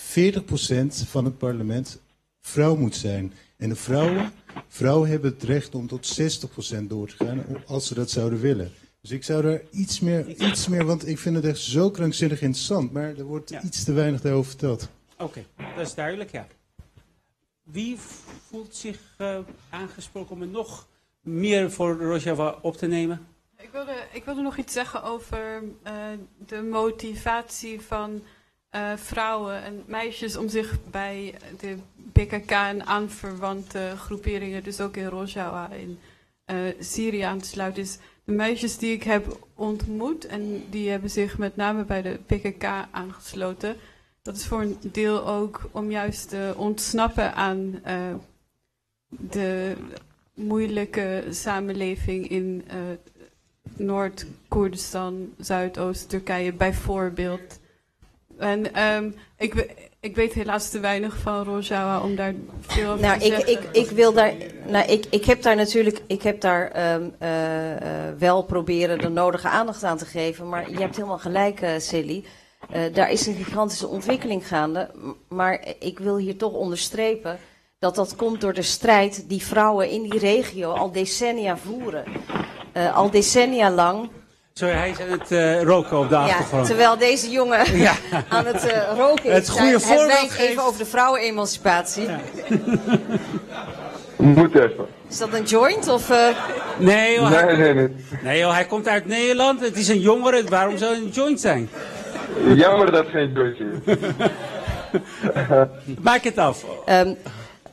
van het parlement vrouw moet zijn. En de vrouwen, vrouwen hebben het recht om tot 60% door te gaan, als ze dat zouden willen. Dus ik zou daar iets meer, iets meer, want ik vind het echt zo krankzinnig interessant, maar er wordt iets te weinig daarover verteld. Oké, dat is duidelijk, ja. Wie voelt zich eh, aangesproken om er nog meer voor Rojava op te nemen? Ik wilde, ik wilde nog iets zeggen over eh, de motivatie van eh, vrouwen en meisjes om zich bij de PKK en aanverwante groeperingen, dus ook in Rojava in Syrië aan te sluiten. Dus de meisjes die ik heb ontmoet en die hebben zich met name bij de PKK aangesloten. Dat is voor een deel ook om juist te ontsnappen aan eh, de moeilijke samenleving in eh, Noord-Koerdistan, Zuidoost-Turkije bijvoorbeeld. En ehm, ik, ik weet helaas te weinig van Rojava om daar veel over Nou, te ik, zeggen. ik, ik wil daar. Nou, ik, ik heb daar natuurlijk. Ik heb daar ehm, eh, eh, wel proberen de nodige aandacht aan te geven. Maar je hebt helemaal gelijk, eh Silly. Eh, daar is een gigantische ontwikkeling gaande. Maar ik wil hier toch onderstrepen dat dat komt door de strijd die vrouwen in die regio al decennia voeren. Eh, al decennia lang. Sorry, hij is aan het eh, roken op de Ja, achtergrond. terwijl deze jongen Ja. aan het eh, roken is, Het goede zijn- voorbeeld even over de vrouwenemancipatie. Moet even. Is dat een joint of... eh, Nee, joh, hij, Nee, nee, nee. nee joh, hij komt uit Nederland. Het is een jongere. Waarom zou het een joint zijn? Jammer dat het geen jointje is. Maak het af. Ehm,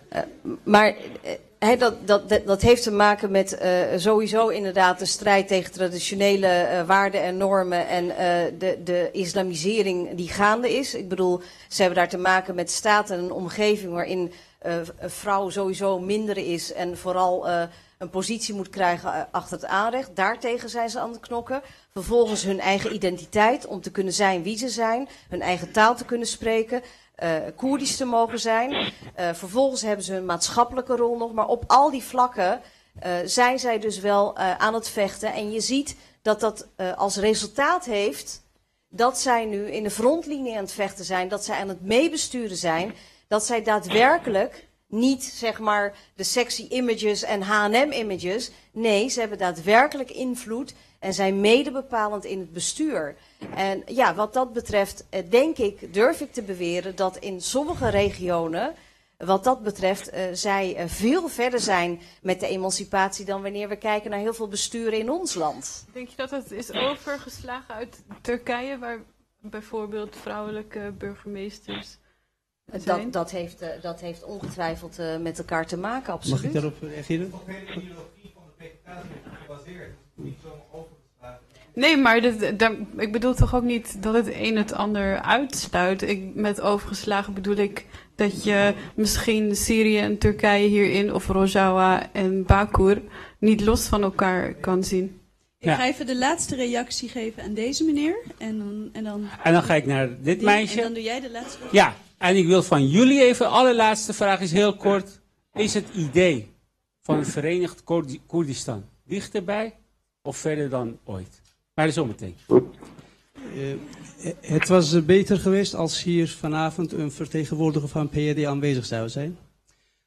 eh, maar eh, hè, dat, dat, dat, heeft te maken met eh, sowieso inderdaad de strijd tegen traditionele eh, waarden en normen en eh, de, de islamisering die gaande is. Ik bedoel, ze hebben daar te maken met staat en een omgeving waarin eh, vrouw sowieso minder is en vooral eh, een positie moet krijgen eh, achter het aanrecht. Daartegen zijn ze aan het knokken. Vervolgens hun eigen identiteit om te kunnen zijn wie ze zijn, hun eigen taal te kunnen spreken eh Koerdisch te mogen zijn. Eh, vervolgens hebben ze een maatschappelijke rol nog. Maar op al die vlakken zijn zij dus wel aan het vechten. En je ziet dat dat als resultaat heeft dat zij nu in de frontlinie aan het vechten zijn. Dat zij aan het meebesturen zijn. Dat zij daadwerkelijk niet zeg maar de sexy images en H&M images. Nee, ze hebben daadwerkelijk invloed en zijn mede bepalend in het bestuur. En ja, wat dat betreft eh, denk ik, durf ik te beweren dat in sommige regionen, wat dat betreft, eh, zij eh, veel verder zijn met de emancipatie dan wanneer we kijken naar heel veel besturen in ons land. Denk je dat het is overgeslagen uit Turkije, waar bijvoorbeeld vrouwelijke burgemeesters? Dat, dat, heeft, eh, dat heeft ongetwijfeld eh, met elkaar te maken, absoluut. Mag ik daarop reageren? Nee, maar dit, daar- ik bedoel toch ook niet dat het een het ander uitsluit. Ik, met overgeslagen bedoel ik dat je misschien Syrië en Turkije hierin, of Rojava en Bakur, niet los van elkaar kan zien. Ik ga even de laatste reactie geven aan deze meneer. En dan, en dan, En dan ga ik naar dit meisje. En dan doe jij de laatste. Ja, en ik wil van jullie even, allerlaatste vraag is heel kort. Is het idee van het Verenigd Koerdi- Koerdistan dichterbij of verder dan ooit? Maar zometeen. Eh, het was eh, beter geweest als hier vanavond een vertegenwoordiger van PED aanwezig zou zijn.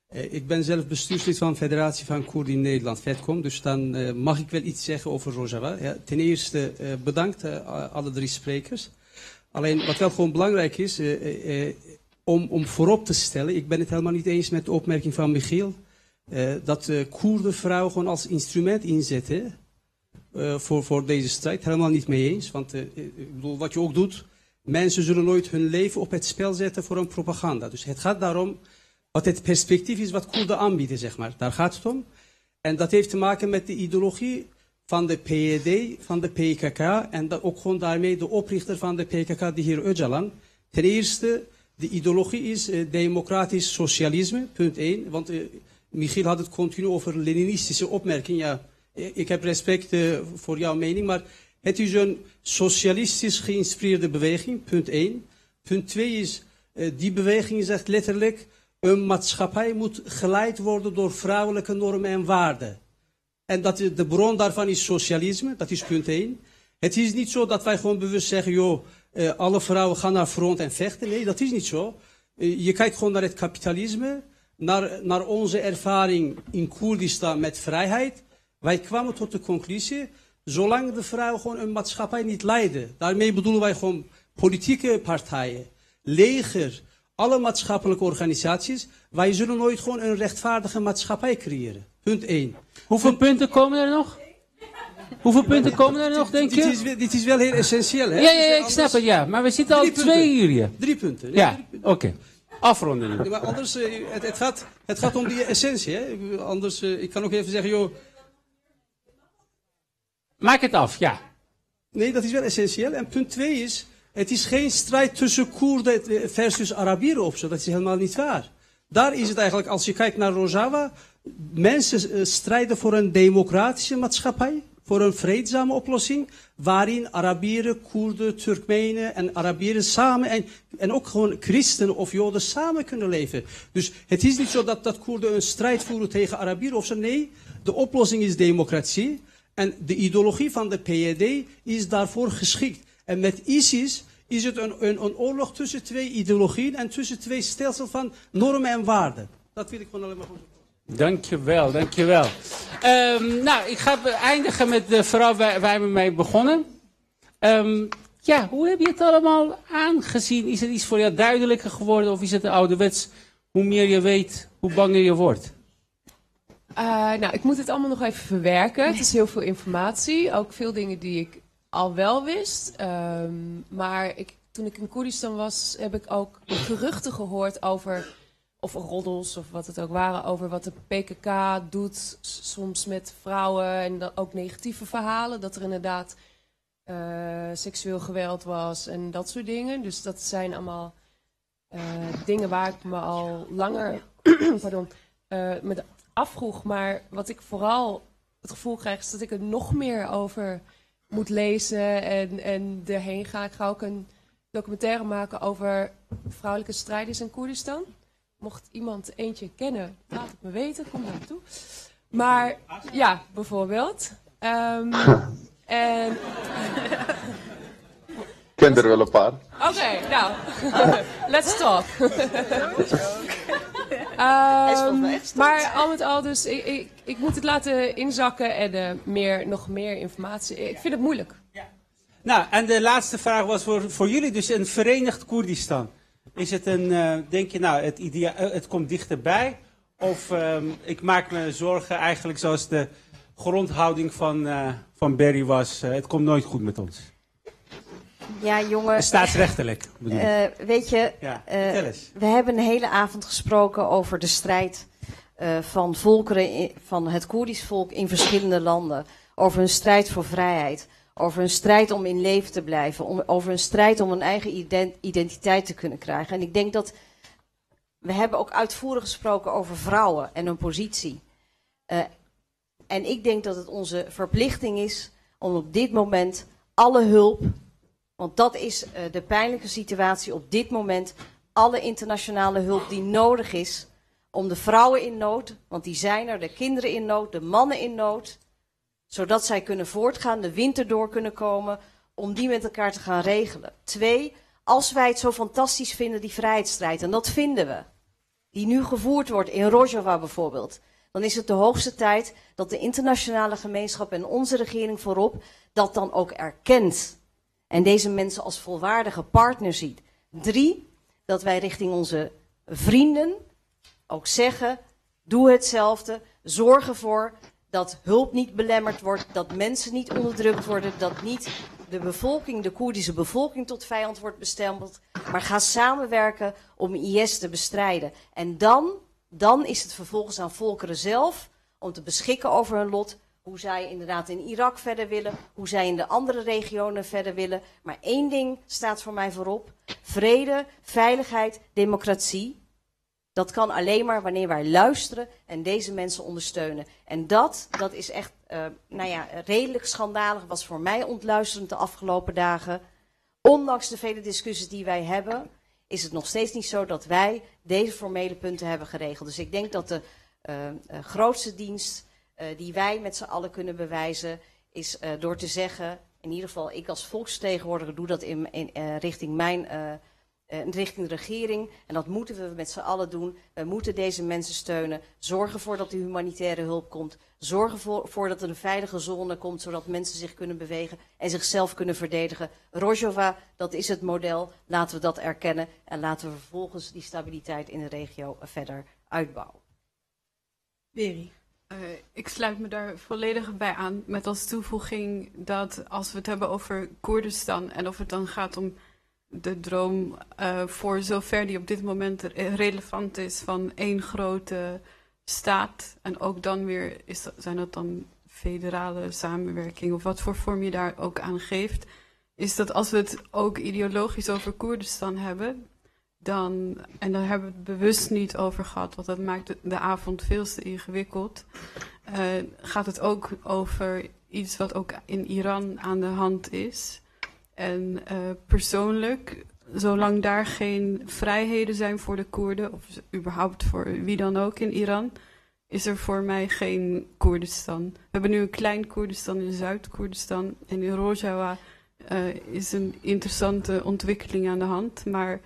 Eh, ik ben zelf bestuurslid van Federatie van Koerden in Nederland, VETCOM, dus dan mag ik wel iets zeggen over Rojava. Ja, ten eerste bedankt alle drie sprekers. Alleen wat wel gewoon belangrijk is, om, om voorop te stellen, ik ben het helemaal niet eens met de opmerking van Michiel, eh, dat de Koerden vrouwen gewoon als instrument inzetten eh, voor, deze strijd. Helemaal niet mee eens. Want eh, ik bedoel, wat je ook doet, mensen zullen nooit hun leven op het spel zetten voor een propaganda. Dus het gaat daarom wat het perspectief is wat Koerden aanbieden, zeg maar. Daar gaat het om. En dat heeft te maken met de ideologie van de PED, van de PKK en dat ook gewoon daarmee de oprichter van de PKK, de heer Öcalan. Ten eerste, de ideologie is eh, democratisch socialisme, punt 1. Want eh, Michiel had het continu over Leninistische opmerking. Ja, eh, ik heb respect voor jouw mening, maar het is een socialistisch geïnspireerde beweging, punt 1. Punt 2 is, die beweging zegt letterlijk, een maatschappij moet geleid worden door vrouwelijke normen en waarden. En dat de bron daarvan is socialisme, dat is punt 1. Het is niet zo dat wij gewoon bewust zeggen, joh, eh, alle vrouwen gaan naar front en vechten. Nee, dat is niet zo. Eh, je kijkt gewoon naar het kapitalisme, naar, naar onze ervaring in Koerdistan met vrijheid. Wij kwamen tot de conclusie, zolang de vrouwen gewoon een maatschappij niet leiden, daarmee bedoelen wij gewoon politieke partijen, leger, alle maatschappelijke organisaties, wij zullen nooit gewoon een rechtvaardige maatschappij creëren. Punt 1. Hoeveel punten komen er nog? Hoeveel punten komen er nog, denk je? Dit is, wel- dit is wel heel essentieel, hè? Ja, ja, ja, ik snap het, ja. Maar we zitten al Drie punten. twee uur hier. Drie punten. Ja, oké. Afronden nu. Nee, maar anders, eh, het, het, gaat, het gaat om die essentie, hè? Anders, eh, ik kan ook even zeggen, joh... Maak het af, ja. Nee, dat is wel essentieel. En punt twee is, het is geen strijd tussen Koerden versus Arabieren of zo. Dat is helemaal niet waar. Daar is het eigenlijk, als je kijkt naar Rojava, mensen eh, strijden voor een democratische maatschappij, voor een vreedzame oplossing, waarin Arabieren, Koerden, Turkmenen en Arabieren samen, en, en ook gewoon christenen of joden samen kunnen leven. Dus het is niet zo dat, dat Koerden een strijd voeren tegen Arabieren of zo. Nee, de oplossing is democratie. En de ideologie van de PED is daarvoor geschikt. En met ISIS is het een, een, een oorlog tussen twee ideologieën en tussen twee stelsels van normen en waarden. Dat wil ik gewoon alleen maar goed. Dankjewel, dankjewel. Ehm nou, ik ga eindigen met de vrouw waar, we mee begonnen. Ehm, ja, hoe heb je het allemaal aangezien? Is het iets voor jou duidelijker geworden of is het ouderwets? Hoe meer je weet, hoe banger je wordt? Eh, nou, ik moet het allemaal nog even verwerken. Het is heel veel informatie. Ook veel dingen die ik al wel wist. Ehm, maar ik, toen ik in Koerdistan was, heb ik ook geruchten gehoord over... Of roddels, of wat het ook waren, over wat de PKK doet. Soms met vrouwen en dan ook negatieve verhalen. Dat er inderdaad eh, seksueel geweld was en dat soort dingen. Dus dat zijn allemaal eh, dingen waar ik me al langer pardon, me afvroeg. Maar wat ik vooral het gevoel krijg, is dat ik er nog meer over moet lezen en, en erheen ga. Ik ga ook een documentaire maken over vrouwelijke strijders in Koerdistan. Mocht iemand eentje kennen, laat het me weten, kom daar naartoe. Maar ja, bijvoorbeeld. Ehm, en Ik ken er wel een paar. Oké, nou, let's talk. Echt maar al met al, dus ik, ik, ik moet het laten inzakken en eh, meer, nog meer informatie. Ik vind het moeilijk. Nou, en de laatste vraag was voor, voor jullie dus een verenigd Koerdistan. Is het een, eh, denk je nou, het, idea eh, het komt dichterbij? Of ehm, ik maak me zorgen eigenlijk zoals de grondhouding van, eh, van Barry was. het komt nooit goed met ons. Ja, jongen. Staatsrechtelijk weet je, Ja, we hebben een hele avond gesproken over de strijd van volkeren, van het Koerdisch volk in verschillende landen. Over hun strijd voor vrijheid. Over een strijd om in leven te blijven. Om, over een strijd om een eigen ident- identiteit te kunnen krijgen. En ik denk dat. We hebben ook uitvoerig gesproken over vrouwen en hun positie. Eh, en ik denk dat het onze verplichting is om op dit moment alle hulp. Want dat is eh, de pijnlijke situatie op dit moment. Alle internationale hulp die nodig is om de vrouwen in nood, want die zijn er, de kinderen in nood, de mannen in nood, zodat zij kunnen voortgaan, de winter door kunnen komen, om die met elkaar te gaan regelen. Twee, als wij het zo fantastisch vinden, die vrijheidsstrijd, en dat vinden we, die nu gevoerd wordt in Rojava bijvoorbeeld, dan is het de hoogste tijd dat de internationale gemeenschap en onze regering voorop dat dan ook erkent. En deze mensen als volwaardige partner ziet. Drie, dat wij richting onze vrienden ook zeggen: doe hetzelfde. Zorg ervoor dat hulp niet belemmerd wordt, dat mensen niet onderdrukt worden, dat niet de bevolking, de Koerdische bevolking tot vijand wordt bestempeld. Maar ga samenwerken om IS te bestrijden. En dan, dan is het vervolgens aan volkeren zelf om te beschikken over hun lot. Hoe zij inderdaad in Irak verder willen, hoe zij in de andere regionen verder willen. Maar één ding staat voor mij voorop: vrede, veiligheid, democratie. Dat kan alleen maar wanneer wij luisteren en deze mensen ondersteunen. En dat, dat is echt, uh, nou ja, redelijk schandalig. Was voor mij ontluisterend de afgelopen dagen. Ondanks de vele discussies die wij hebben, is het nog steeds niet zo dat wij deze formele punten hebben geregeld. Dus ik denk dat de uh, uh, grootste dienst die wij met z'n allen kunnen bewijzen, is door te zeggen, in ieder geval ik als volksvertegenwoordiger doe dat in, in richting mijn richting de regering. En dat moeten we met z'n allen doen. We moeten deze mensen steunen. Zorgen ervoor dat de humanitaire hulp komt. Zorgen ervoor dat er een veilige zone komt, zodat mensen zich kunnen bewegen en zichzelf kunnen verdedigen. Rojava, dat is het model. Laten we dat erkennen. En laten we vervolgens die stabiliteit in de regio verder uitbouwen. Beri. Uh, ik sluit me daar volledig bij aan. Met als toevoeging dat als we het hebben over Koerdistan en of het dan gaat om de droom uh, voor zover die op dit moment relevant is van één grote staat. En ook dan weer, is zijn dat dan federale samenwerking of wat voor vorm je daar ook aan geeft. Is dat als we het ook ideologisch over Koerdistan hebben, dan, en daar hebben we het bewust niet over gehad, want dat maakt de, avond veel te ingewikkeld, uh, gaat het ook over iets wat ook in Iran aan de hand is. En uh, persoonlijk, zolang daar geen vrijheden zijn voor de Koerden, of überhaupt voor wie dan ook in Iran, is er voor mij geen Koerdistan. We hebben nu een klein Koerdistan in Zuid-Koerdistan. En in Rojava uh, is een interessante ontwikkeling aan de hand. Maar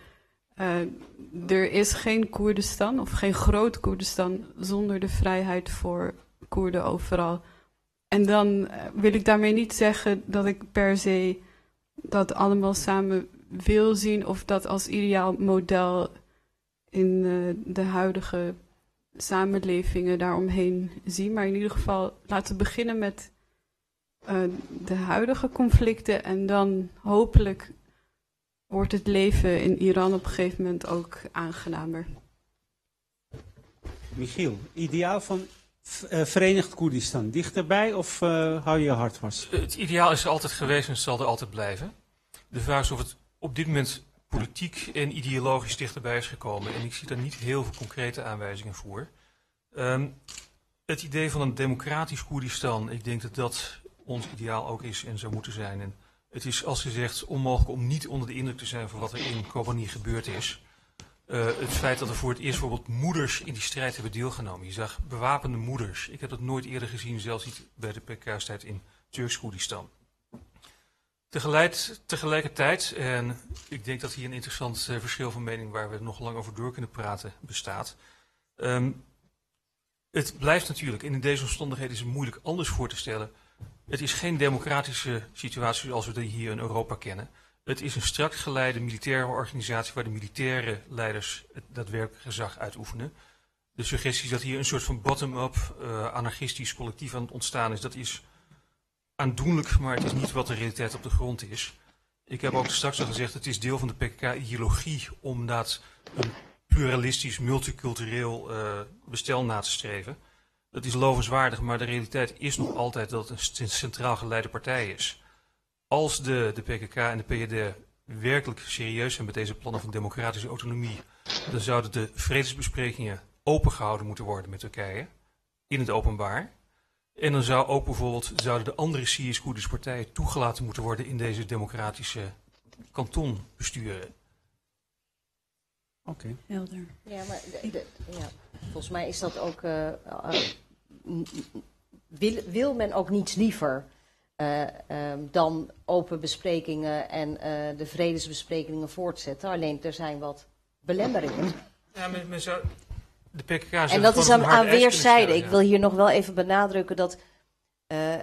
uh, er is geen Koerdistan, of geen groot Koerdistan, zonder de vrijheid voor Koerden overal. En dan wil ik daarmee niet zeggen dat ik per se dat allemaal samen wil zien of dat als ideaal model in uh, de huidige samenlevingen daaromheen zien. Maar in ieder geval laten we beginnen met uh, de huidige conflicten en dan hopelijk wordt het leven in Iran op een gegeven moment ook aangenamer. Michiel, ideaal van Verenigd Koerdistan, dichterbij of uh, hou je je hart vast? Het ideaal is er altijd geweest en zal er altijd blijven. De vraag is of het op dit moment politiek en ideologisch dichterbij is gekomen. En ik zie daar niet heel veel concrete aanwijzingen voor. Um, het idee van een democratisch Koerdistan, ik denk dat dat ons ideaal ook is en zou moeten zijn. En het is, als gezegd, onmogelijk om niet onder de indruk te zijn van wat er in Kobani gebeurd is. Uh, het feit dat er voor het eerst bijvoorbeeld moeders in die strijd hebben deelgenomen. Je zag bewapende moeders. Ik heb dat nooit eerder gezien, zelfs niet bij de PK-strijd in Turks-Koerdistan. Tegelijk, tegelijkertijd, en ik denk dat hier een interessant uh, verschil van mening waar we nog lang over door kunnen praten bestaat. Um, het blijft natuurlijk, en in deze omstandigheden is het moeilijk anders voor te stellen. Het is geen democratische situatie zoals we die hier in Europa kennen. Het is een strak geleide militaire organisatie waar de militaire leiders het daadwerkelijk gezag uitoefenen. De suggestie dat hier een soort van bottom-up uh, anarchistisch collectief aan het ontstaan is, dat is aandoenlijk, maar het is niet wat de realiteit op de grond is. Ik heb ook straks al gezegd, het is deel van de PKK-ideologie om dat een pluralistisch, multicultureel uh, bestel na te streven. Dat is lovenswaardig, maar de realiteit is nog altijd dat het een centraal geleide partij is. Als de, de PKK en de PJD werkelijk serieus zijn met deze plannen van democratische autonomie, dan zouden de vredesbesprekingen opengehouden moeten worden met Turkije, in het openbaar. En dan zou ook bijvoorbeeld zouden de andere Syrisch-Koerdische partijen toegelaten moeten worden in deze democratische kantonbesturen. Oké. Helder. Ja, maar de- de- ja, volgens mij is dat ook. eh, eh, wil, wil men ook niets liever eh, ehm, dan open besprekingen en eh, de vredesbesprekingen voortzetten? Alleen er zijn wat belemmeringen. Ja, zou, de PKK En dat is aan, aan weerszijden. Ik wil hier nog wel even benadrukken dat. eh,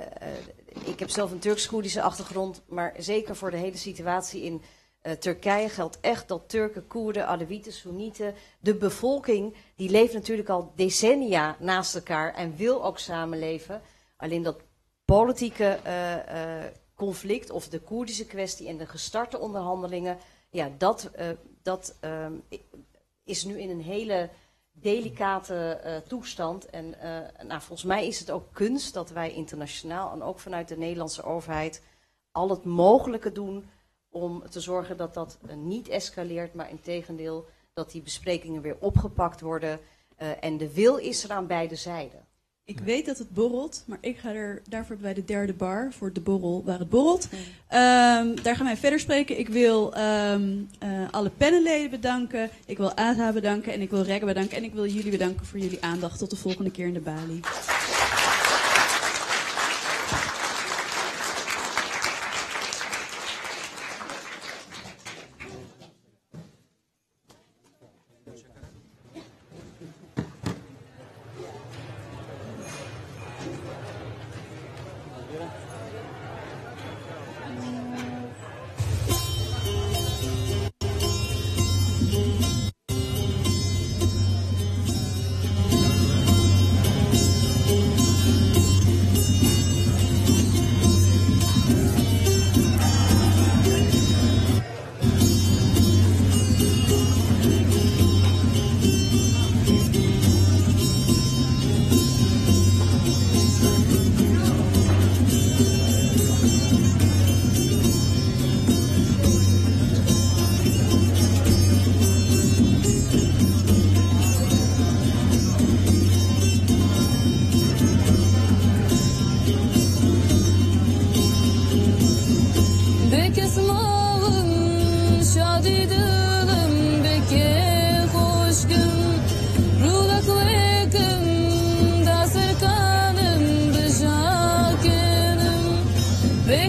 ik heb zelf een Turks-Koerdische achtergrond, maar zeker voor de hele situatie in Turkije geldt echt dat Turken, Koerden, Alewieten, Soenieten, de bevolking, die leeft natuurlijk al decennia naast elkaar en wil ook samenleven. Alleen dat politieke eh, eh, conflict of de Koerdische kwestie en de gestarte onderhandelingen, ja, dat, eh, dat ehm, is nu in een hele delicate toestand. En eh, nou, volgens mij is het ook kunst dat wij internationaal en ook vanuit de Nederlandse overheid al het mogelijke doen om te zorgen dat dat niet escaleert, maar in tegendeel dat die besprekingen weer opgepakt worden. en de wil is er aan beide zijden. Ik weet dat het borrelt, maar ik ga er daarvoor bij de derde bar voor de borrel waar het borrelt. Ehm, daar gaan wij verder spreken. Ik wil ehm, eh, alle panelleden bedanken. Ik wil ASA bedanken en ik wil Regga bedanken. En ik wil jullie bedanken voor jullie aandacht. Tot de volgende keer in de Bali.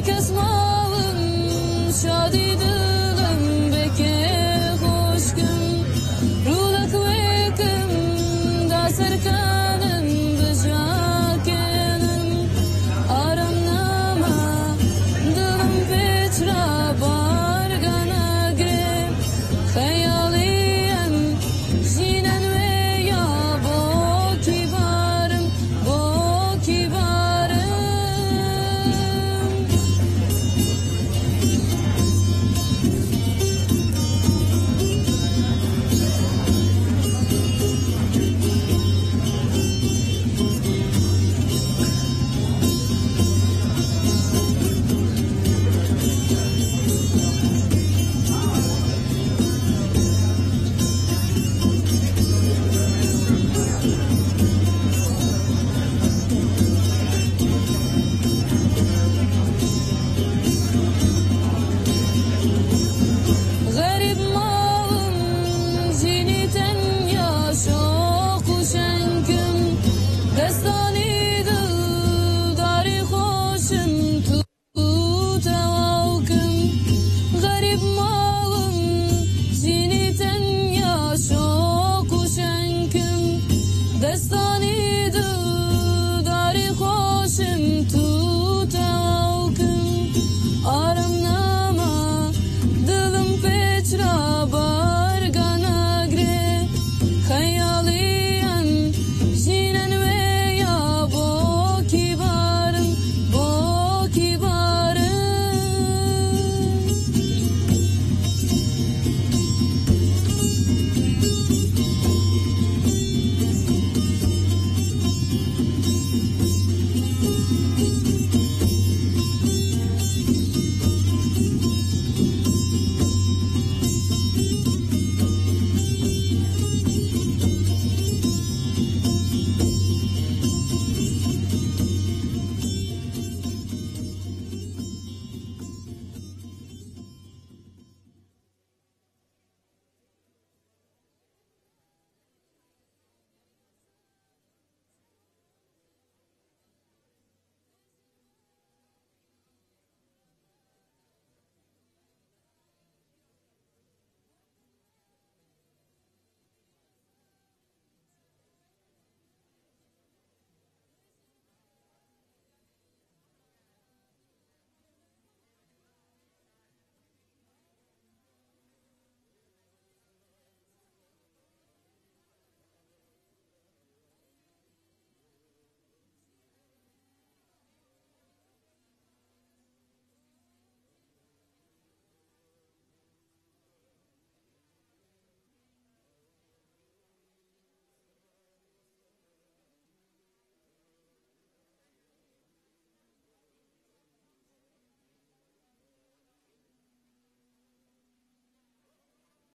because one